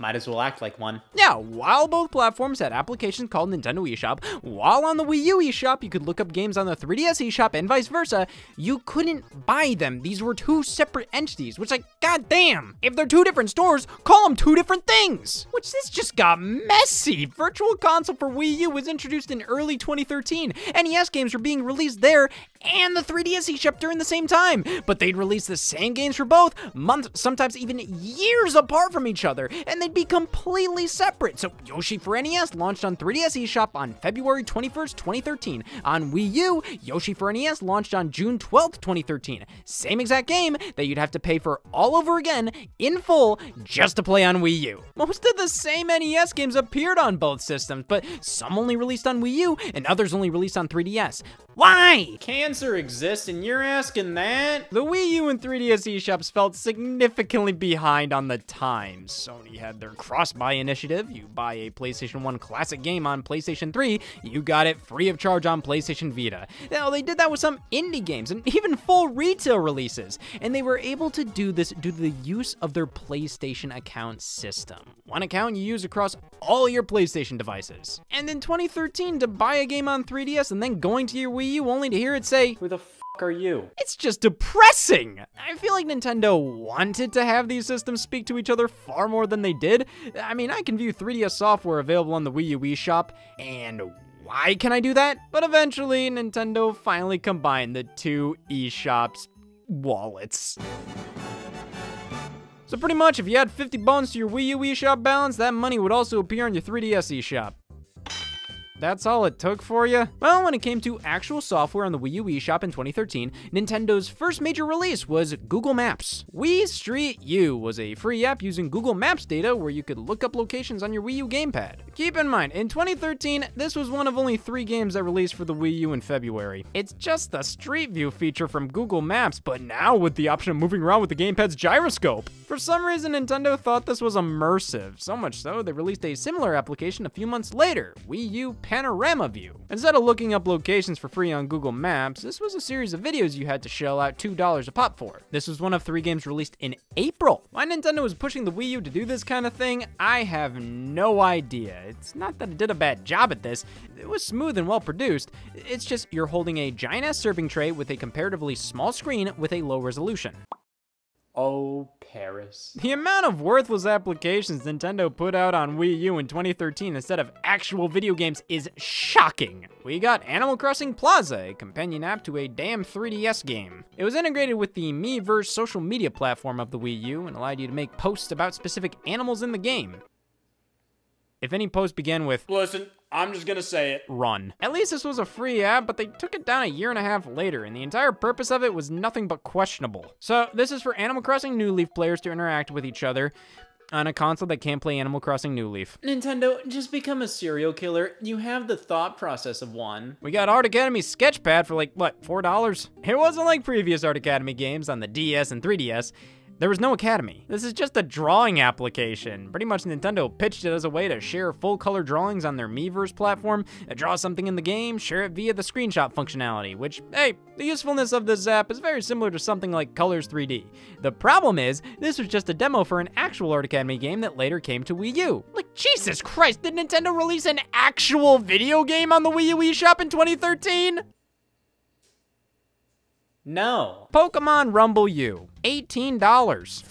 Might as well act like one. Yeah, while both platforms had applications called Nintendo eShop, while on the Wii U eShop you could look up games on the 3DS eShop and vice versa, you couldn't buy them. These were two separate entities, which like, goddamn, if they're two different stores, call them two different things. Which this just got messy. Virtual Console for Wii U was introduced in early 2013. NES games were being released there and the 3DS eShop during the same time, but they'd release the same games for both, months, sometimes even years apart from each other, and they'd be completely separate. So Yoshi for NES launched on 3DS eShop on February 21st, 2013. On Wii U, Yoshi for NES launched on June 12th, 2013. Same exact game that you'd have to pay for all over again in full just to play on Wii U. Most of the same NES games appeared on both systems, but some only released on Wii U and others only released on 3DS. Why? Exists and you're asking that? The Wii U and 3DS eShops felt significantly behind on the times. Sony had their cross-buy initiative. You buy a PlayStation 1 classic game on PlayStation 3, you got it free of charge on PlayStation Vita. Now, they did that with some indie games and even full retail releases. And they were able to do this due to the use of their PlayStation account system. One account you use across all your PlayStation devices. And in 2013, to buy a game on 3DS and then going to your Wii U only to hear it say, Who the f are you? it's just depressing. I feel like Nintendo wanted to have these systems speak to each other far more than they did. I mean, I can view 3DS software available on the Wii U eShop and why can I do that? But eventually, Nintendo finally combined the two eShops wallets. So pretty much, if you add 50 bones to your Wii U eShop balance, that money would also appear on your 3DS eShop. That's all it took for you? Well, when it came to actual software on the Wii U eShop in 2013, Nintendo's first major release was Google Maps. Wii Street U was a free app using Google Maps data where you could look up locations on your Wii U gamepad. Keep in mind, in 2013, this was one of only three games that released for the Wii U in February. It's just the Street View feature from Google Maps, but now with the option of moving around with the gamepad's gyroscope. For some reason, Nintendo thought this was immersive, so much so they released a similar application a few months later, Wii U Panorama View. Instead of looking up locations for free on Google Maps, this was a series of videos you had to shell out $2 a pop for. This was one of three games released in April. Why Nintendo was pushing the Wii U to do this kind of thing, I have no idea. It's not that it did a bad job at this, it was smooth and well produced. It's just you're holding a giant ass serving tray with a comparatively small screen with a low resolution. Oh, Paris. The amount of worthless applications Nintendo put out on Wii U in 2013 instead of actual video games is shocking. We got Animal Crossing Plaza, a companion app to a damn 3DS game. It was integrated with the Miiverse social media platform of the Wii U and allowed you to make posts about specific animals in the game. If any post began with, Listen, I'm just gonna say it. run. At least this was a free app, but they took it down a year and a half later, and the entire purpose of it was nothing but questionable. So, this is for Animal Crossing New Leaf players to interact with each other on a console that can't play Animal Crossing New Leaf. Nintendo, just become a serial killer. You have the thought process of one. We got Art Academy Sketchpad for like, what, $4? It wasn't like previous Art Academy games on the DS and 3DS. There was no Academy. This is just a drawing application. Pretty much Nintendo pitched it as a way to share full color drawings on their Miiverse platform, draw something in the game, share it via the screenshot functionality, which, hey, the usefulness of this app is very similar to something like Colors 3D. The problem is, this was just a demo for an actual Art Academy game that later came to Wii U. Like, Jesus Christ, did Nintendo release an actual video game on the Wii U eShop in 2013? No. Pokemon Rumble U, $18.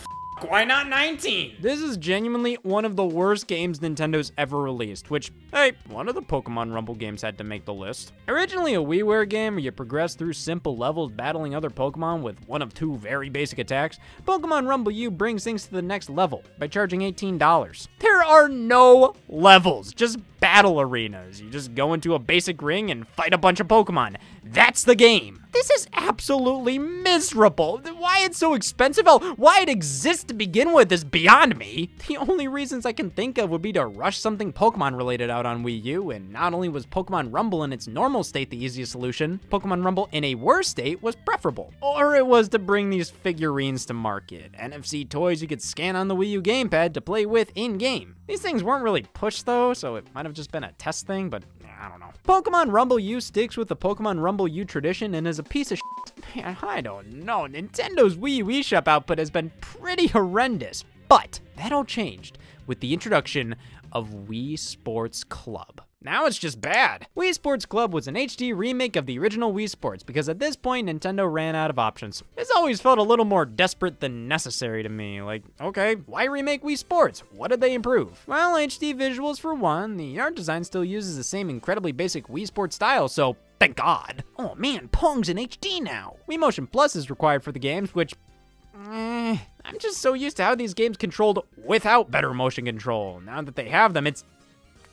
Why not 19? This is genuinely one of the worst games Nintendo's ever released, which, hey, one of the Pokemon Rumble games had to make the list. Originally a WiiWare game where you progress through simple levels battling other Pokemon with one of two very basic attacks, Pokemon Rumble U brings things to the next level by charging $18. There are no levels, just battle arenas. You just go into a basic ring and fight a bunch of Pokemon. That's the game. This is absolutely miserable. Why it's so expensive, hell, why it exists to begin with is beyond me. The only reasons I can think of would be to rush something Pokemon related out on Wii U, and not only was Pokemon Rumble in its normal state the easiest solution, Pokemon Rumble in a worse state was preferable. Or it was to bring these figurines to market, NFC toys you could scan on the Wii U gamepad to play with in-game. These things weren't really pushed though, so it might have just been a test thing, but I don't know. Pokemon Rumble U sticks with the Pokemon Rumble U tradition and is a piece of shit. Man, I don't know. Nintendo's Wii U eShop output has been pretty horrendous, but that all changed with the introduction of Wii Sports Club. Now it's just bad. Wii Sports Club was an HD remake of the original Wii Sports because at this point Nintendo ran out of options. It's always felt a little more desperate than necessary to me. Like, okay, why remake Wii Sports? What did they improve? Well, HD visuals for one, the art design still uses the same incredibly basic Wii Sports style, so thank God. Oh man, Pong's in HD now. Wii Motion Plus is required for the games, which Eh, I'm just so used to how these games controlled without better motion control. Now that they have them, it's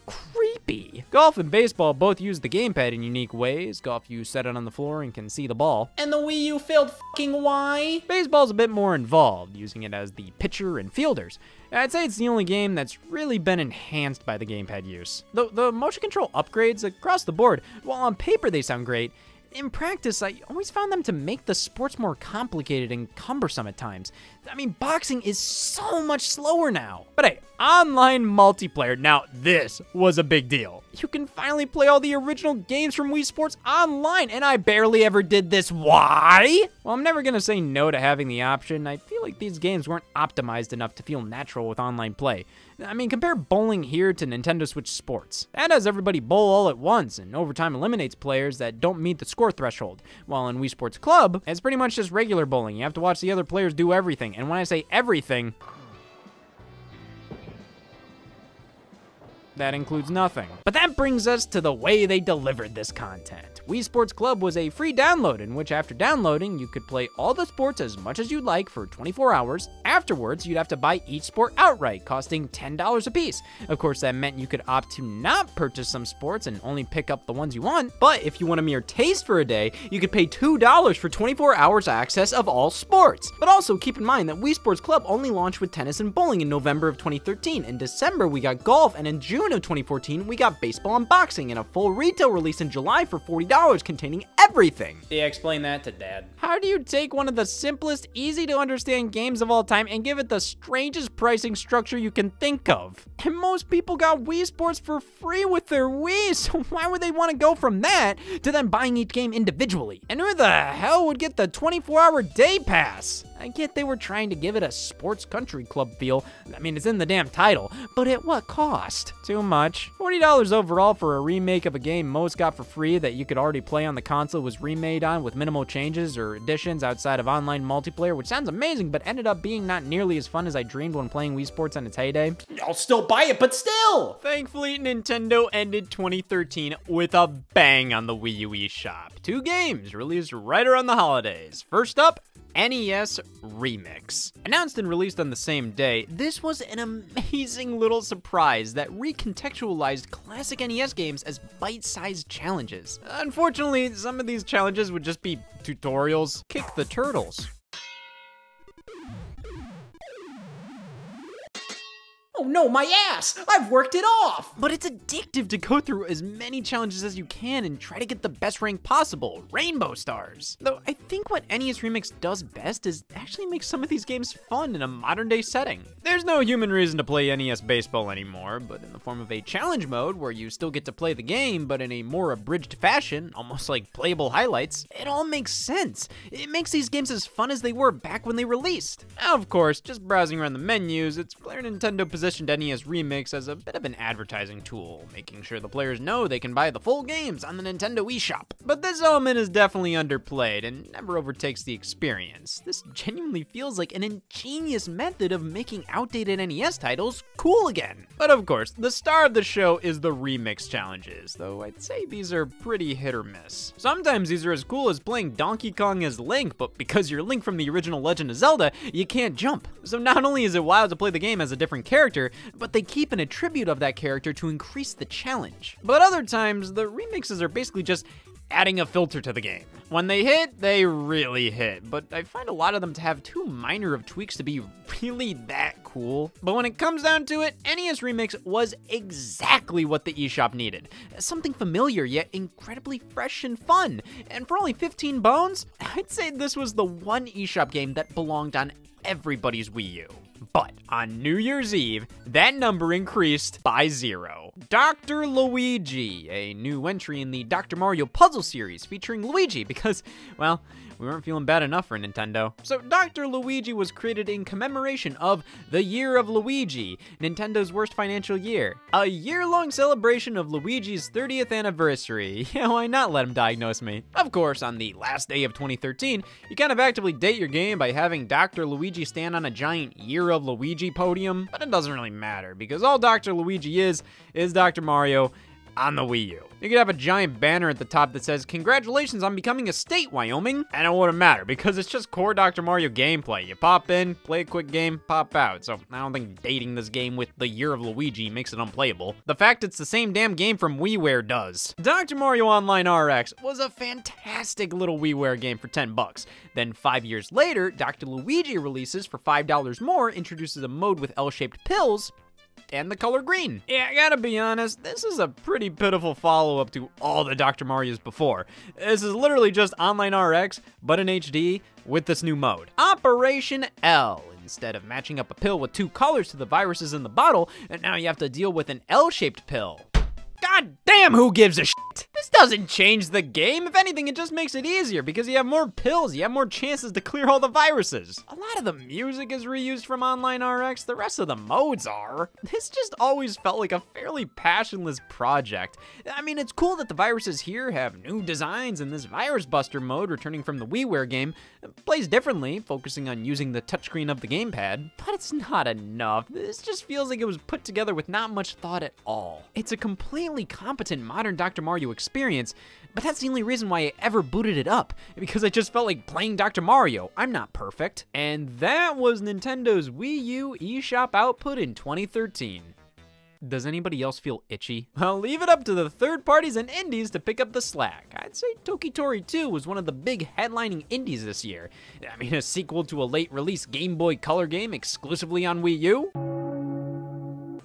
creepy. Golf and baseball both use the gamepad in unique ways. Golf, you set it on the floor and can see the ball. And the Wii U failed fucking why? Baseball's a bit more involved, using it as the pitcher and fielders. I'd say it's the only game that's really been enhanced by the gamepad use. The, the motion control upgrades across the board, while on paper they sound great, in practice, I always found them to make the sports more complicated and cumbersome at times. I mean, boxing is so much slower now. But hey, online multiplayer, now this was a big deal. You can finally play all the original games from Wii Sports online, and I barely ever did this. Why? Well, I'm never gonna say no to having the option. I feel like these games weren't optimized enough to feel natural with online play. I mean, compare bowling here to Nintendo Switch Sports. That has everybody bowl all at once, and overtime eliminates players that don't meet the score threshold. While in Wii Sports Club, it's pretty much just regular bowling. You have to watch the other players do everything, and when I say everything, that includes nothing. But that brings us to the way they delivered this content. Wii Sports Club was a free download in which after downloading, you could play all the sports as much as you'd like for 24 hours. Afterwards, you'd have to buy each sport outright, costing $10 a piece. Of course, that meant you could opt to not purchase some sports and only pick up the ones you want. But if you want a mere taste for a day, you could pay $2 for 24 hours access of all sports. But also keep in mind that Wii Sports Club only launched with tennis and bowling in November of 2013. In December, we got golf, and in June of 2014, we got baseball and boxing, and a full retail release in July for $40 containing everything. Yeah, explain that to dad. How do you take one of the simplest, easy to understand games of all time and give it the strangest pricing structure you can think of? And most people got Wii Sports for free with their Wii, so why would they want to go from that to then buying each game individually? And who the hell would get the 24 hour day pass? I get they were trying to give it a sports country club feel. I mean, it's in the damn title, but at what cost? Too much. $40 overall for a remake of a game most got for free that you could already play on the console was remade on with minimal changes or additions outside of online multiplayer, which sounds amazing, but ended up being not nearly as fun as I dreamed when playing Wii Sports on its heyday. I'll still buy it, but still! Thankfully, Nintendo ended 2013 with a bang on the Wii U eShop. Two games released right around the holidays. First up, NES Remix. Announced and released on the same day, this was an amazing little surprise that recontextualized classic NES games as bite-sized challenges. Unfortunately, some of these challenges would just be tutorials. Kick the turtles. Oh no, my ass! I've worked it off! But it's addictive to go through as many challenges as you can and try to get the best rank possible, rainbow stars. Though I think what NES Remix does best is actually make some of these games fun in a modern day setting. There's no human reason to play NES baseball anymore, but in the form of a challenge mode where you still get to play the game, but in a more abridged fashion, almost like playable highlights, it all makes sense. It makes these games as fun as they were back when they released. Now, of course, just browsing around the menus, it's clear Nintendo positioned NES Remix as a bit of an advertising tool, making sure the players know they can buy the full games on the Nintendo eShop. But this element is definitely underplayed and never overtakes the experience. This genuinely feels like an ingenious method of making outdated NES titles cool again. But of course, the star of the show is the remix challenges, though I'd say these are pretty hit or miss. Sometimes these are as cool as playing Donkey Kong as Link, but because you're Link from the original Legend of Zelda, you can't jump. So not only is it wild to play the game as a different character, but they keep an attribute of that character to increase the challenge. But other times, the remixes are basically just adding a filter to the game. When they hit, they really hit, but I find a lot of them to have too minor of tweaks to be really that cool. But when it comes down to it, NES Remix was exactly what the eShop needed. Something familiar yet incredibly fresh and fun. And for only 15 bones, I'd say this was the one eShop game that belonged on everybody's Wii U. But on New Year's Eve, that number increased by zero. Dr. Luigi, a new entry in the Dr. Mario puzzle series featuring Luigi because, well, we weren't feeling bad enough for Nintendo. So Dr. Luigi was created in commemoration of the Year of Luigi, Nintendo's worst financial year. A year-long celebration of Luigi's 30th anniversary. Yeah, why not let him diagnose me? Of course, on the last day of 2013, you kind of actively date your game by having Dr. Luigi stand on a giant Year of Luigi podium, but it doesn't really matter because all Dr. Luigi is, is Dr. Mario on the Wii U. You could have a giant banner at the top that says, Congratulations on becoming a state, Wyoming. And it wouldn't matter because it's just core Dr. Mario gameplay. You pop in, play a quick game, pop out. So I don't think dating this game with the Year of Luigi makes it unplayable. The fact it's the same damn game from WiiWare does. Dr. Mario Online RX was a fantastic little WiiWare game for 10 bucks. Then five years later, Dr. Luigi releases for $5 more, introduces a mode with L-shaped pills, and the color green. Yeah, I gotta be honest, this is a pretty pitiful follow-up to all the Dr. Mario's before. This is literally just Online RX, but in HD, with this new mode. Operation L. Instead of matching up a pill with two colors to the viruses in the bottle, and now you have to deal with an L-shaped pill. God damn, who gives a shit? This doesn't change the game. If anything, it just makes it easier because you have more pills, you have more chances to clear all the viruses. A lot of the music is reused from Online RX, the rest of the modes are. This just always felt like a fairly passionless project. I mean, it's cool that the viruses here have new designs and this Virus Buster mode returning from the WiiWare game plays differently, focusing on using the touchscreen of the gamepad, but it's not enough. This just feels like it was put together with not much thought at all. It's a competent modern Dr. Mario experience, but that's the only reason why I ever booted it up, because I just felt like playing Dr. Mario. I'm not perfect. And that was Nintendo's Wii U eShop output in 2013. Does anybody else feel itchy? I'll leave it up to the third parties and indies to pick up the slack. I'd say Toki Tori 2 was one of the big headlining indies this year. I mean, a sequel to a late release Game Boy Color game exclusively on Wii U?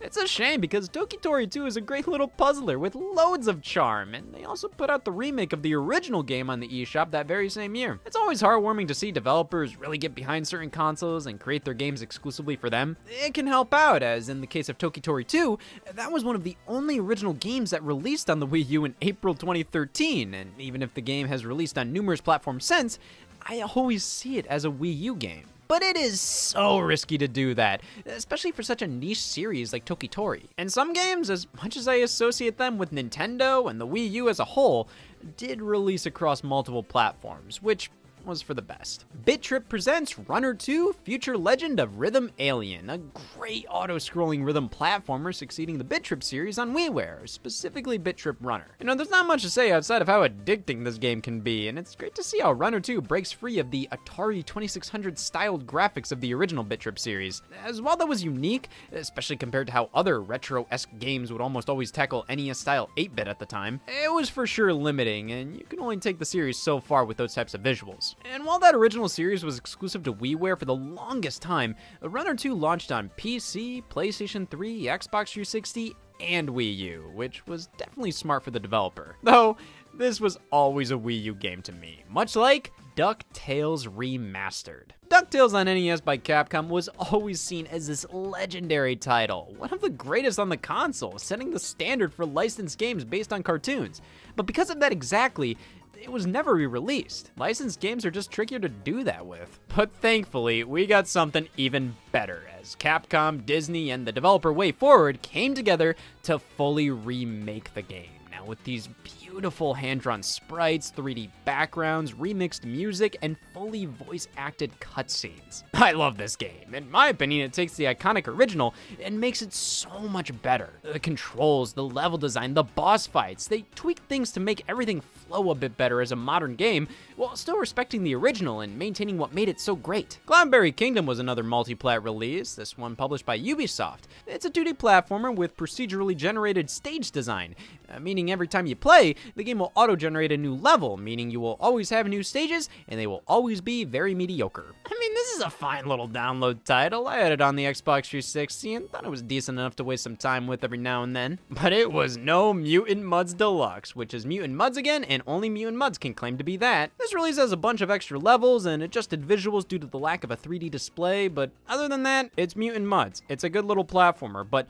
It's a shame because Toki Tori 2 is a great little puzzler with loads of charm, and they also put out the remake of the original game on the eShop that very same year. It's always heartwarming to see developers really get behind certain consoles and create their games exclusively for them. It can help out, as in the case of Toki Tori 2, that was one of the only original games that released on the Wii U in April 2013, and even if the game has released on numerous platforms since, I always see it as a Wii U game. But it is so risky to do that, especially for such a niche series like Toki Tori. And some games, as much as I associate them with Nintendo and the Wii U as a whole, did release across multiple platforms, which was for the best. Bit Trip presents Runner 2 Future Legend of Rhythm Alien, a great auto-scrolling rhythm platformer succeeding the Bit Trip series on WiiWare, specifically Bit Trip Runner. You know, there's not much to say outside of how addicting this game can be, and it's great to see how Runner 2 breaks free of the Atari 2600 styled graphics of the original Bit Trip series. As while that was unique, especially compared to how other retro-esque games would almost always tackle NES-style 8-bit at the time, it was for sure limiting, and you can only take the series so far with those types of visuals. And while that original series was exclusive to WiiWare for the longest time, Runner 2 launched on PC, PlayStation 3, Xbox 360, and Wii U, which was definitely smart for the developer. Though, this was always a Wii U game to me, much like DuckTales Remastered. DuckTales on NES by Capcom was always seen as this legendary title, one of the greatest on the console, setting the standard for licensed games based on cartoons. But because of that exactly, it was never re-released. Licensed games are just trickier to do that with. But thankfully, we got something even better as Capcom, Disney, and the developer WayForward came together to fully remake the game. Now with these beautiful hand-drawn sprites, 3D backgrounds, remixed music, and fully voice-acted cutscenes. I love this game. In my opinion, it takes the iconic original and makes it so much better. The controls, the level design, the boss fights, they tweak things to make everything flow a bit better as a modern game, while still respecting the original and maintaining what made it so great. Cloudberry Kingdom was another multi-plat release, this one published by Ubisoft. It's a 2D platformer with procedurally generated stage design, uh, meaning every time you play, the game will auto-generate a new level, meaning you will always have new stages, and they will always be very mediocre. I mean, this is a fine little download title. I had it on the Xbox 360 and thought it was decent enough to waste some time with every now and then. But it was no Mutant Mudds Deluxe, which is Mutant Mudds again, and only Mutant Mudds can claim to be that. This release has a bunch of extra levels and adjusted visuals due to the lack of a 3D display, but other than that, it's Mutant Mudds. It's a good little platformer, but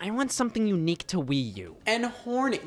I want something unique to Wii U. And horny.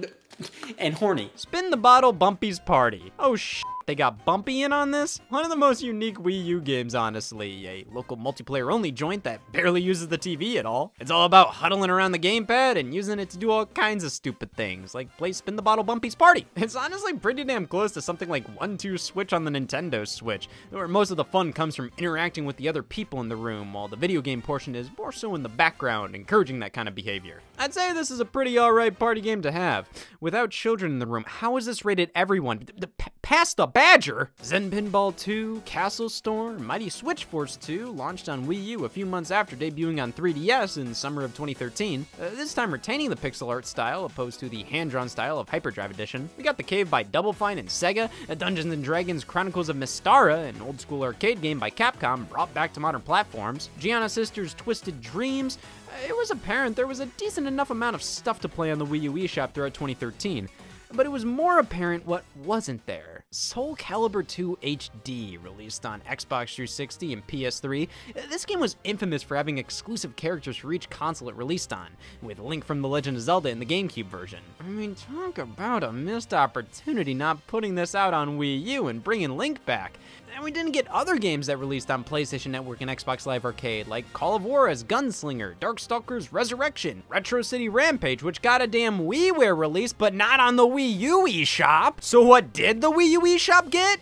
And horny. Spin the bottle, Bumpie's Party. Oh, sh. They got Bumpie in on this? One of the most unique Wii U games, honestly. A local multiplayer only joint that barely uses the TV at all. It's all about huddling around the gamepad and using it to do all kinds of stupid things, like play Spin the Bottle Bumpie's Party. It's honestly pretty damn close to something like 1-2 Switch on the Nintendo Switch, where most of the fun comes from interacting with the other people in the room, while the video game portion is more so in the background, encouraging that kind of behavior. I'd say this is a pretty alright party game to have. Without children in the room, how is this rated everyone? The, the, past the Badger! Zen Pinball 2, Castle Storm, Mighty Switch Force 2 launched on Wii U a few months after debuting on 3DS in summer of 2013, uh, this time retaining the pixel art style opposed to the hand-drawn style of Hyperdrive Edition. We got The Cave by Double Fine and Sega, Dungeons & Dragons Chronicles of Mystara, an old-school arcade game by Capcom brought back to modern platforms, Giana Sisters Twisted Dreams, uh, it was apparent there was a decent enough amount of stuff to play on the Wii U eShop throughout 2013. But it was more apparent what wasn't there. Soul Calibur 2 HD, released on Xbox 360 and PS3, this game was infamous for having exclusive characters for each console it released on, with Link from The Legend of Zelda in the GameCube version. I mean, talk about a missed opportunity not putting this out on Wii U and bringing Link back. And we didn't get other games that released on PlayStation Network and Xbox Live Arcade, like Call of Juarez Gunslinger, Darkstalkers Resurrection, Retro City Rampage, which got a damn WiiWare release, but not on the Wii U eShop. So what did the Wii U eShop get?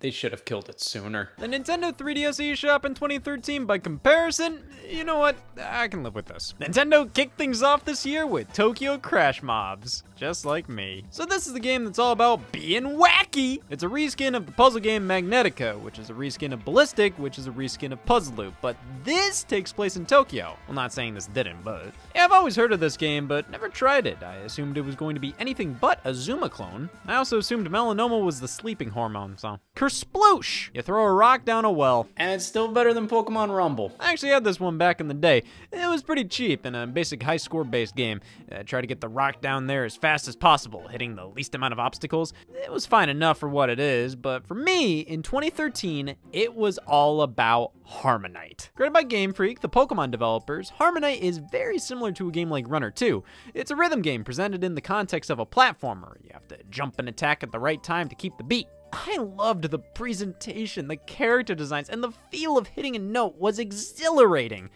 They should have killed it sooner. The Nintendo 3DS eShop in 2013, by comparison, you know what? I can live with this. Nintendo kicked things off this year with Tokyo Crash Mobs, just like me. So this is the game that's all about being wacky. It's a reskin of the puzzle game Magnetica, which is a reskin of Ballistic, which is a reskin of Puzzle Loop, but this takes place in Tokyo. Well, not saying this didn't, but... Yeah, I've always heard of this game, but never tried it. I assumed it was going to be anything but a Zuma clone. I also assumed melanoma was the sleeping hormone, so... Kersploosh! You throw a rock down a well, and it's still better than Pokemon Rumble. I actually had this one back in the day. It was pretty cheap in a basic high score based game. Uh, try to get the rock down there as fast as possible, hitting the least amount of obstacles. It was fine enough for what it is, but for me, in 2013, it was all about HarmoKnight. Created by Game Freak, the Pokemon developers, HarmoKnight is very similar to a game like Runner 2. It's a rhythm game presented in the context of a platformer. You have to jump and attack at the right time to keep the beat. I loved the presentation, the character designs, and the feel of hitting a note was exhilarating.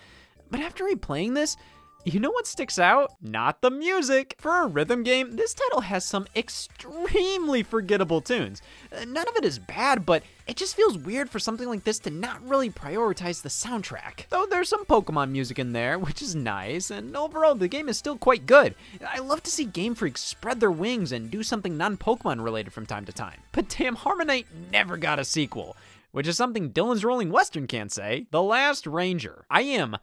But after replaying this, you know what sticks out? Not the music. For a rhythm game, this title has some extremely forgettable tunes. Uh, None of it is bad, but it just feels weird for something like this to not really prioritize the soundtrack. Though there's some Pokemon music in there, which is nice, and overall the game is still quite good. I love to see Game Freak spread their wings and do something non-Pokemon related from time to time. But damn, HarmoKnight never got a sequel, which is something Dillon's Rolling Western can't say. The Last Ranger. I am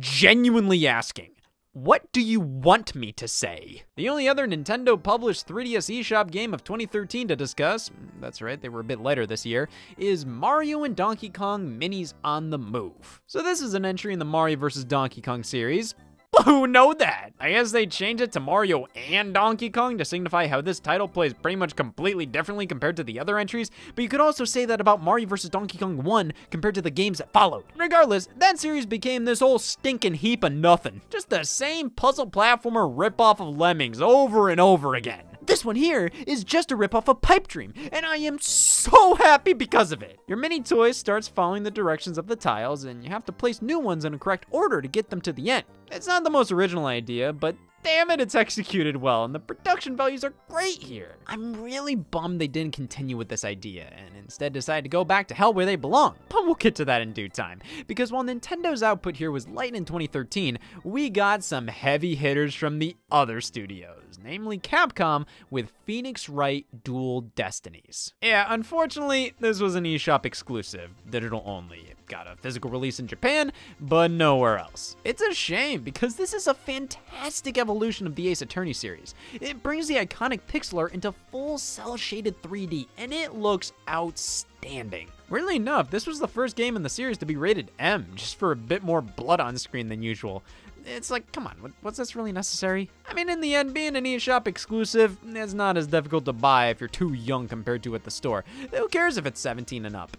genuinely asking. What do you want me to say? The only other Nintendo published 3DS eShop game of 2013 to discuss, that's right, they were a bit later this year, is Mario and Donkey Kong Minis on the Move. So this is an entry in the Mario vs. Donkey Kong series. Who know that? I guess they changed it to Mario and Donkey Kong to signify how this title plays pretty much completely differently compared to the other entries, but you could also say that about Mario vs. Donkey Kong 1 compared to the games that followed. Regardless, that series became this whole stinking heap of nothing. Just the same puzzle platformer ripoff of Lemmings over and over again. This one here is just a ripoff of Pipe Dream, and I am so happy because of it. Your mini toy starts following the directions of the tiles, and you have to place new ones in a correct order to get them to the end. It's not the most original idea, but damn it, it's executed well, and the production values are great here. I'm really bummed they didn't continue with this idea, and instead decided to go back to hell where they belong. But we'll get to that in due time, because while Nintendo's output here was light in 2013, we got some heavy hitters from the other studios namely Capcom, with Phoenix Wright Dual Destinies. Yeah, unfortunately, this was an eShop exclusive, digital only. It got a physical release in Japan, but nowhere else. It's a shame because this is a fantastic evolution of the Ace Attorney series. It brings the iconic pixel art into full cel shaded 3D, and it looks outstanding. Weirdly enough, this was the first game in the series to be rated M, just for a bit more blood on screen than usual it's like, come on, was this really necessary? I mean, in the end, being an eShop exclusive is not as difficult to buy if you're too young compared to at the store. Who cares if it's 17 and up?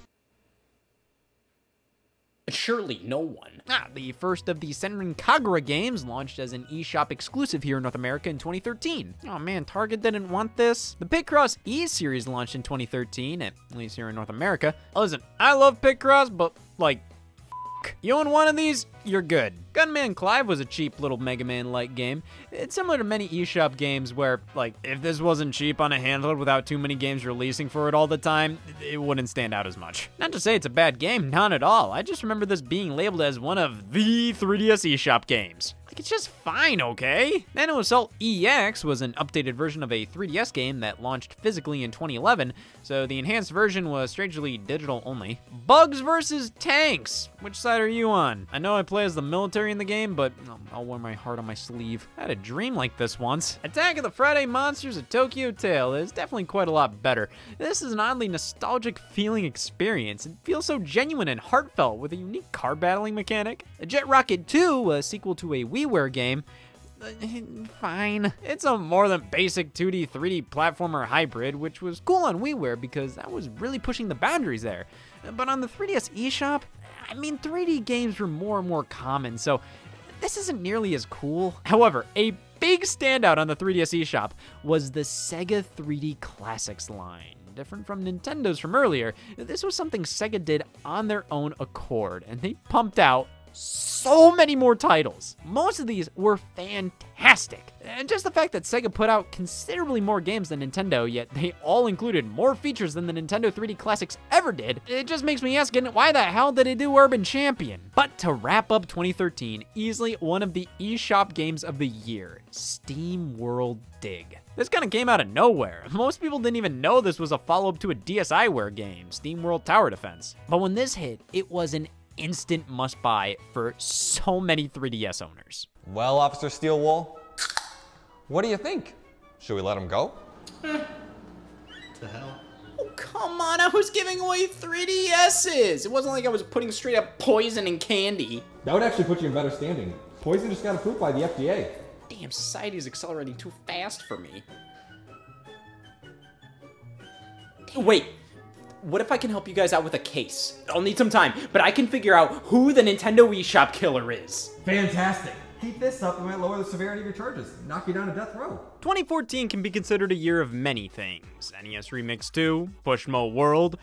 Surely no one. Ah, the first of the Senran Kagura games launched as an eShop exclusive here in North America in 2013. Oh man, Target didn't want this. The Picross E series launched in 2013, at least here in North America. Listen, I love Picross, but like, you own one of these, you're good. Gunman Clive was a cheap little Mega Man-like game. It's similar to many eShop games where, like, if this wasn't cheap on a handheld without too many games releasing for it all the time, it wouldn't stand out as much. Not to say it's a bad game, not at all. I just remember this being labeled as one of the 3DS eShop games. Like, it's just fine, okay? Nano Assault EX was an updated version of a 3DS game that launched physically in 2011, so the enhanced version was strangely digital only. Bugs versus Tanks! Which side are you on? I know I play as the military in the game, but I'll wear my heart on my sleeve. I had a dream like this once. Attack of the Friday Monsters of Tokyo Tale is definitely quite a lot better. This is an oddly nostalgic feeling experience. It feels so genuine and heartfelt with a unique car battling mechanic. Jett Rocket 2, a sequel to a WiiWare game, fine. It's a more than basic 2D, 3D platformer hybrid, which was cool on WiiWare because that was really pushing the boundaries there. But on the 3DS eShop, I mean, 3D games were more and more common, so this isn't nearly as cool. However, a big standout on the 3DS eShop was the Sega 3D Classics line. Different from Nintendo's from earlier, this was something Sega did on their own accord, and they pumped out so many more titles. Most of these were fantastic. And just the fact that Sega put out considerably more games than Nintendo, yet they all included more features than the Nintendo 3D Classics ever did, it just makes me asking why the hell did it do Urban Champion? But to wrap up 2013, easily one of the eShop games of the year, Steam World Dig. This kind of came out of nowhere. Most people didn't even know this was a follow-up to a DSiWare game, Steam World Tower Defense. But when this hit, it was an instant must buy for so many 3DS owners. Well, Officer Steelwool, what do you think? Should we let him go? the hell? Oh, come on, I was giving away 3DSs! It wasn't like I was putting straight up poison in candy. That would actually put you in better standing. Poison just got approved by the FDA. Damn, society is accelerating too fast for me. Wait, what if I can help you guys out with a case? I'll need some time, but I can figure out who the Nintendo eShop killer is. Fantastic. Keep this up and might lower the severity of your charges, knock you down to death row. 2014 can be considered a year of many things. NES Remix 2, Pushmo World,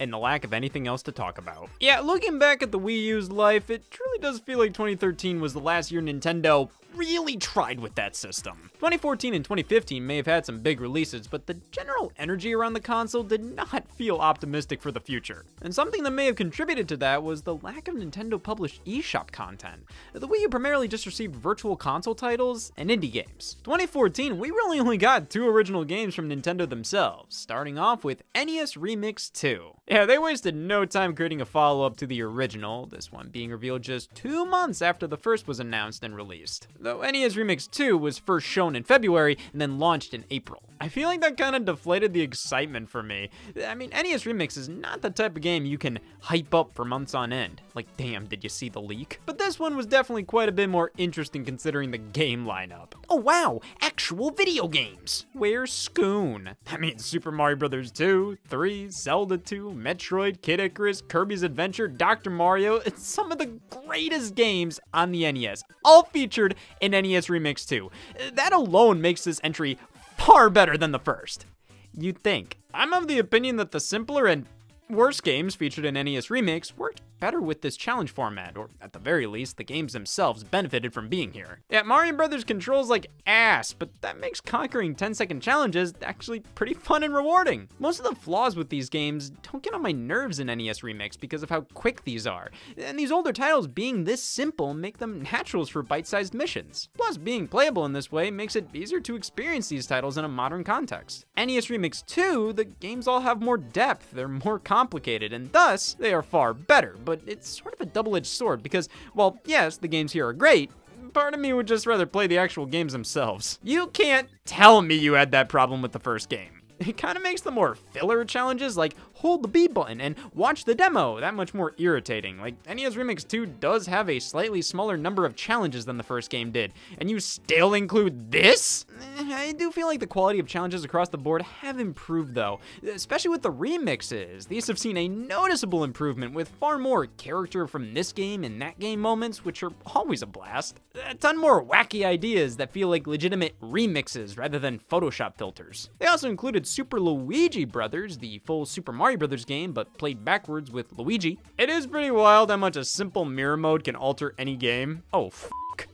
and the lack of anything else to talk about. Yeah, looking back at the Wii U's life, it truly does feel like 2013 was the last year Nintendo really tried with that system. 2014 and 2015 may have had some big releases, but the general energy around the console did not feel optimistic for the future. And something that may have contributed to that was the lack of Nintendo published eShop content. The Wii U primarily just received virtual console titles and indie games. 2014, we really only got two original games from Nintendo themselves, starting off with NES Remix 2. Yeah, they wasted no time creating a follow-up to the original, this one being revealed just two months after the first was announced and released though NES Remix 2 was first shown in February and then launched in April. I feel like that kind of deflated the excitement for me. I mean, NES Remix is not the type of game you can hype up for months on end. Like, damn, did you see the leak? But this one was definitely quite a bit more interesting considering the game lineup. Oh wow, actual video games! Where's Scoon? I mean, Super Mario Bros. 2, 3, Zelda 2, Metroid, Kid Icarus, Kirby's Adventure, Dr. Mario, it's some of the greatest games on the NES, all featured in NES Remix 2. That alone makes this entry far better than the first. You'd think. I'm of the opinion that the simpler and worse games featured in NES Remix worked better with this challenge format, or at the very least, the games themselves benefited from being here. Yeah, Mario Brothers controls like ass, but that makes conquering 10 second challenges actually pretty fun and rewarding. Most of the flaws with these games don't get on my nerves in NES Remix because of how quick these are, and these older titles being this simple make them naturals for bite-sized missions. Plus, being playable in this way makes it easier to experience these titles in a modern context. NES Remix 2, the games all have more depth, they're more complicated, and thus, they are far better, but it's sort of a double-edged sword because, well, yes, the games here are great, part of me would just rather play the actual games themselves. You can't tell me you had that problem with the first game. It kind of makes the more filler challenges like hold the B button and watch the demo that much more irritating. Like NES Remix 2 does have a slightly smaller number of challenges than the first game did, and you still include this? Eh, I do feel like the quality of challenges across the board have improved though, especially with the remixes. These have seen a noticeable improvement with far more character from this game and that game moments, which are always a blast. A ton more wacky ideas that feel like legitimate remixes rather than Photoshop filters. They also included Super Luigi Brothers, the full Super Mario Brothers game, but played backwards with Luigi. It is pretty wild how much a simple mirror mode can alter any game. Oh,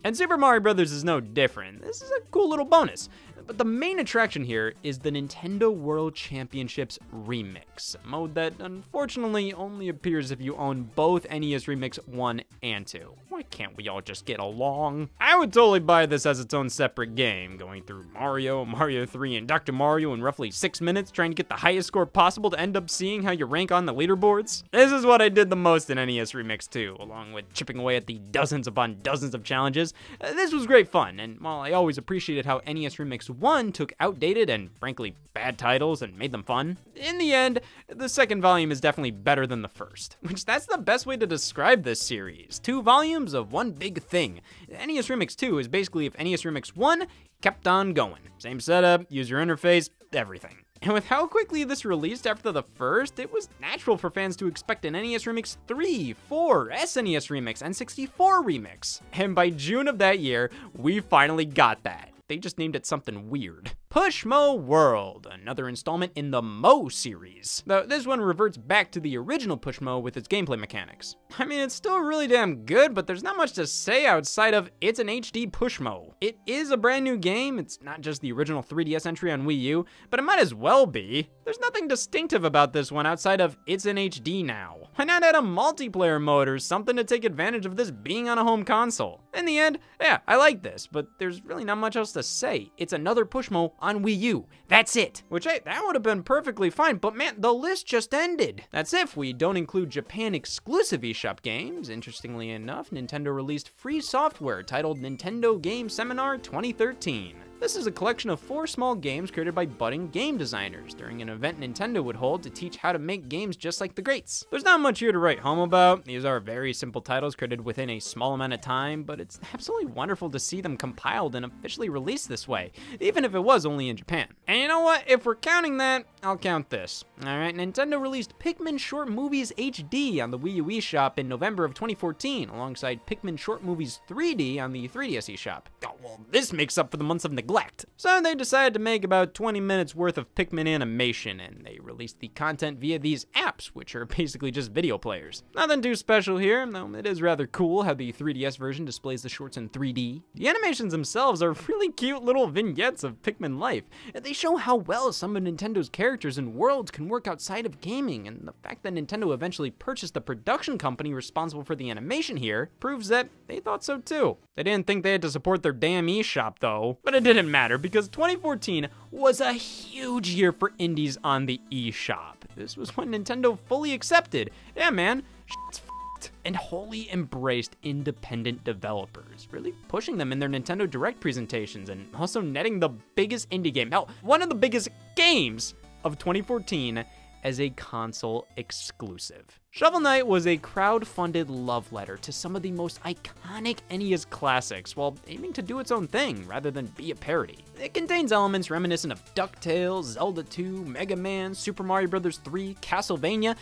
and Super Mario Brothers is no different. This is a cool little bonus. But the main attraction here is the Nintendo World Championships Remix, a mode that unfortunately only appears if you own both NES Remix 1 and 2. Why can't we all just get along? I would totally buy this as its own separate game, going through Mario, Mario 3, and Dr. Mario in roughly 6 minutes, trying to get the highest score possible to end up seeing how you rank on the leaderboards. This is what I did the most in NES Remix 2, along with chipping away at the dozens upon dozens of challenges. Uh, this was great fun, and while I always appreciated how NES Remix 1 took outdated and frankly bad titles and made them fun, in the end, the second volume is definitely better than the first, which that's the best way to describe this series. Two volumes of one big thing. NES Remix 2 is basically if NES Remix 1 kept on going. Same setup, user interface, everything. And with how quickly this released after the first, it was natural for fans to expect an NES Remix 3, 4, SNES Remix, and 64 Remix. And by June of that year, we finally got that. They just named it something weird. Pushmo World, another installment in the Mo series. Though this one reverts back to the original Pushmo with its gameplay mechanics. I mean, it's still really damn good, but there's not much to say outside of it's an HD Pushmo. It is a brand new game, it's not just the original 3DS entry on Wii U, but it might as well be. There's nothing distinctive about this one outside of it's in HD now. Why not add a multiplayer mode or something to take advantage of this being on a home console? In the end, yeah, I like this, but there's really not much else to say. It's another Pushmo on Wii U. That's it. Which, hey, that would have been perfectly fine, but man, the list just ended. That's if we don't include Japan exclusive eShop games. Interestingly enough, Nintendo released free software titled Nintendo Game Seminar 2013. This is a collection of four small games created by budding game designers during an event Nintendo would hold to teach how to make games just like the greats. There's not much here to write home about. These are very simple titles created within a small amount of time, but it's absolutely wonderful to see them compiled and officially released this way, even if it was only in Japan. And you know what? If we're counting that, I'll count this. Alright, Nintendo released Pikmin Short Movies HD on the Wii U eShop in November of 2014, alongside Pikmin Short Movies 3D on the 3DS eShop. Oh, well, this makes up for the months of neglect. So they decided to make about 20 minutes worth of Pikmin animation, and they released the content via these apps, which are basically just video players. Nothing too special here, though it is rather cool how the 3DS version displays the shorts in 3D. The animations themselves are really cute little vignettes of Pikmin life. And they show how well some of Nintendo's characters and worlds can work outside of gaming, and the fact that Nintendo eventually purchased the production company responsible for the animation here proves that they thought so too. They didn't think they had to support their damn eShop though, but it didn't matter because 2014 was a huge year for indies on the eShop. This was when Nintendo fully accepted, yeah man, shit's f***ed, and wholly embraced independent developers, really pushing them in their Nintendo Direct presentations and also netting the biggest indie game, hell, one of the biggest games of 2014 as a console exclusive. Shovel Knight was a crowd-funded love letter to some of the most iconic NES classics while aiming to do its own thing rather than be a parody. It contains elements reminiscent of DuckTales, Zelda 2, Mega Man, Super Mario Bros. 3, Castlevania,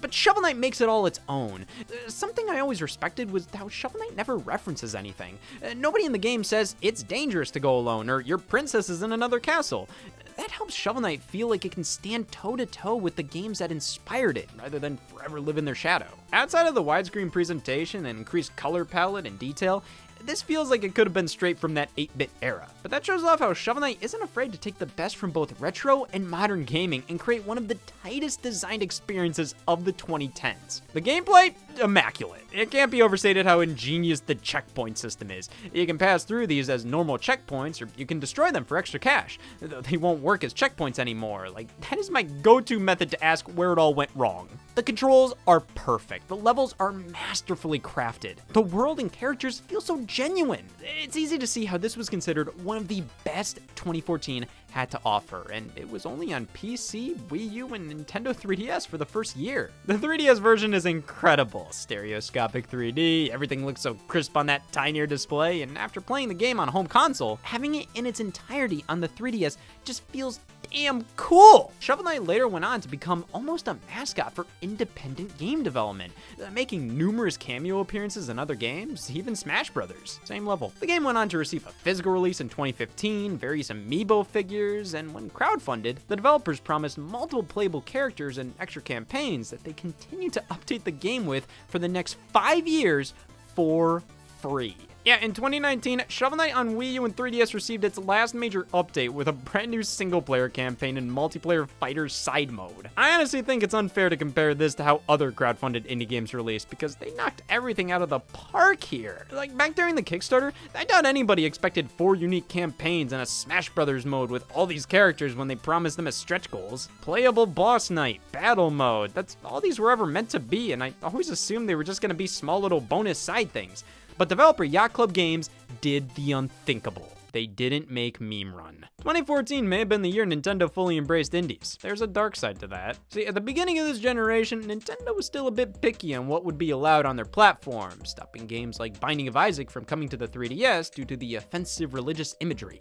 but Shovel Knight makes it all its own. Something I always respected was how Shovel Knight never references anything. Uh, nobody in the game says it's dangerous to go alone or your princess is in another castle that helps Shovel Knight feel like it can stand toe to toe with the games that inspired it, rather than forever live in their shadow. Outside of the widescreen presentation and increased color palette and detail, this feels like it could have been straight from that 8-bit era. But that shows off how Shovel Knight isn't afraid to take the best from both retro and modern gaming and create one of the tightest designed experiences of the 2010s. The gameplay? Immaculate. It can't be overstated how ingenious the checkpoint system is. You can pass through these as normal checkpoints, or you can destroy them for extra cash. They won't work as checkpoints anymore. Like, that is my go-to method to ask where it all went wrong. The controls are perfect. The levels are masterfully crafted. The world and characters feel so genuine. It's easy to see how this was considered one of the best 2014 had to offer, and it was only on PC, Wii U, and Nintendo 3DS for the first year. The 3DS version is incredible. Stereoscopic 3D, everything looks so crisp on that tinier display, and after playing the game on home console, having it in its entirety on the 3DS just feels damn cool. Shovel Knight later went on to become almost a mascot for independent game development, uh, making numerous cameo appearances in other games, even Smash Brothers. Same level. The game went on to receive a physical release in 2015, various amiibo figures, and when crowdfunded, the developers promised multiple playable characters and extra campaigns that they continue to update the game with for the next five years for free. Yeah, in 2019, Shovel Knight on Wii U and 3DS received its last major update with a brand new single-player campaign and multiplayer fighter side mode. I honestly think it's unfair to compare this to how other crowdfunded indie games released because they knocked everything out of the park here. Like back during the Kickstarter, I doubt anybody expected four unique campaigns and a Smash Brothers mode with all these characters when they promised them as stretch goals. Playable boss night, battle mode, that's all these were ever meant to be and I always assumed they were just gonna be small little bonus side things. But developer Yacht Club Games did the unthinkable. they didn't make Meme Run. 2014 may have been the year Nintendo fully embraced indies. There's a dark side to that. See, at the beginning of this generation, Nintendo was still a bit picky on what would be allowed on their platform, stopping games like Binding of Isaac from coming to the 3DS due to the offensive religious imagery.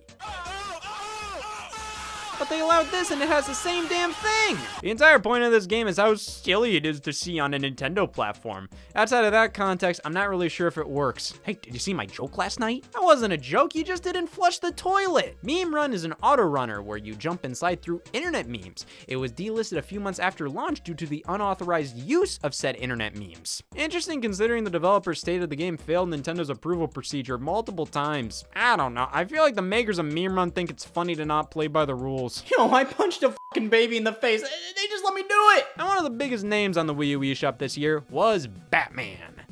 But they allowed this and it has the same damn thing! The entire point of this game is how silly it is to see on a Nintendo platform. Outside of that context, I'm not really sure if it works. Hey, did you see my joke last night? That wasn't a joke, you just didn't flush the toilet! Meme Run is an auto runner where you jump inside through internet memes. It was delisted a few months after launch due to the unauthorized use of said internet memes. Interesting considering the developer stated the game failed Nintendo's approval procedure multiple times. I don't know, I feel like the makers of Meme Run think it's funny to not play by the rules. Yo, I punched a fucking baby in the face. They just let me do it. And one of the biggest names on the Wii U eShop this year was Batman.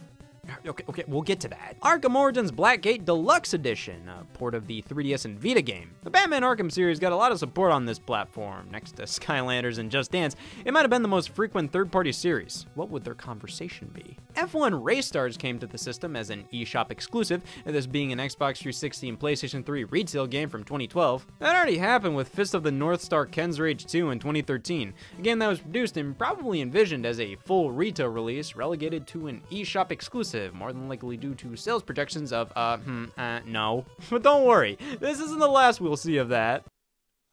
Okay, okay, we'll get to that. Arkham Origins Blackgate Deluxe Edition, a port of the 3DS and Vita game. The Batman Arkham series got a lot of support on this platform. Next to Skylanders and Just Dance, it might have been the most frequent third-party series. What would their conversation be? F1 Race Stars came to the system as an eShop exclusive, this being an Xbox 360 and PlayStation 3 retail game from 2012. That already happened with Fist of the North Star Ken's Rage 2 in 2013, a game that was produced and probably envisioned as a full retail release, relegated to an eShop exclusive more than likely due to sales projections of, uh, hmm, uh, no. But don't worry, this isn't the last we'll see of that.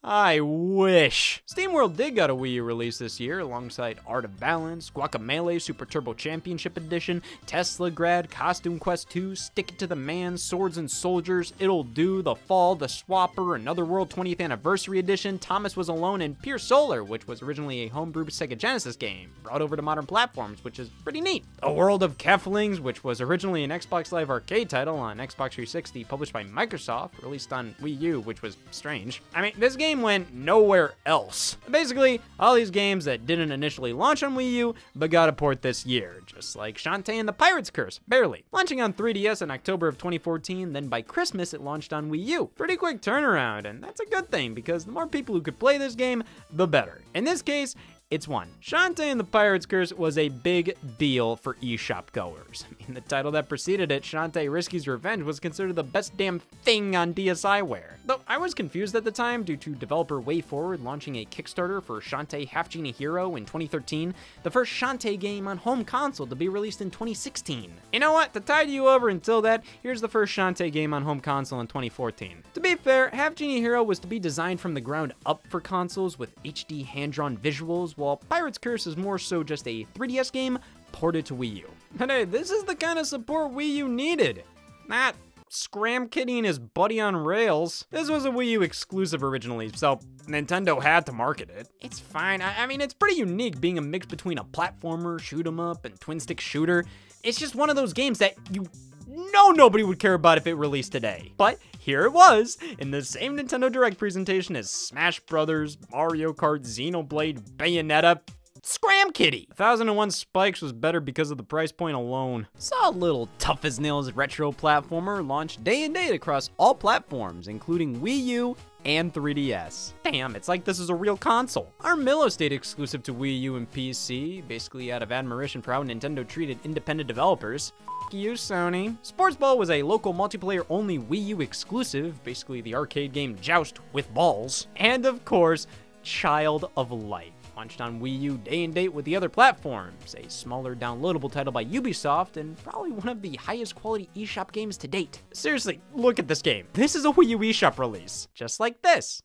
I wish. SteamWorld Dig got a Wii U release this year alongside Art of Balance, Guacamelee Super Turbo Championship Edition, Teslagrad, Costume Quest 2, Stick It to the Man, Swords and Soldiers, Ittle Dew, The Fall, The Swapper, Another World 20th Anniversary Edition, Thomas Was Alone, and Pier Solar, which was originally a homebrew Sega Genesis game, brought over to modern platforms, which is pretty neat. A World of Keflings, which was originally an Xbox Live Arcade title on Xbox 360, published by Microsoft, released on Wii U, which was strange. I mean, this game went nowhere else. Basically, all these games that didn't initially launch on Wii U, but got a port this year, just like Shantae and the Pirate's Curse, barely. Launching on 3DS in October of 2014, then by Christmas it launched on Wii U. Pretty quick turnaround, and that's a good thing, because the more people who could play this game, the better. In this case, it's one. Shantae and the Pirate's Curse was a big deal for eShop goers. I mean, the title that preceded it, Shantae Risky's Revenge, was considered the best damn thing on DSiWare. Though I was confused at the time due to developer WayForward launching a Kickstarter for Shantae Half Genie Hero in 2013, the first Shantae game on home console to be released in 2016. You know what? To tide you over until that, here's the first Shantae game on home console in 2014. To be fair, Half Genie Hero was to be designed from the ground up for consoles with HD hand-drawn visuals, while Pirate's Curse is more so just a 3DS game ported to Wii U. Hey, this is the kind of support Wii U needed. Not Scram Kitty and his buddy on rails. This was a Wii U exclusive originally, so Nintendo had to market it. It's fine. I, I mean, it's pretty unique being a mix between a platformer, shoot 'em up, and twin stick shooter. It's just one of those games that you know nobody would care about if it released today. But here it was, in the same Nintendo Direct presentation as Smash Brothers, Mario Kart, Xenoblade, Bayonetta, Scram Kitty! 1001 Spikes was better because of the price point alone. Saw a little tough as nails retro platformer launched day and date across all platforms, including Wii U and 3DS. Damn, it's like this is a real console. Our Armillo stayed exclusive to Wii U and PC, basically out of admiration for how Nintendo treated independent developers. F you, Sony. Sports Ball was a local multiplayer only Wii U exclusive, basically the arcade game Joust with balls. And of course, Child of Light launched on Wii U day and date with the other platforms, a smaller downloadable title by Ubisoft, and probably one of the highest quality eShop games to date. Seriously, look at this game. This is a Wii U eShop release, just like this.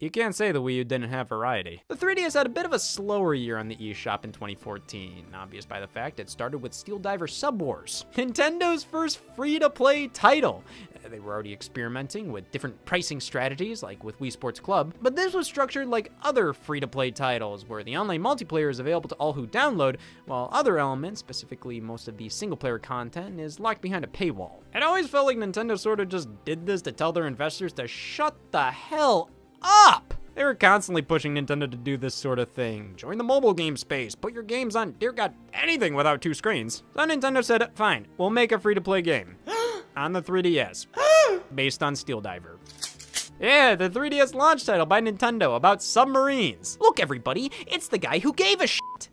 You can't say the Wii U didn't have variety. The 3DS had a bit of a slower year on the eShop in 2014, obvious by the fact it started with Steel Diver Sub Wars, Nintendo's first free-to-play title. They were already experimenting with different pricing strategies, like with Wii Sports Club, but this was structured like other free-to-play titles, where the online multiplayer is available to all who download, while other elements, specifically most of the single-player content, is locked behind a paywall. It always felt like Nintendo sort of just did this to tell their investors to shut the hell up! They were constantly pushing Nintendo to do this sort of thing. Join the mobile game space, put your games on, dear god, anything without two screens. So Nintendo said, fine, we'll make a free-to-play game. on the 3DS, based on Steel Diver. Yeah, the 3DS launch title by Nintendo about submarines. Look, everybody, it's the guy who gave a shit.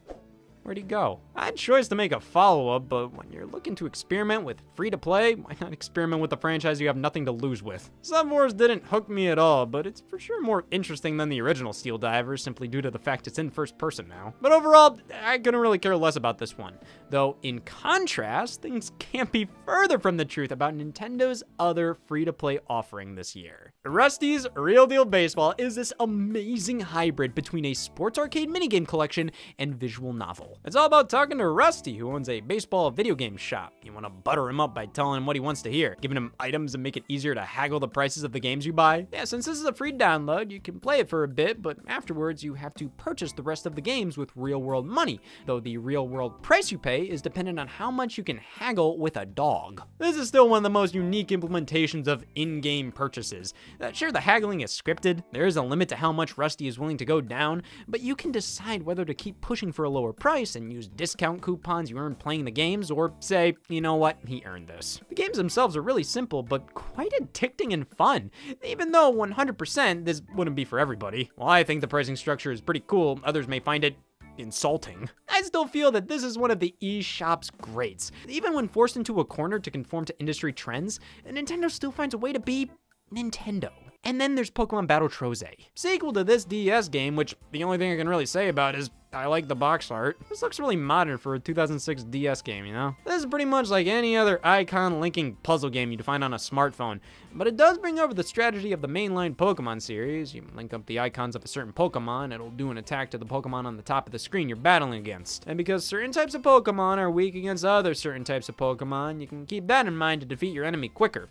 Where'd he go? I had choice to make a follow-up, but when you're looking to experiment with free-to-play, why not experiment with a franchise you have nothing to lose with? Sub Wars didn't hook me at all, but it's for sure more interesting than the original Steel Divers, simply due to the fact it's in first person now. But overall, I couldn't really care less about this one. Though, in contrast, things can't be further from the truth about Nintendo's other free-to-play offering this year. Rusty's Real Deal Baseball is this amazing hybrid between a sports arcade minigame collection and visual novel. It's all about talking to Rusty, who owns a baseball video game shop. You want to butter him up by telling him what he wants to hear, giving him items that make it easier to haggle the prices of the games you buy. Yeah, since this is a free download, you can play it for a bit, but afterwards you have to purchase the rest of the games with real world money, though the real world price you pay is dependent on how much you can haggle with a dog. This is still one of the most unique implementations of in-game purchases. Uh, sure, the haggling is scripted, there is a limit to how much Rusty is willing to go down, but you can decide whether to keep pushing for a lower price and use discount coupons you earn playing the games, or say, you know what, he earned this. The games themselves are really simple, but quite addicting and fun, even though 100% this wouldn't be for everybody. While I think the pricing structure is pretty cool, others may find it insulting. I still feel that this is one of the eShop's greats. Even when forced into a corner to conform to industry trends, Nintendo still finds a way to be Nintendo. And then there's Pokemon Battle Trozei, sequel to this DS game, which the only thing I can really say about is I like the box art. This looks really modern for a 2006 DS game, you know? This is pretty much like any other icon linking puzzle game you'd find on a smartphone, but it does bring over the strategy of the mainline Pokemon series. You link up the icons of a certain Pokemon, it'll do an attack to the Pokemon on the top of the screen you're battling against. And because certain types of Pokemon are weak against other certain types of Pokemon, you can keep that in mind to defeat your enemy quicker.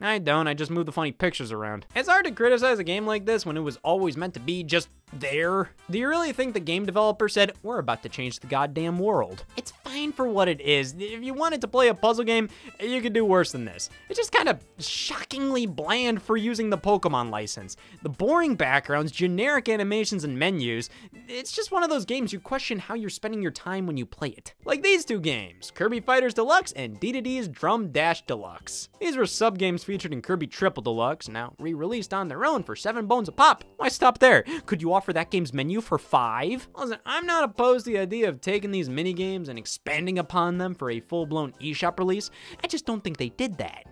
I don't, I just move the funny pictures around. It's hard to criticize a game like this when it was always meant to be just there. Do you really think the game developer said, we're about to change the goddamn world? It's fine for what it is. If you wanted to play a puzzle game, you could do worse than this. It's just kind of shockingly bland for using the Pokemon license. The boring backgrounds, generic animations and menus, it's just one of those games you question how you're spending your time when you play it. Like these two games, Kirby Fighters Deluxe and Dedede's Drum Dash Deluxe. These were sub-games featured in Kirby Triple Deluxe, now re-released on their own for 7 bones a pop. Why stop there? Could you offer that game's menu for 5? Listen, I'm not opposed to the idea of taking these mini games and expanding upon them for a full-blown eShop release. I just don't think they did that.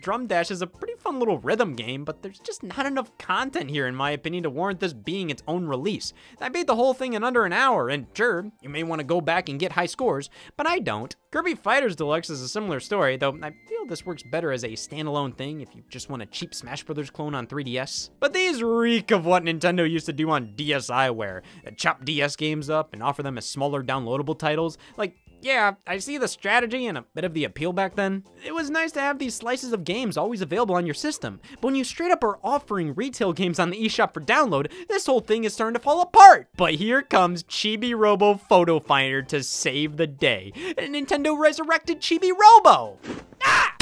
Drum Dash is a pretty fun little rhythm game, but there's just not enough content here, in my opinion, to warrant this being its own release. I beat the whole thing in under an hour, and sure, you may want to go back and get high scores, but I don't. Kirby Fighters Deluxe is a similar story, though I feel this works better as a standalone thing if you just want a cheap Smash Bros. clone on 3DS. But these reek of what Nintendo used to do on DSiWare. Chop DS games up and offer them as smaller downloadable titles. Like, yeah, I see the strategy and a bit of the appeal back then. It was nice to have these slices of games always available on your system, but when you straight up are offering retail games on the eShop for download, this whole thing is starting to fall apart. But here comes Chibi Robo Photo Finder to save the day. Nintendo resurrected Chibi Robo! Ah!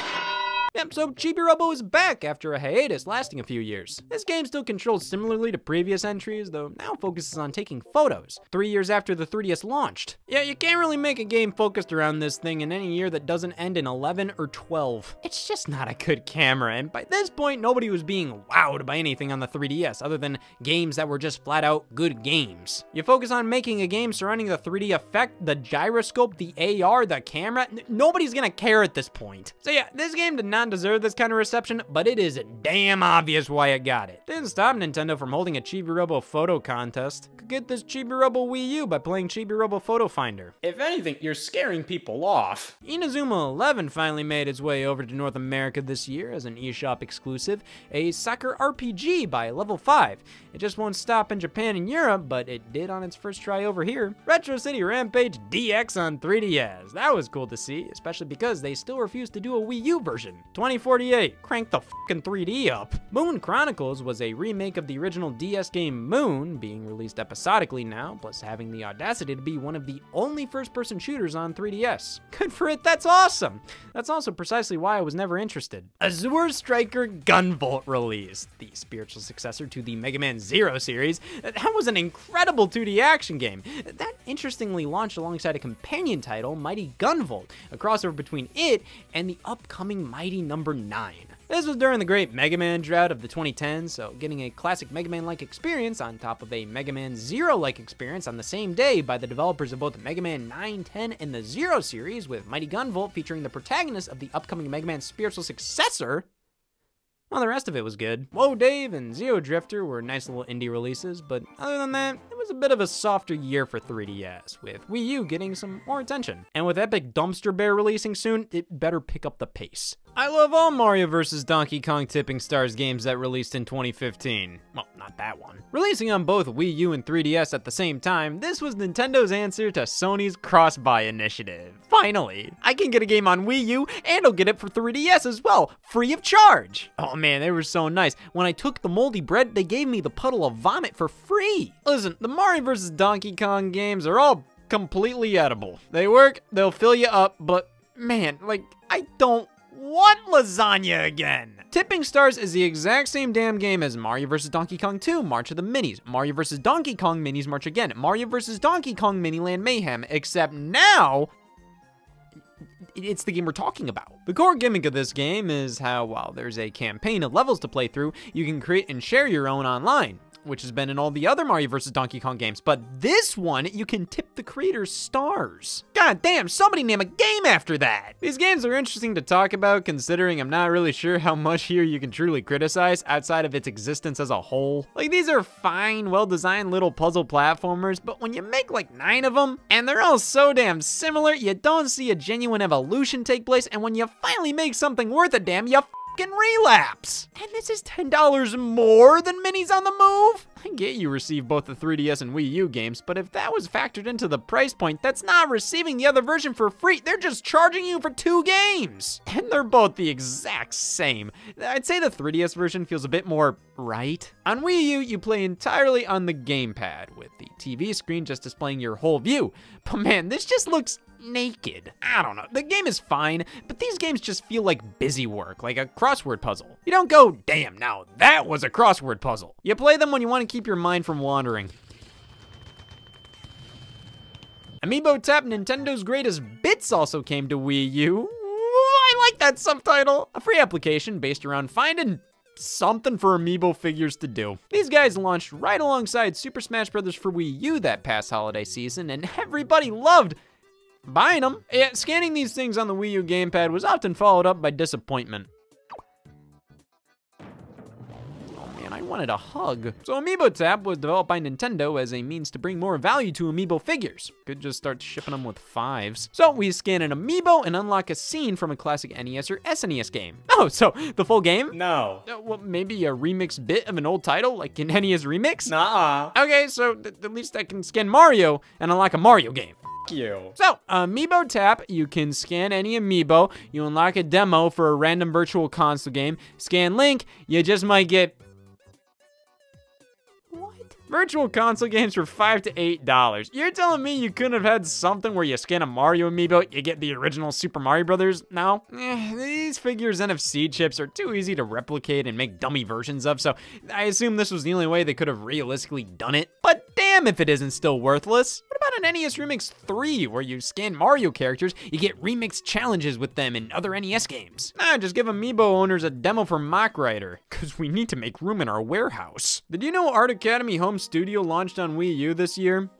Yep, so Chibi Robo is back after a hiatus lasting a few years. This game still controls similarly to previous entries, though now focuses on taking photos, three years after the 3DS launched. Yeah, you can't really make a game focused around this thing in any year that doesn't end in 11 or 12. It's just not a good camera, and by this point, nobody was being wowed by anything on the 3DS other than games that were just flat out good games. You focus on making a game surrounding the 3D effect, the gyroscope, the AR, the camera, nobody's gonna care at this point. So yeah, this game did not deserve this kind of reception, but it is damn obvious why it got it. Didn't stop Nintendo from holding a Chibi Robo photo contest. Could get this Chibi Robo Wii U by playing Chibi Robo Photo Finder. If anything, you're scaring people off. Inazuma 11 finally made its way over to North America this year as an eShop exclusive, a soccer RPG by Level 5. It just won't stop in Japan and Europe, but it did on its first try over here. Retro City Rampage DX on 3DS. That was cool to see, especially because they still refused to do a Wii U version. 2048, crank the fucking 3D up. Moon Chronicles was a remake of the original DS game Moon, being released episodically now, plus having the audacity to be one of the only first-person shooters on 3DS. Good for it, that's awesome! That's also precisely why I was never interested. Azure Striker Gunvolt released, the spiritual successor to the Mega Man Zero series. That was an incredible 2D action game. That interestingly launched alongside a companion title, Mighty Gunvolt, a crossover between it and the upcoming Mighty number 9. This was during the great Mega Man drought of the 2010s, so getting a classic Mega Man-like experience on top of a Mega Man Zero-like experience on the same day by the developers of both Mega Man 9, 10, and the Zero series with Mighty Gunvolt featuring the protagonist of the upcoming Mega Man spiritual successor, well, the rest of it was good. Woah Dave and Xeodrifter were nice little indie releases, but other than that, it was a bit of a softer year for 3DS, with Wii U getting some more attention. And with Epic Dumpster Bear releasing soon, it better pick up the pace. I love all Mario vs. Donkey Kong Tipping Stars games that released in 2015. Well, not that one. Releasing on both Wii U and 3DS at the same time, this was Nintendo's answer to Sony's cross-buy initiative. Finally, I can get a game on Wii U and I'll get it for 3DS as well, free of charge. Oh man, they were so nice. When I took the moldy bread, they gave me the puddle of vomit for free. Listen, the Mario vs. Donkey Kong games are all completely edible. They work, they'll fill you up, but man, like, I don't want lasagna again. Tipping Stars is the exact same damn game as Mario vs. Donkey Kong 2 March of the Minis, Mario vs. Donkey Kong Minis March Again, Mario vs. Donkey Kong Miniland Mayhem, except now it's the game we're talking about. The core gimmick of this game is how, while there's a campaign of levels to play through, you can create and share your own online which has been in all the other Mario vs. Donkey Kong games, but this one, you can tip the creator's stars. God damn, somebody name a game after that! These games are interesting to talk about, considering I'm not really sure how much here you can truly criticize outside of its existence as a whole. Like, these are fine, well-designed little puzzle platformers, but when you make like nine of them, and they're all so damn similar, you don't see a genuine evolution take place, and when you finally make something worth a damn, you fucking relapse. And this is $10 more than Minis on the Move? I get you receive both the 3DS and Wii U games, but if that was factored into the price point, that's not receiving the other version for free. They're just charging you for two games. And they're both the exact same. I'd say the 3DS version feels a bit more right. On Wii U, you play entirely on the gamepad, with the TV screen just displaying your whole view. But man, this just looks naked. I don't know. The game is fine, but these games just feel like busy work, like a crossword puzzle. You don't go, damn, now that was a crossword puzzle. You play them when you want to keep your mind from wandering. Amiibo Tap Nintendo's Greatest Bits also came to Wii U. I like that subtitle. A free application based around finding something for amiibo figures to do. These guys launched right alongside Super Smash Bros. for Wii U that past holiday season, and everybody loved buying them. Yeah, scanning these things on the Wii U gamepad was often followed up by disappointment. Oh man, I wanted a hug. So Amiibo Tap was developed by Nintendo as a means to bring more value to Amiibo figures. Could just start shipping them with fives. So we scan an Amiibo and unlock a scene from a classic NES or SNES game. Oh, so the full game? No. Uh, well, maybe a remixed bit of an old title, like an NES remix? Nuh-uh. Okay, so at least I can scan Mario and unlock a Mario game you. So, Amiibo Tap, you can scan any Amiibo, you unlock a demo for a random virtual console game. Scan Link, you just might get Virtual console games for five to eight dollars. You're telling me you couldn't have had something where you scan a Mario amiibo, you get the original Super Mario Brothers now? Eh, these figures' and NFC chips are too easy to replicate and make dummy versions of, so I assume this was the only way they could have realistically done it. But damn if it isn't still worthless. What about an NES Remix 3, where you scan Mario characters, you get remix challenges with them in other NES games? Nah, just give Amiibo owners a demo for Mach Rider, because we need to make room in our warehouse. Did you know Art Academy Home Studio launched on Wii U this year?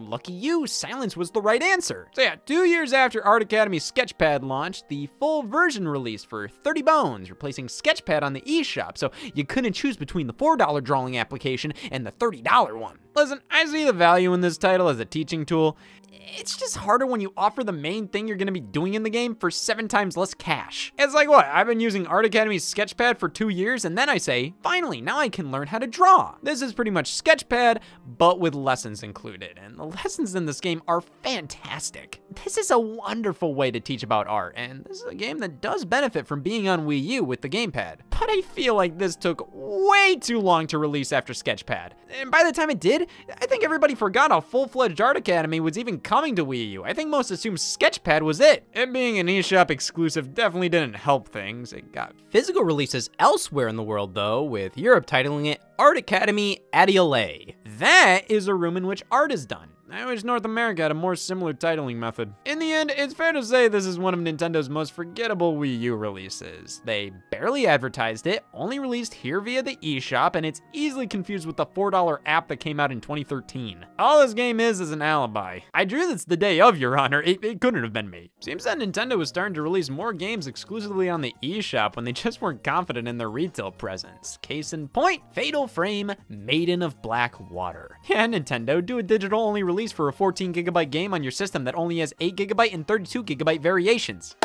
Lucky you, silence was the right answer. So yeah, two years after Art Academy Sketchpad launched, the full version released for 30 bones, replacing Sketchpad on the eShop, so you couldn't choose between the $4 drawing application and the $30 one. Listen, I see the value in this title as a teaching tool. It's just harder when you offer the main thing you're gonna be doing in the game for seven times less cash. It's like what, I've been using Art Academy's Sketchpad for two years and then I say, finally, now I can learn how to draw. This is pretty much Sketchpad, but with lessons included, and the lessons in this game are fantastic. This is a wonderful way to teach about art, and this is a game that does benefit from being on Wii U with the gamepad. But I feel like this took way too long to release after Sketchpad. And by the time it did, I think everybody forgot how full-fledged Art Academy was even coming to Wii U. I think most assumed Sketchpad was it. It being an eShop exclusive definitely didn't help things. It got physical releases elsewhere in the world though, with Europe titling it Art Academy Atelier. That is a room in which art is done. I wish North America had a more similar titling method. In the end, it's fair to say this is one of Nintendo's most forgettable Wii U releases. They barely advertised it, only released here via the eShop, and it's easily confused with the $4 app that came out in 2013. All this game is is an alibi. I drew this the day of, Your Honor. It, it couldn't have been me. Seems that Nintendo was starting to release more games exclusively on the eShop when they just weren't confident in their retail presence. Case in point, Fatal Frame, Maiden of Black Water. Yeah, Nintendo, do a digital only release for a 14 gigabyte game on your system that only has 8 gigabyte and 32 gigabyte variations.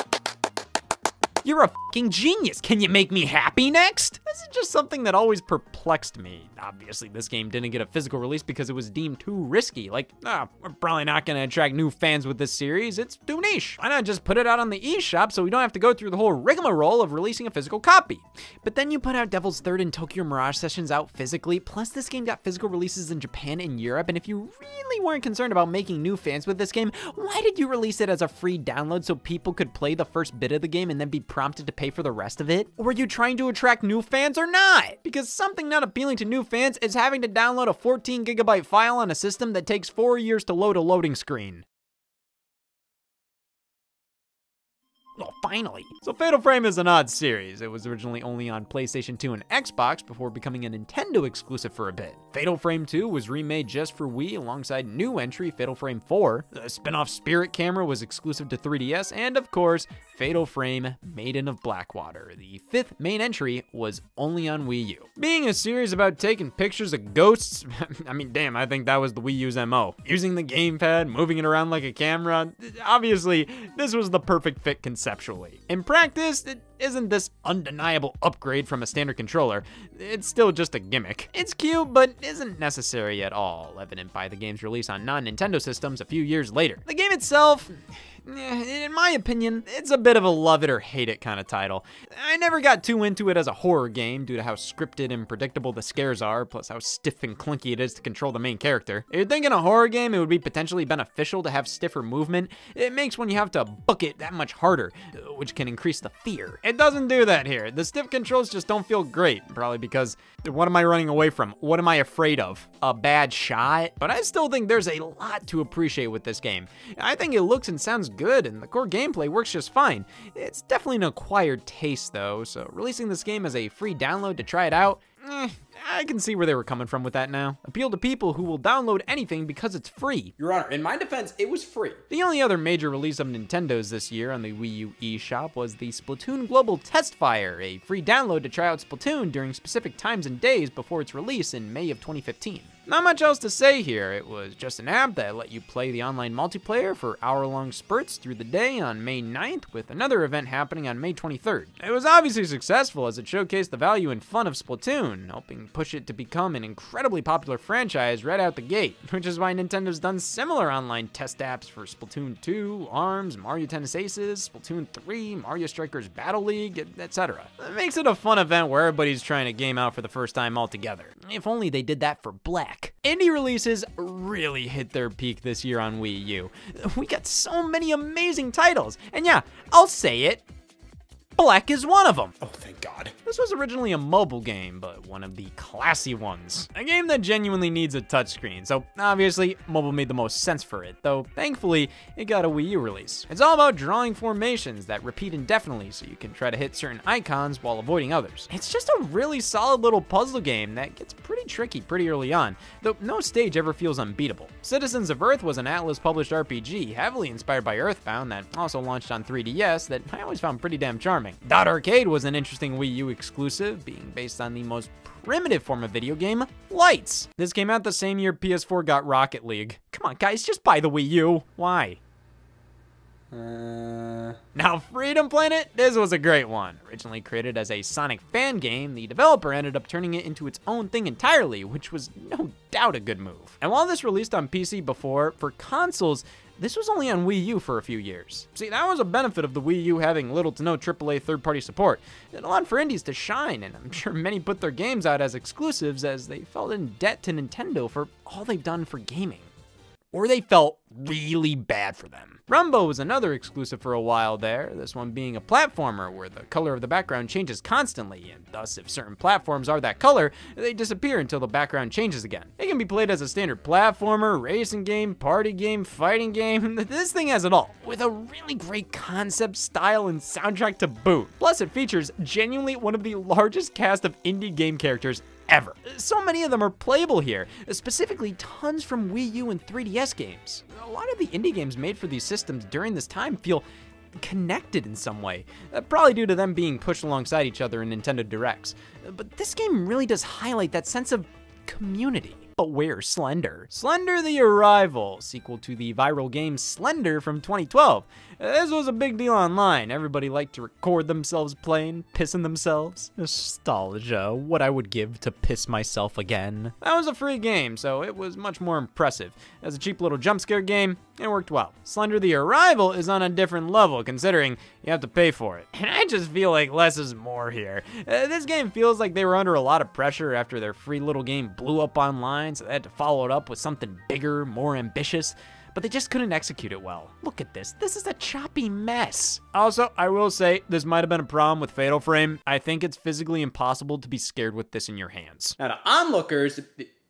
You're a fucking genius. Can you make me happy next? This is just something that always perplexed me. Obviously, this game didn't get a physical release because it was deemed too risky. Like, ah, we're probably not gonna attract new fans with this series. It's too niche. Why not just put it out on the eShop so we don't have to go through the whole rigmarole of releasing a physical copy? But then you put out Devil's Third and Tokyo Mirage Sessions out physically, plus this game got physical releases in Japan and Europe, and if you really weren't concerned about making new fans with this game, why did you release it as a free download so people could play the first bit of the game and then be prompted to pay for the rest of it? Were you trying to attract new fans or not? Because something not appealing to new fans is having to download a 14 gigabyte file on a system that takes four years to load a loading screen. Oh, finally. So Fatal Frame is an odd series. It was originally only on PlayStation 2 and Xbox before becoming a Nintendo exclusive for a bit. Fatal Frame 2 was remade just for Wii alongside new entry Fatal Frame 4. The spin-off Spirit Camera was exclusive to 3DS, and of course, Fatal Frame Maiden of Blackwater. The fifth main entry was only on Wii U. Being a series about taking pictures of ghosts, I mean, damn, I think that was the Wii U's MO. Using the gamepad, moving it around like a camera, obviously, this was the perfect fit conceptually. In practice, it isn't this undeniable upgrade from a standard controller. It's still just a gimmick. It's cute, but isn't necessary at all, evident by the game's release on non-Nintendo systems a few years later. The game itself, Eh, in my opinion, it's a bit of a love it or hate it kind of title. I never got too into it as a horror game due to how scripted and predictable the scares are, plus how stiff and clunky it is to control the main character. If You'd think in a horror game it would be potentially beneficial to have stiffer movement. It makes when you have to book it that much harder, which can increase the fear. It doesn't do that here. The stiff controls just don't feel great, probably because what am I running away from? What am I afraid of? A bad shot? But I still think there's a lot to appreciate with this game. I think it looks and sounds good, and the core gameplay works just fine. It's definitely an acquired taste though, so releasing this game as a free download to try it out, eh, I can see where they were coming from with that now. Appeal to people who will download anything because it's free. Your Honor, in my defense, it was free. The only other major release of Nintendo's this year on the Wii U eShop was the Splatoon Global Test Fire, a free download to try out Splatoon during specific times and days before its release in May of 2015. Not much else to say here. It was just an app that let you play the online multiplayer for hour-long spurts through the day on May 9th, with another event happening on May 23rd. It was obviously successful as it showcased the value and fun of Splatoon, helping push it to become an incredibly popular franchise right out the gate, which is why Nintendo's done similar online test apps for Splatoon 2, ARMS, Mario Tennis Aces, Splatoon 3, Mario Strikers Battle League, etc. It makes it a fun event where everybody's trying to game out for the first time altogether. If only they did that for Blek. Indie releases really hit their peak this year on Wii U. We got so many amazing titles, and yeah, I'll say it, Blek is one of them. Oh, thank God. This was originally a mobile game, but one of the classy ones. A game that genuinely needs a touchscreen, so obviously mobile made the most sense for it, though thankfully it got a Wii U release. It's all about drawing formations that repeat indefinitely so you can try to hit certain icons while avoiding others. It's just a really solid little puzzle game that gets pretty tricky pretty early on, though no stage ever feels unbeatable. Citizens of Earth was an Atlus published RPG heavily inspired by Earthbound that also launched on 3DS that I always found pretty damn charming. Dot Arcade was an interesting Wii U exclusive, being based on the most primitive form of video game, Lights. This came out the same year PS4 got Rocket League. Come on, guys, just buy the Wii U. Why? Uh... Now, Freedom Planet, this was a great one. Originally created as a Sonic fan game, the developer ended up turning it into its own thing entirely, which was no doubt a good move. And while this released on PC before, for consoles, this was only on Wii U for a few years. See, that was a benefit of the Wii U having little to no AAA third-party support. It allowed for indies to shine, and I'm sure many put their games out as exclusives as they felt in debt to Nintendo for all they've done for gaming. Or they felt really bad for them. Runbow was another exclusive for a while there, this one being a platformer where the color of the background changes constantly, and thus if certain platforms are that color, they disappear until the background changes again. It can be played as a standard platformer, racing game, party game, fighting game, this thing has it all, with a really great concept, style, and soundtrack to boot. Plus it features genuinely one of the largest cast of indie game characters ever. So many of them are playable here, specifically tons from Wii U and 3DS games. A lot of the indie games made for these systems during this time feel connected in some way, uh, probably due to them being pushed alongside each other in Nintendo Directs. But this game really does highlight that sense of community. But where's Slender? Slender the Arrival, sequel to the viral game Slender from 2012. This was a big deal online. Everybody liked to record themselves playing, pissing themselves. Nostalgia, what I would give to piss myself again. That was a free game, so it was much more impressive. As a cheap little jump scare game, it worked well. Slender the Arrival is on a different level, considering you have to pay for it. And I just feel like less is more here. Uh, this game feels like they were under a lot of pressure after their free little game blew up online, so they had to follow it up with something bigger, more ambitious but they just couldn't execute it well. Look at this. This is a choppy mess. Also, I will say this might have been a problem with Fatal Frame. I think it's physically impossible to be scared with this in your hands. Now to onlookers,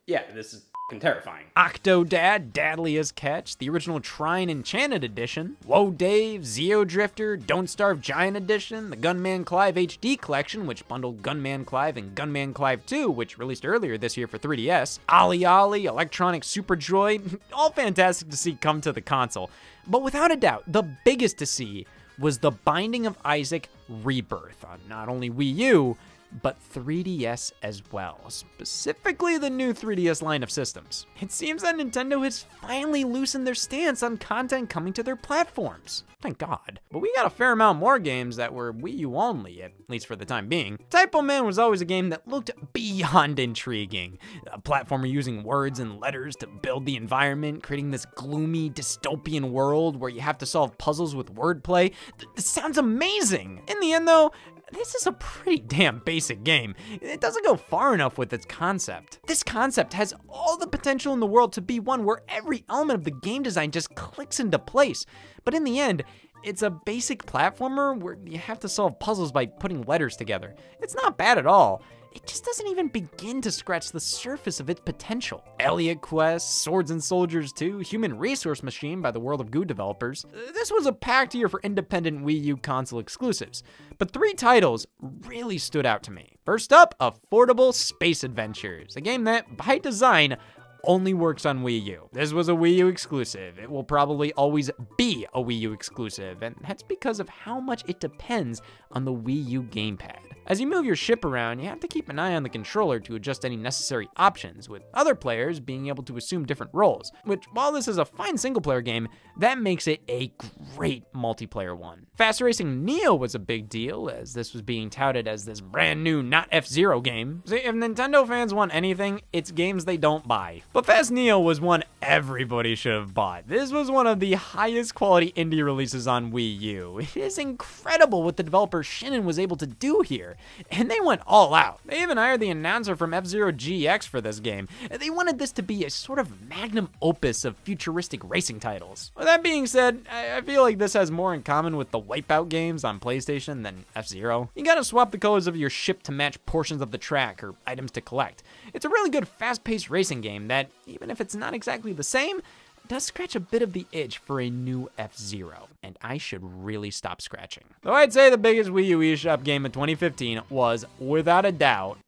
yeah, this is f***ing terrifying. Octodad, Dadliest Catch, the original Trine Enchanted Edition, Woah Dave, Xeodrifter, Don't Starve Giant Edition, the Gunman Clive HD Collection, which bundled Gunman Clive and Gunman Clive 2, which released earlier this year for 3DS, OlliOlli, Electronic Super Joy, all fantastic to see come to the console. But without a doubt, the biggest to see was the Binding of Isaac Rebirth on not only Wii U, but 3DS as well, specifically the new 3DS line of systems. It seems that Nintendo has finally loosened their stance on content coming to their platforms. Thank God. But we got a fair amount more games that were Wii U only, at least for the time being. Typoman was always a game that looked beyond intriguing. A platformer using words and letters to build the environment, creating this gloomy dystopian world where you have to solve puzzles with wordplay. Th- sounds amazing. In the end though, this is a pretty damn basic game. It doesn't go far enough with its concept. This concept has all the potential in the world to be one where every element of the game design just clicks into place. But in the end, it's a basic platformer where you have to solve puzzles by putting letters together. It's not bad at all. It just doesn't even begin to scratch the surface of its potential. Elliot Quest, Swords and Soldiers 2, Human Resource Machine by the World of Goo developers. This was a packed year for independent Wii U console exclusives, but three titles really stood out to me. First up, Affordable Space Adventures, a game that, by design, only works on Wii U. This was a Wii U exclusive. It will probably always be a Wii U exclusive, and that's because of how much it depends on the Wii U gamepad. As you move your ship around, you have to keep an eye on the controller to adjust any necessary options, with other players being able to assume different roles, which, while this is a fine single player game, that makes it a great multiplayer one. Fast Racing Neo was a big deal, as this was being touted as this brand new, not F Zero game. See, if Nintendo fans want anything, it's games they don't buy. But Fast Neo was one everybody should have bought. This was one of the highest quality indie releases on Wii U. It is incredible what the developer Shin'en was able to do here, and they went all out. They even hired the announcer from F-Zero GX for this game. They wanted this to be a sort of magnum opus of futuristic racing titles. With that being said, I feel like this has more in common with the Wipeout games on PlayStation than F-Zero. You gotta swap the colors of your ship to match portions of the track or items to collect. It's a really good fast-paced racing game that, even if it's not exactly the same, does scratch a bit of the itch for a new F-Zero, and I should really stop scratching. Though I'd say the biggest Wii U eShop game of 2015 was, without a doubt,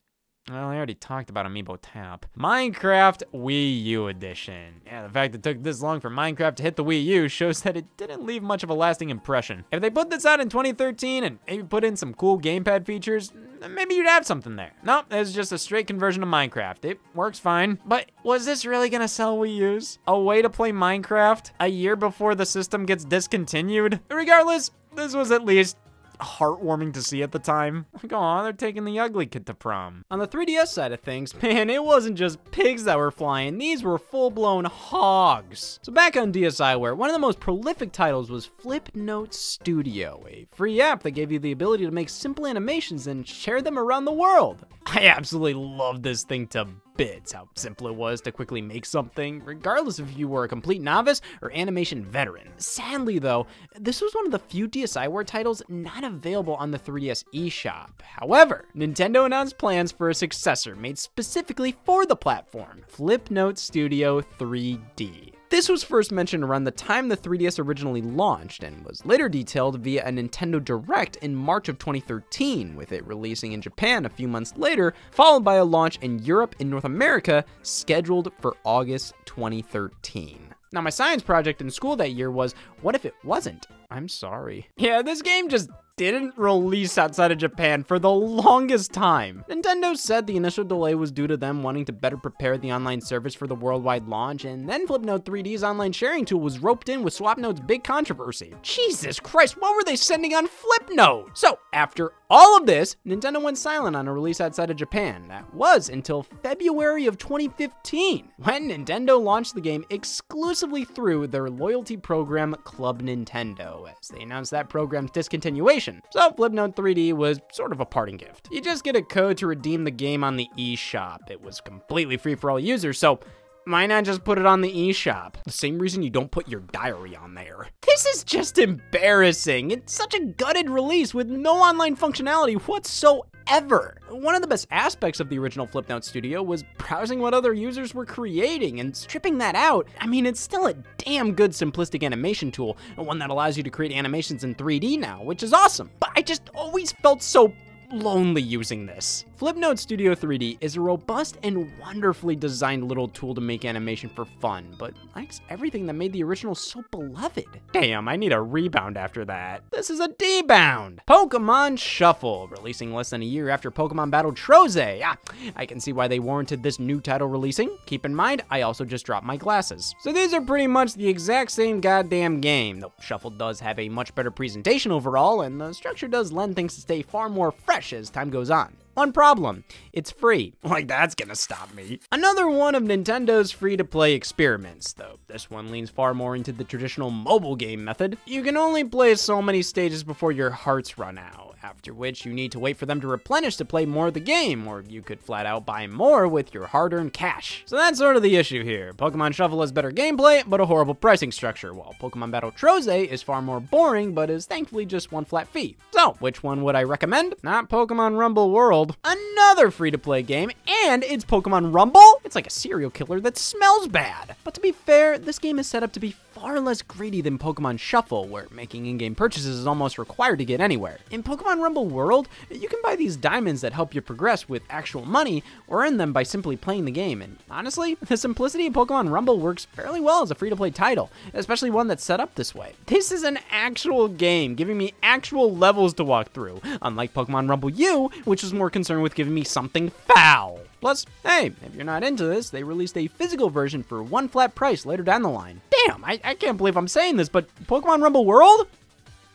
well, I already talked about Amiibo Tap. Minecraft Wii U Edition. Yeah, the fact it took this long for Minecraft to hit the Wii U shows that it didn't leave much of a lasting impression. If they put this out in 2013 and maybe put in some cool gamepad features, maybe you'd have something there. Nope, it's just a straight conversion of Minecraft. It works fine. But was this really gonna sell Wii U's? A way to play Minecraft a year before the system gets discontinued? Regardless, this was at least heartwarming to see at the time. Like, aw, they're taking the ugly kid to prom. On the 3DS side of things, man, it wasn't just pigs that were flying, these were full-blown hogs. So back on DSiWare, one of the most prolific titles was Flipnote Studio, a free app that gave you the ability to make simple animations and share them around the world. I absolutely love this thing to bits, how simple it was to quickly make something, regardless if you were a complete novice or animation veteran. Sadly though, this was one of the few DSiWare titles not available on the 3DS eShop. However, Nintendo announced plans for a successor made specifically for the platform, Flipnote Studio 3D. This was first mentioned around the time the 3DS originally launched and was later detailed via a Nintendo Direct in March of 2013, with it releasing in Japan a few months later, followed by a launch in Europe and North America scheduled for August 2013. Now, my science project in school that year was, what if it wasn't? I'm sorry. Yeah, this game just didn't release outside of Japan for the longest time. Nintendo said the initial delay was due to them wanting to better prepare the online service for the worldwide launch, and then Flipnote 3D's online sharing tool was roped in with Swapnote's big controversy. Jesus Christ, what were they sending on Flipnote? So, after all of this, Nintendo went silent on a release outside of Japan. That was until February of 2015, when Nintendo launched the game exclusively through their loyalty program Club Nintendo, as they announced that program's discontinuation. So Flipnote 3D was sort of a parting gift. You just get a code to redeem the game on the eShop. It was completely free for all users, so why not just put it on the eShop? The same reason you don't put your diary on there. This is just embarrassing. It's such a gutted release with no online functionality whatsoever. One of the best aspects of the original Flipnote Studio was browsing what other users were creating and stripping that out. I mean, it's still a damn good simplistic animation tool, and one that allows you to create animations in 3D now, which is awesome. But I just always felt so lonely using this. Flipnote Studio 3D is a robust and wonderfully designed little tool to make animation for fun, but lacks everything that made the original so beloved. Damn, I need a rebound after that. This is a D-bound! Pokemon Shuffle, releasing less than a year after Pokemon Battle Trozei. Ah, I can see why they warranted this new title releasing. Keep in mind, I also just dropped my glasses. So these are pretty much the exact same goddamn game, though Shuffle does have a much better presentation overall, and the structure does lend things to stay far more fresh as time goes on. One problem, it's free. Like that's gonna stop me. Another one of Nintendo's free-to-play experiments, though this one leans far more into the traditional mobile game method. You can only play so many stages before your hearts run out after which you need to wait for them to replenish to play more of the game, or you could flat out buy more with your hard-earned cash. So that's sort of the issue here. Pokemon Shuffle has better gameplay, but a horrible pricing structure, while Pokemon Battle Trozei is far more boring, but is thankfully just one flat fee. So, which one would I recommend? Not Pokemon Rumble World. Another free-to-play game, and it's Pokemon Rumble? It's like a serial killer that smells bad. But to be fair, this game is set up to be far less greedy than Pokemon Shuffle, where making in-game purchases is almost required to get anywhere. In Pokemon Rumble World, you can buy these diamonds that help you progress with actual money, or earn them by simply playing the game, and honestly, the simplicity of Pokemon Rumble works fairly well as a free-to-play title, especially one that's set up this way. This is an actual game, giving me actual levels to walk through, unlike Pokemon Rumble U, which was more concerned with giving me something foul. Plus, hey, if you're not into this, they released a physical version for one flat price later down the line. Damn, I, I can't believe I'm saying this, but Pokemon Rumble World?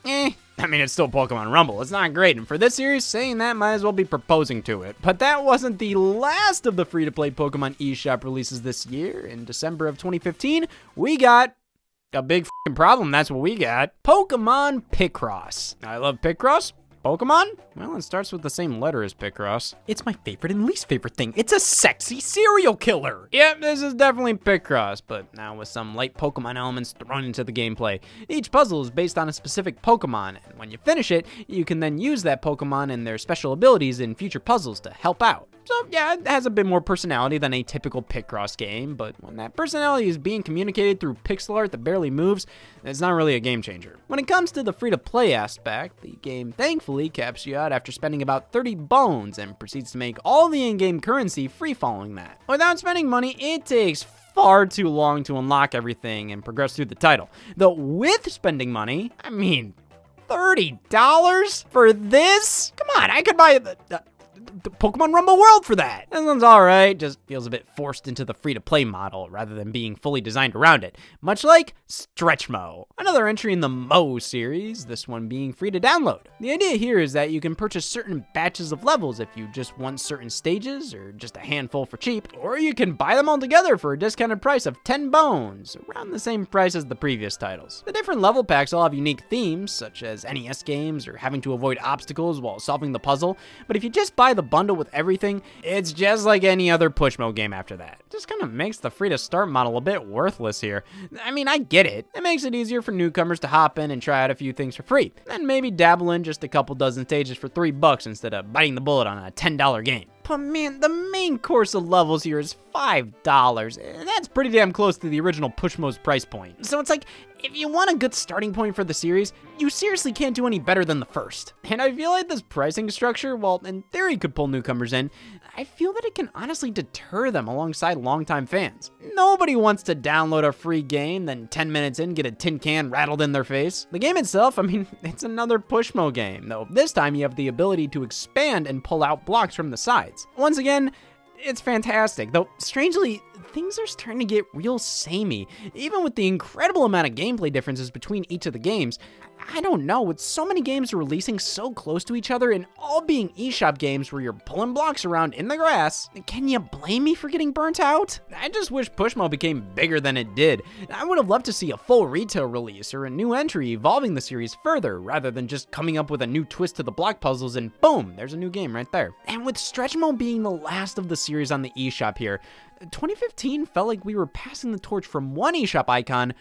Eh, I mean, it's still Pokemon Rumble. It's not great. And for this series, saying that might as well be proposing to it. But that wasn't the last of the free-to-play Pokemon eShop releases this year. In December of 2015, we got a big problem. That's what we got. Pokemon Picross. I love Picross. Pokemon? Well, it starts with the same letter as Picross. It's my favorite and least favorite thing. It's a sexy serial killer. Yep, this is definitely Picross, but now with some light Pokemon elements thrown into the gameplay. Each puzzle is based on a specific Pokemon, and when you finish it, you can then use that Pokemon and their special abilities in future puzzles to help out. So yeah, it has a bit more personality than a typical Picross game, but when that personality is being communicated through pixel art that barely moves, it's not really a game changer. When it comes to the free-to-play aspect, the game thankfully caps you out after spending about 30 bones and proceeds to make all the in-game currency free following that. Without spending money, it takes far too long to unlock everything and progress through the title. Though with spending money, I mean, $30 for this? Come on, I could buy the, Pokemon Rumble World for that. This one's alright, just feels a bit forced into the free-to-play model rather than being fully designed around it, much like Stretch Stretchmo. Another entry in the Mo series, this one being free to download. The idea here is that you can purchase certain batches of levels if you just want certain stages or just a handful for cheap, or you can buy them all together for a discounted price of 10 bones, around the same price as the previous titles. The different level packs all have unique themes, such as NES games or having to avoid obstacles while solving the puzzle, but if you just buy the bundle with everything, it's just like any other Pushmo game after that. Just kind of makes the free to start model a bit worthless here. I mean, I get it. It makes it easier for newcomers to hop in and try out a few things for free, and maybe dabble in just a couple dozen stages for three bucks instead of biting the bullet on a $10 game. But man, the main course of levels here is $5. That's pretty damn close to the original Pushmo's price point. So it's like, if you want a good starting point for the series, you seriously can't do any better than the first. And I feel like this pricing structure, well, in theory could pull newcomers in, I feel that it can honestly deter them alongside longtime fans. Nobody wants to download a free game, then 10 minutes in get a tin can rattled in their face. The game itself, I mean, it's another Pushmo game, though this time you have the ability to expand and pull out blocks from the sides. Once again, it's fantastic, though strangely, things are starting to get real samey. Even with the incredible amount of gameplay differences between each of the games, I don't know, with so many games releasing so close to each other and all being eShop games where you're pulling blocks around in the grass, can you blame me for getting burnt out? I just wish Pushmo became bigger than it did. I would have loved to see a full retail release or a new entry evolving the series further rather than just coming up with a new twist to the block puzzles and boom, there's a new game right there. And with Stretchmo being the last of the series on the eShop here, 2015 felt like we were passing the torch from one eShop icon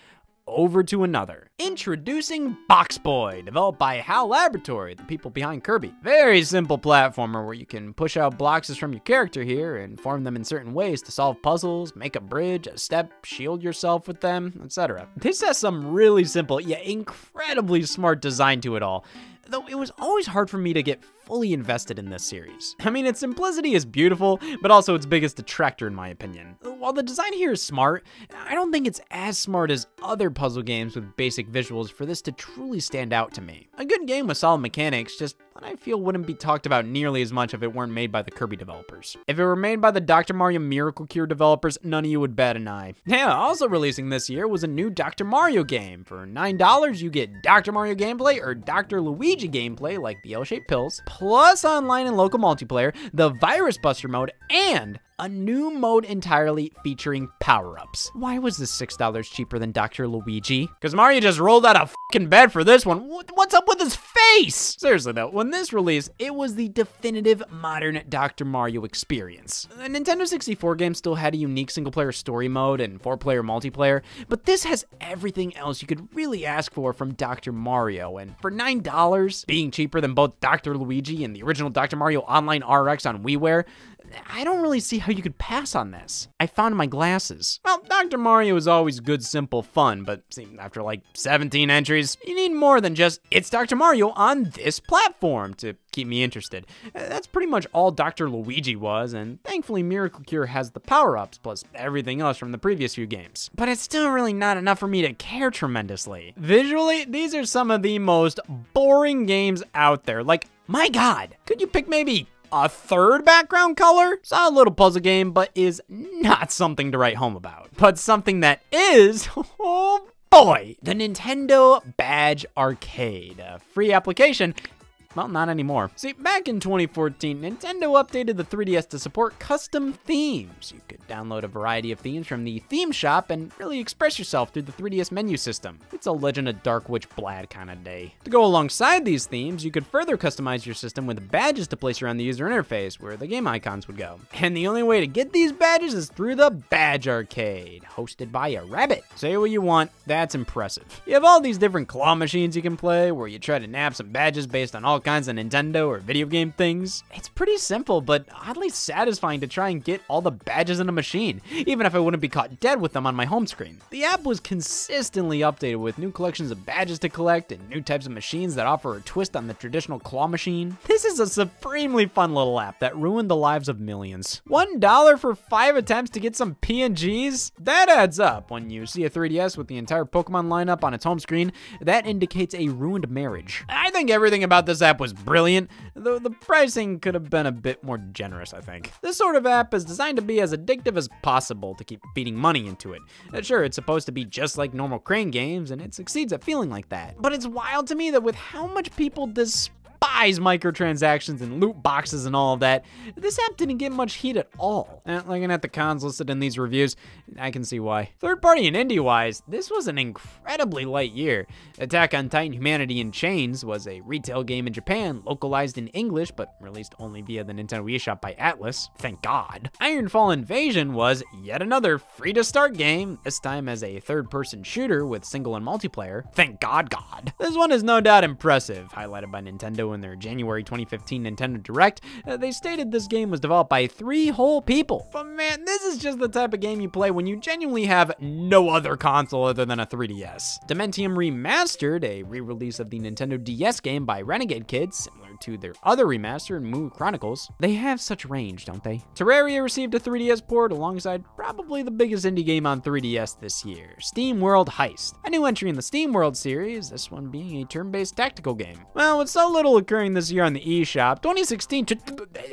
over to another. Introducing BoxBoy, developed by HAL Laboratory, the people behind Kirby. Very simple platformer where you can push out blocks from your character here and form them in certain ways to solve puzzles, make a bridge, a step, shield yourself with them, etc. This has some really simple yet incredibly smart design to it all though it was always hard for me to get fully invested in this series. I mean, its simplicity is beautiful, but also its biggest detractor in my opinion. While the design here is smart, I don't think it's as smart as other puzzle games with basic visuals for this to truly stand out to me. A good game with solid mechanics, just what I feel wouldn't be talked about nearly as much if it weren't made by the Kirby developers. If it were made by the Dr. Mario Miracle Cure developers, none of you would bat an eye. Yeah, also releasing this year was a new Dr. Mario game. For $9, you get Dr. Mario gameplay or Dr. Luigi gameplay like the L-shaped pills, plus online and local multiplayer, the Virus Buster mode, and a new mode entirely featuring power-ups. Why was this $6 cheaper than Dr. Luigi? Because Mario just rolled out of fucking bed for this one. What's up with his face? Seriously though, when this released, it was the definitive modern Dr. Mario experience. The Nintendo 64 game still had a unique single-player story mode and four-player multiplayer, but this has everything else you could really ask for from Dr. Mario, and for $9, being cheaper than both Dr. Luigi and the original Dr. Mario Online RX on WiiWare, I don't really see how you could pass on this. I found my glasses. Well, Dr. Mario is always good, simple fun, but see, after like 17 entries, you need more than just, it's Dr. Mario on this platform to keep me interested. Uh, that's pretty much all Dr. Luigi was, and thankfully Miracle Cure has the power-ups plus everything else from the previous few games. But it's still really not enough for me to care tremendously. Visually, these are some of the most boring games out there. Like, my god, could you pick maybe a third background color. Solid little puzzle game, but is not something to write home about. But something that is, oh boy, the Nintendo Badge Arcade, a free application well, not anymore. See, back in 2014, Nintendo updated the 3DS to support custom themes. You could download a variety of themes from the theme shop and really express yourself through the 3DS menu system. It's a Legend of Dark Witch Blad kind of day. To go alongside these themes, you could further customize your system with badges to place around the user interface where the game icons would go. And the only way to get these badges is through the Badge Arcade, hosted by a rabbit. Say what you want, that's impressive. You have all these different claw machines you can play where you try to nab some badges based on all kinds of Nintendo or video game things. It's pretty simple, but oddly satisfying to try and get all the badges in a machine, even if I wouldn't be caught dead with them on my home screen. The app was consistently updated with new collections of badges to collect and new types of machines that offer a twist on the traditional claw machine. This is a supremely fun little app that ruined the lives of millions. One dollar for five attempts to get some PNGs? That adds up. When you see a 3DS with the entire Pokemon lineup on its home screen, that indicates a ruined marriage. I think everything about this app was brilliant, though the pricing could have been a bit more generous, I think. This sort of app is designed to be as addictive as possible to keep feeding money into it. Uh, Sure, it's supposed to be just like normal crane games, and it succeeds at feeling like that. But it's wild to me that with how much people despise despise microtransactions and loot boxes and all of that, this app didn't get much heat at all. And looking at the cons listed in these reviews, I can see why. Third party and indie wise, this was an incredibly light year. Attack on Titan Humanity in Chains was a retail game in Japan, localized in English, but released only via the Nintendo eShop by Atlus, Thank God. Ironfall Invasion was yet another free to start game, this time as a third person shooter with single and multiplayer. Thank God, God. This one is no doubt impressive, highlighted by Nintendo in their January 2015 Nintendo Direct. Uh, they stated this game was developed by three whole people. But man, this is just the type of game you play when you genuinely have no other console other than a 3DS. Dementium Remastered, a re-release of the Nintendo DS game by Renegade Kids, similar to their other remaster, Moon Chronicles. They have such range, don't they? Terraria received a 3DS port alongside probably the biggest indie game on 3DS this year, SteamWorld Heist. A new entry in the Steam World series, this one being a turn-based tactical game. Well, with so little occurring this year on the eShop, 2016 should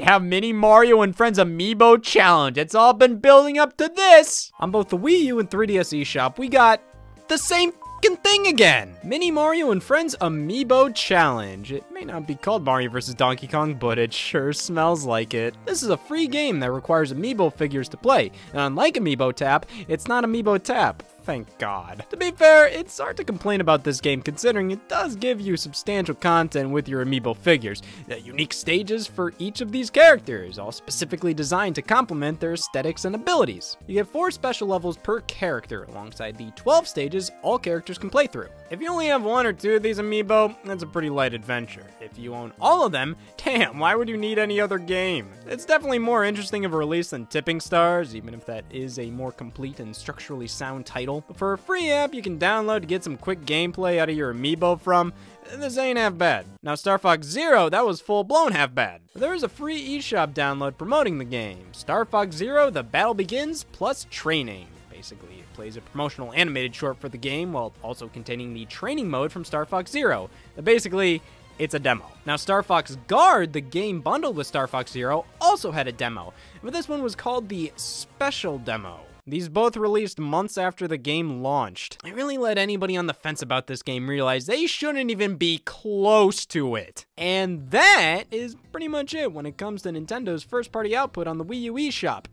have Mini Mario and Friends Amiibo Challenge. It's all been building up to this. On both the Wii U and 3DS eShop, we got the same thing again! Mini Mario and Friends Amiibo Challenge. It may not be called Mario vs. Donkey Kong, but it sure smells like it. This is a free game that requires Amiibo figures to play, and unlike Amiibo Tap, it's not Amiibo Tap. Thank God. To be fair, it's hard to complain about this game considering it does give you substantial content with your amiibo figures. The unique stages for each of these characters, all specifically designed to complement their aesthetics and abilities. You get 4 special levels per character alongside the 12 stages all characters can play through. If you only have one or two of these amiibo, that's a pretty light adventure. If you own all of them, damn, why would you need any other game? It's definitely more interesting of a release than Tipping Stars, even if that is a more complete and structurally sound title. But for a free app you can download to get some quick gameplay out of your amiibo from, this ain't half bad. Now Star Fox Zero, that was full blown half bad. There is a free eShop download promoting the game. Star Fox Zero, The Battle Begins, plus training. Basically, it plays a promotional animated short for the game while also containing the training mode from Star Fox Zero. Basically, it's a demo. Now, Star Fox Guard, the game bundled with Star Fox Zero, also had a demo, but this one was called the Special Demo. These both released months after the game launched. I really let anybody on the fence about this game realize they shouldn't even be close to it. And that is pretty much it when it comes to Nintendo's first party output on the Wii U eShop.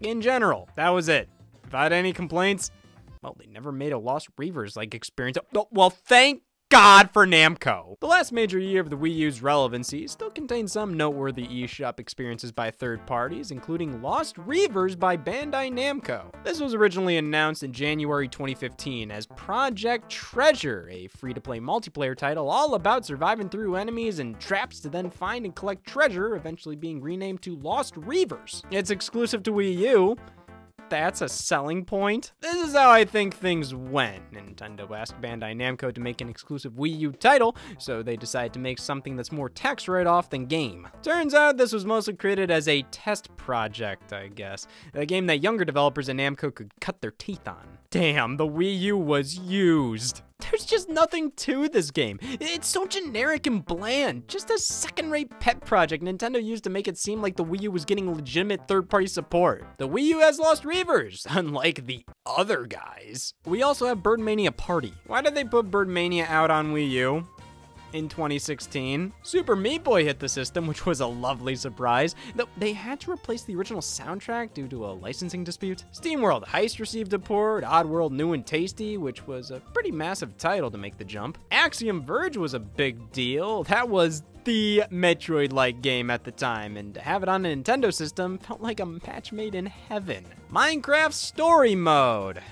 In general, that was it. Had any complaints, well, they never made a Lost Reavers like experience. Oh, well, thank God for Namco. The last major year of the Wii U's relevancy still contains some noteworthy eShop experiences by third parties, including Lost Reavers by Bandai Namco. This was originally announced in January 2015 as Project Treasure, a free-to-play multiplayer title all about surviving through enemies and traps to then find and collect treasure, eventually being renamed to Lost Reavers. It's exclusive to Wii U, that's a selling point. This is how I think things went. Nintendo asked Bandai Namco to make an exclusive Wii U title, so they decided to make something that's more tax write-off than game. Turns out this was mostly created as a test project, I guess. A game that younger developers at Namco could cut their teeth on. Damn, the Wii U was used. There's just nothing to this game. It's so generic and bland. Just a second-rate pet project Nintendo used to make it seem like the Wii U was getting legitimate third-party support. The Wii U has Lost Reavers, unlike the other guys. We also have Birdmania Party. Why did they put Birdmania out on Wii U? In 2016. Super Meat Boy hit the system, which was a lovely surprise, though they had to replace the original soundtrack due to a licensing dispute. SteamWorld Heist received a port, Oddworld New and Tasty, which was a pretty massive title to make the jump. Axiom Verge was a big deal. That was the Metroid-like game at the time, and to have it on a Nintendo system felt like a match made in heaven. Minecraft Story Mode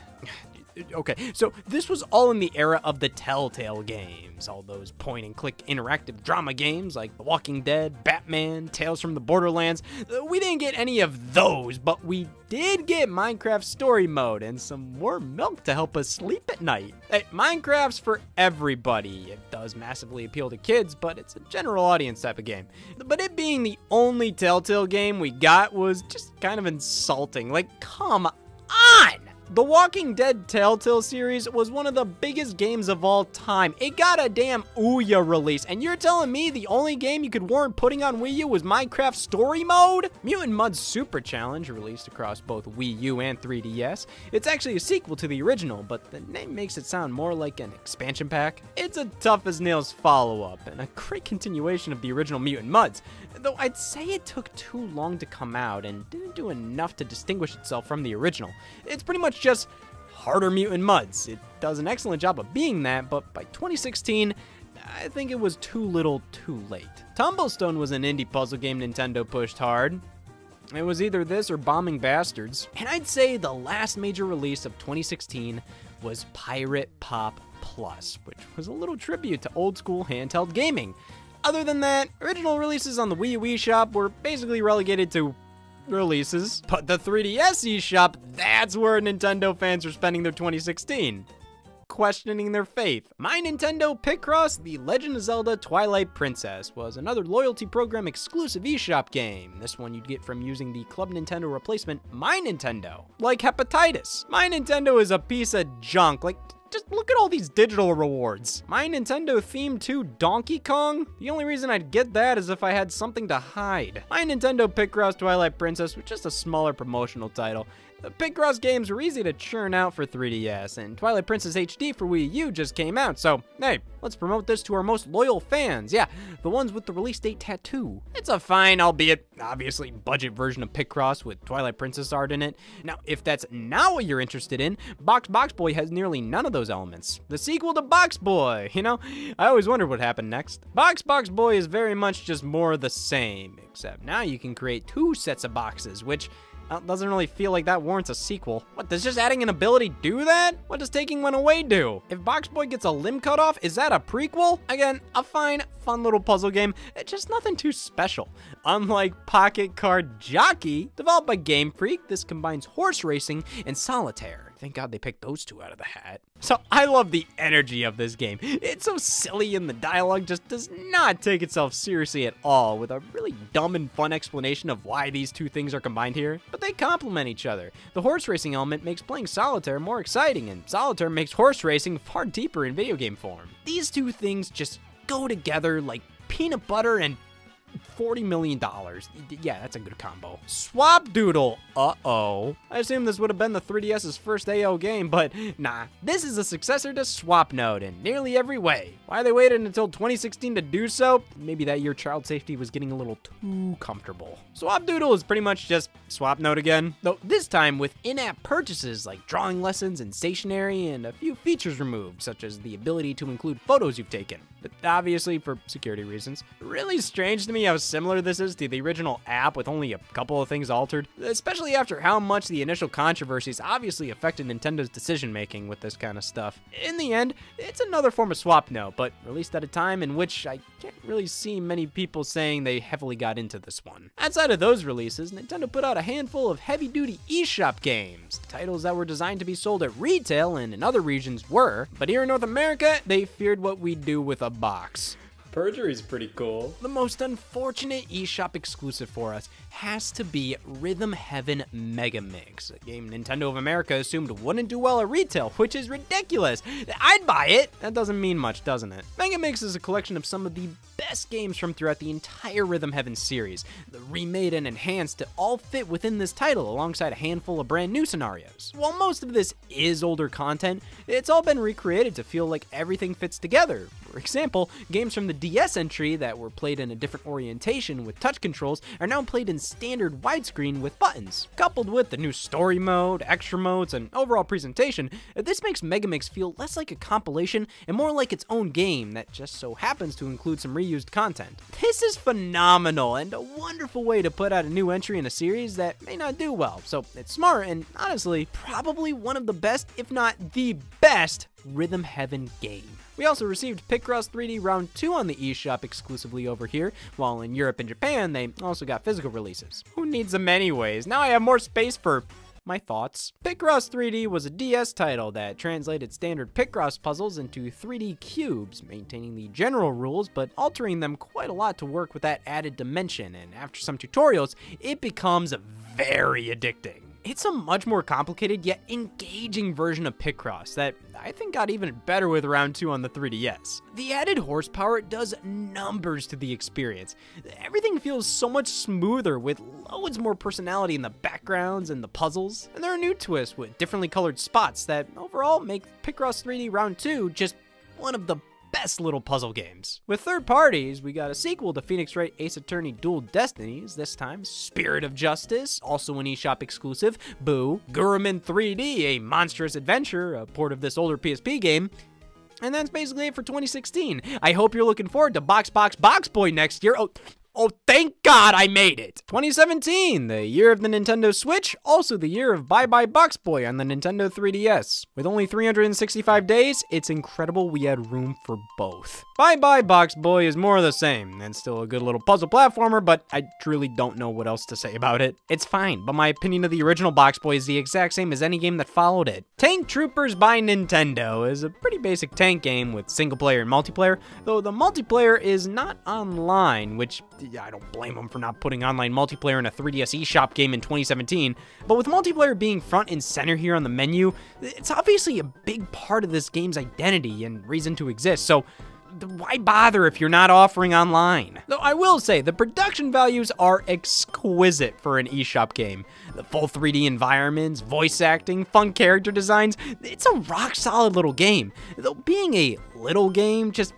okay, so this was all in the era of the Telltale games, all those point and click interactive drama games like The Walking Dead, Batman, Tales from the Borderlands. Uh, we didn't get any of those, but we did get Minecraft Story Mode and some more milk to help us sleep at night. Hey, Minecraft's for everybody. It does massively appeal to kids, but it's a general audience type of game. But it being the only Telltale game we got was just kind of insulting. Like, come on! The Walking Dead Telltale series was one of the biggest games of all time. It got a damn Ouya release, and you're telling me the only game you could warrant putting on Wii U was Minecraft Story Mode? Mutant Mudds Super Challenge, released across both Wii U and 3DS. It's actually a sequel to the original, but the name makes it sound more like an expansion pack. It's a tough as nails follow up, and a great continuation of the original Mutant Mudds, though I'd say it took too long to come out and didn't do enough to distinguish itself from the original. It's pretty much just harder Mutant Mudds. It does an excellent job of being that, but by 2016, I think it was too little too late. Tumblestone was an indie puzzle game Nintendo pushed hard. It was either this or Bombing Bastards. And I'd say the last major release of 2016 was Pirate Pop Plus, which was a little tribute to old school handheld gaming. Other than that, original releases on the Wii U eShop were basically relegated to releases, but the 3DS eShop, that's where Nintendo fans are spending their 2016 questioning their faith. My Nintendo Picross The Legend of Zelda Twilight Princess was another loyalty program exclusive eShop game. This one you'd get from using the Club Nintendo replacement My Nintendo. Like Hepatitis. My Nintendo is a piece of junk. Like, just look at all these digital rewards. My Nintendo theme to Donkey Kong? The only reason I'd get that is if I had something to hide. My Nintendo Picross Twilight Princess was just a smaller promotional title. The Picross games were easy to churn out for 3DS, and Twilight Princess HD for Wii U just came out, so hey, let's promote this to our most loyal fans. Yeah, the ones with the release date tattoo. It's a fine, albeit obviously budget version of Picross with Twilight Princess art in it. Now, if that's not what you're interested in, BoxBoxBoy has nearly none of those elements. The sequel to BoxBoy, you know? I always wondered what happened next. BoxBoxBoy is very much just more the same, except now you can create two sets of boxes, which uh, doesn't really feel like that warrants a sequel. What, does just adding an ability do that? What does taking one away do? If BoxBoy gets a limb cut off, is that a prequel? Again, a fine, fun little puzzle game, eh, just nothing too special. Unlike Pocket Card Jockey, developed by Game Freak, this combines horse racing and solitaire. Thank God they picked those two out of the hat. So I love the energy of this game. It's so silly and the dialogue just does not take itself seriously at all with a really dumb and fun explanation of why these two things are combined here. But they complement each other. The horse racing element makes playing solitaire more exciting and solitaire makes horse racing far deeper in video game form. These two things just go together like peanut butter and $40 million. Yeah, that's a good combo. Swapdoodle. Uh-oh. I assume this would have been the 3DS's first AO game, but nah. This is a successor to Swapnote in nearly every way. Why they waited until 2016 to do so? Maybe that year child safety was getting a little too comfortable. Swapdoodle is pretty much just Swapnote again, though this time with in-app purchases like drawing lessons and stationery and a few features removed, such as the ability to include photos you've taken, obviously for security reasons. Really strange to me how similar this is to the original app with only a couple of things altered, especially after how much the initial controversies obviously affected Nintendo's decision making with this kind of stuff. In the end, it's another form of Swapnote, but released at a time in which I can't really see many people saying they heavily got into this one. Outside of those releases, Nintendo put out a handful of heavy-duty eShop games, titles that were designed to be sold at retail and in other regions were, but here in North America, they feared what we'd do with a box. Perjury's pretty cool. The most unfortunate eShop exclusive for us has to be Rhythm Heaven Mega Mix, a game Nintendo of America assumed wouldn't do well at retail, which is ridiculous. I'd buy it. That doesn't mean much, doesn't it? Mega Mix is a collection of some of the best games from throughout the entire Rhythm Heaven series, the remade and enhanced to all fit within this title alongside a handful of brand new scenarios. While most of this is older content, it's all been recreated to feel like everything fits together. For example, games from the DS entry that were played in a different orientation with touch controls are now played in standard widescreen with buttons. Coupled with the new story mode, extra modes, and overall presentation, this makes Megamix feel less like a compilation and more like its own game that just so happens to include some reused content. This is phenomenal and a wonderful way to put out a new entry in a series that may not do well, so it's smart and honestly, probably one of the best, if not the best, Rhythm Heaven game. We also received Picross 3D Round 2 on the eShop exclusively over here, while in Europe and Japan they also got physical releases. Who needs them anyways? Now I have more space for my thoughts. Picross 3D was a DS title that translated standard Picross puzzles into 3D cubes, maintaining the general rules but altering them quite a lot to work with that added dimension, and after some tutorials, it becomes very addicting. It's a much more complicated yet engaging version of Picross that I think got even better with round 2 on the 3DS. The added horsepower does numbers to the experience. Everything feels so much smoother with loads more personality in the backgrounds and the puzzles. And there are new twists with differently colored spots that overall make Picross 3D round 2 just one of the best little puzzle games. With third parties, we got a sequel to Phoenix Wright Ace Attorney Dual Destinies, this time Spirit of Justice, also an eShop exclusive, Boo, Gurumin 3D, a monstrous adventure, a port of this older PSP game, and that's basically it for 2016. I hope you're looking forward to Box Box Box Boy next year. Oh, Oh, thank God I made it! 2017, the year of the Nintendo Switch, also the year of Bye Bye BoxBoy on the Nintendo 3DS. With only 365 days, it's incredible we had room for both. Bye Bye BoxBoy is more of the same, and still a good little puzzle platformer, but I truly don't know what else to say about it. It's fine, but my opinion of the original BoxBoy is the exact same as any game that followed it. Tank Troopers by Nintendo is a pretty basic tank game with single player and multiplayer, though the multiplayer is not online, which I don't blame them for not putting online multiplayer in a 3DS eShop game in 2017, but with multiplayer being front and center here on the menu, it's obviously a big part of this game's identity and reason to exist, so why bother if you're not offering online? Though I will say, the production values are exquisite for an eShop game. The full 3D environments, voice acting, fun character designs, it's a rock solid little game. Though being a little game just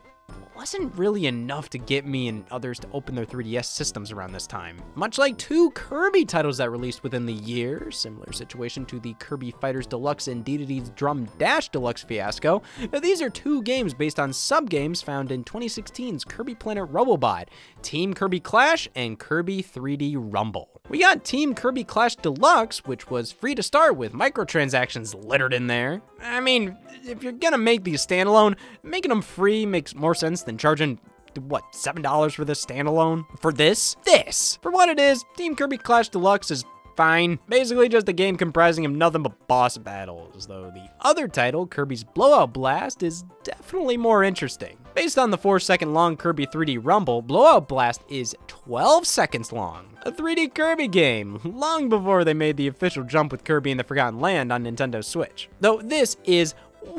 wasn't really enough to get me and others to open their 3DS systems around this time. Much like two Kirby titles that released within the year, similar situation to the Kirby Fighters Deluxe and Dedede's Drum Dash Deluxe fiasco, these are two games based on sub-games found in 2016's Kirby Planet Robobot, Team Kirby Clash, and Kirby 3D Rumble. We got Team Kirby Clash Deluxe, which was free to start with microtransactions littered in there. I mean, if you're gonna make these standalone, making them free makes more sense than charging what, $7 for this standalone? For this? This! For what it is, Team Kirby Clash Deluxe is fine. Basically just a game comprising of nothing but boss battles, though the other title, Kirby's Blowout Blast, is definitely more interesting. Based on the 4 second long Kirby 3D Rumble, Blowout Blast is 12 seconds long. A 3D Kirby game, long before they made the official jump with Kirby in the Forgotten Land on Nintendo Switch. Though this is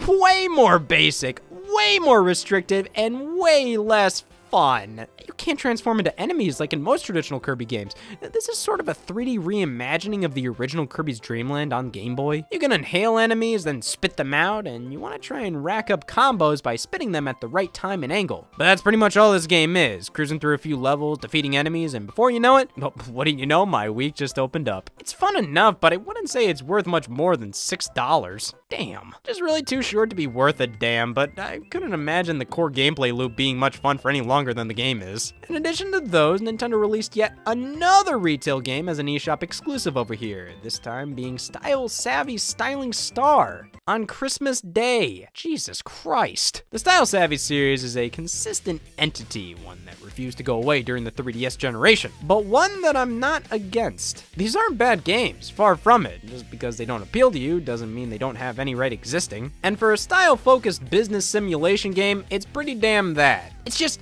way more basic, way more restrictive, and way less fun. You can't transform into enemies like in most traditional Kirby games. This is sort of a 3D reimagining of the original Kirby's Dream Land on Game Boy. You can inhale enemies, then spit them out, and you want to try and rack up combos by spitting them at the right time and angle. But that's pretty much all this game is, cruising through a few levels, defeating enemies, and before you know it, what do you know, my week just opened up. It's fun enough, but I wouldn't say it's worth much more than $6. Damn. Just really too short to be worth a damn, but I couldn't imagine the core gameplay loop being much fun for any longer than the game is. In addition to those, Nintendo released yet another retail game as an eShop exclusive over here, this time being Style Savvy Styling Star on Christmas Day. Jesus Christ. The Style Savvy series is a consistent entity, one that refused to go away during the 3DS generation, but one that I'm not against. These aren't bad games, far from it. Just because they don't appeal to you doesn't mean they don't have any right existing. And for a style-focused business simulation game, it's pretty damn that. It's just,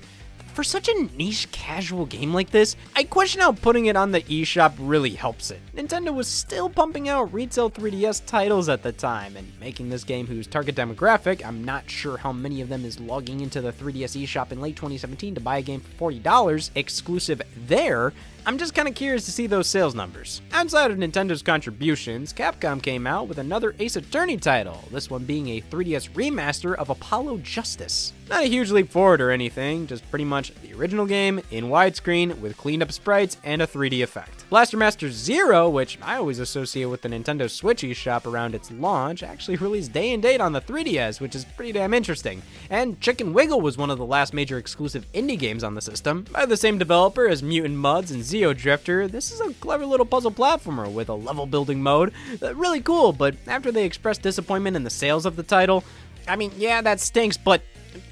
for such a niche casual game like this, I question how putting it on the eShop really helps it. Nintendo was still pumping out retail 3DS titles at the time, and making this game whose target demographic, I'm not sure how many of them is logging into the 3DS eShop in late 2017 to buy a game for $40, exclusive there, I'm just kind of curious to see those sales numbers. Outside of Nintendo's contributions, Capcom came out with another Ace Attorney title, this one being a 3DS remaster of Apollo Justice. Not a huge leap forward or anything, just pretty much the original game in widescreen with cleaned up sprites and a 3D effect. Blaster Master Zero, which I always associate with the Nintendo Switch eShop around its launch, actually released day and date on the 3DS, which is pretty damn interesting. And Chicken Wiggle was one of the last major exclusive indie games on the system. By the same developer as Mutant Mudds and Xeodrifter, this is a clever little puzzle platformer with a level building mode. Uh, really cool, but after they expressed disappointment in the sales of the title, I mean, yeah, that stinks, but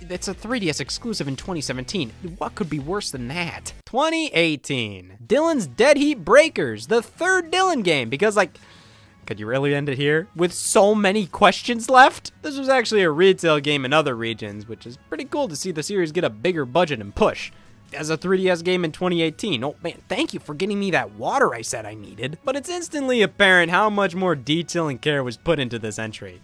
it's a 3DS exclusive in 2017. What could be worse than that? 2018. Dillon's Dead Heat Breakers, the third Dylan game, because like, could you really end it here? With so many questions left? This was actually a retail game in other regions, which is pretty cool to see the series get a bigger budget and push. as a 3DS game in 2018. Oh man, thank you for getting me that water I said I needed. But it's instantly apparent how much more detail and care was put into this entry.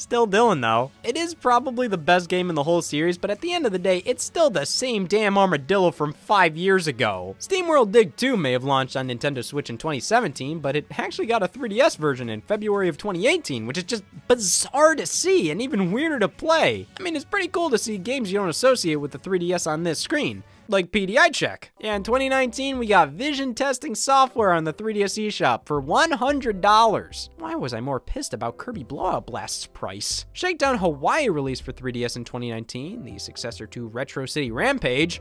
Still Dillon though. It is probably the best game in the whole series, but at the end of the day, it's still the same damn armadillo from 5 years ago. SteamWorld Dig 2 may have launched on Nintendo Switch in 2017, but it actually got a 3DS version in February of 2018, which is just bizarre to see and even weirder to play. I mean, it's pretty cool to see games you don't associate with the 3DS on this screen like PDI check. Yeah, in 2019, we got vision testing software on the 3DS eShop for $100. Why was I more pissed about Kirby Blowout Blast's price? Shakedown Hawaii released for 3DS in 2019, the successor to Retro City Rampage,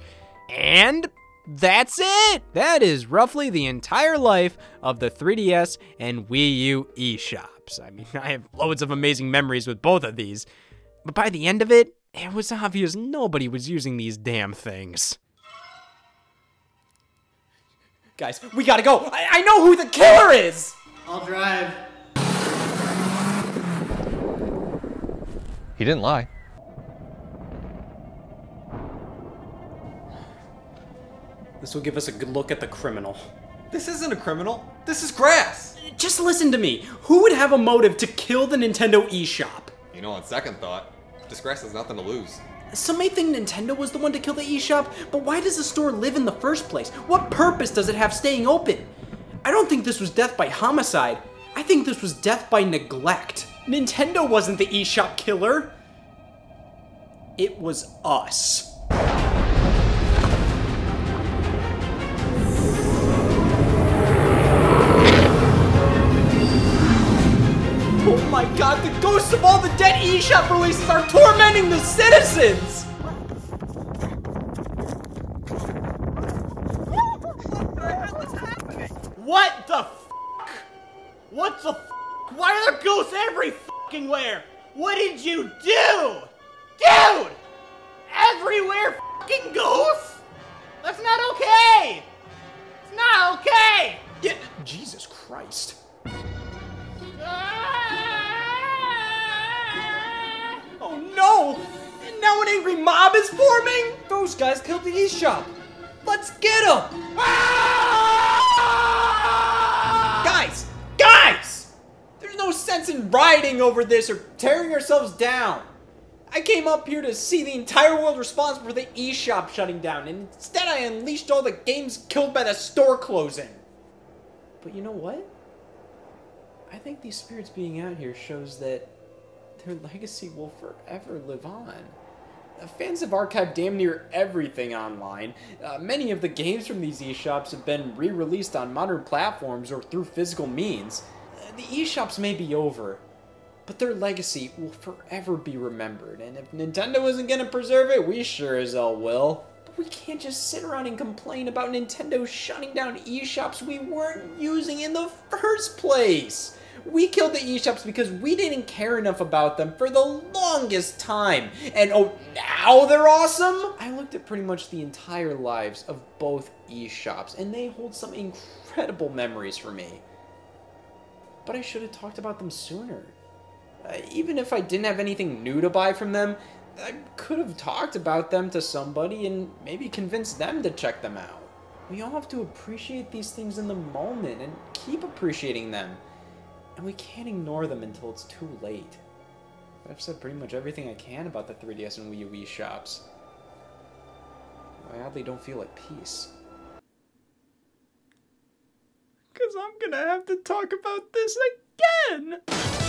and that's it! That is roughly the entire life of the 3DS and Wii U eShops. I mean, I have loads of amazing memories with both of these, but by the end of it, it was obvious nobody was using these damn things. Guys, we gotta go. I, I know who the killer is. I'll drive. He didn't lie. This will give us a good look at the criminal. This isn't a criminal. This is grass. Just listen to me. Who would have a motive to kill the Nintendo eShop? You know, on second thought, this grass has nothing to lose. Some may think Nintendo was the one to kill the eShop, but why does the store live in the first place? What purpose does it have staying open? I don't think this was death by homicide. I think this was death by neglect. Nintendo wasn't the eShop killer. It was us. Ghosts of all the dead eShop releases are tormenting the citizens! What the f? What the f? Why are there ghosts every fucking where? What did you do? Dude! Everywhere fucking ghosts? That's not okay! It's not okay! Yeah, Jesus Christ. Oh no! And now an angry mob is forming? Those guys killed the e-shop. Let's get them! Ah! Guys! Guys! There's no sense in rioting over this or tearing ourselves down. I came up here to see the entire world responsible for the eShop shutting down, and instead I unleashed all the games killed by the store closing. But you know what? I think these spirits being out here shows that their legacy will forever live on. Uh, Fans have archived damn near everything online. Uh, many of the games from these eShops have been re-released on modern platforms or through physical means. Uh, The eShops may be over, but their legacy will forever be remembered. And if Nintendo isn't gonna preserve it, we sure as hell will. But we can't just sit around and complain about Nintendo shutting down eShops we weren't using in the first place. We killed the eShops because we didn't care enough about them for the longest time. And oh, now they're awesome? I looked at pretty much the entire lives of both eShops, and they hold some incredible memories for me. But I should have talked about them sooner. Uh, even if I didn't have anything new to buy from them, I could have talked about them to somebody and maybe convinced them to check them out. We all have to appreciate these things in the moment and keep appreciating them. And we can't ignore them until it's too late. I've said pretty much everything I can about the 3DS and Wii U eShops. I oddly don't feel at peace. Cause I'm gonna have to talk about this again!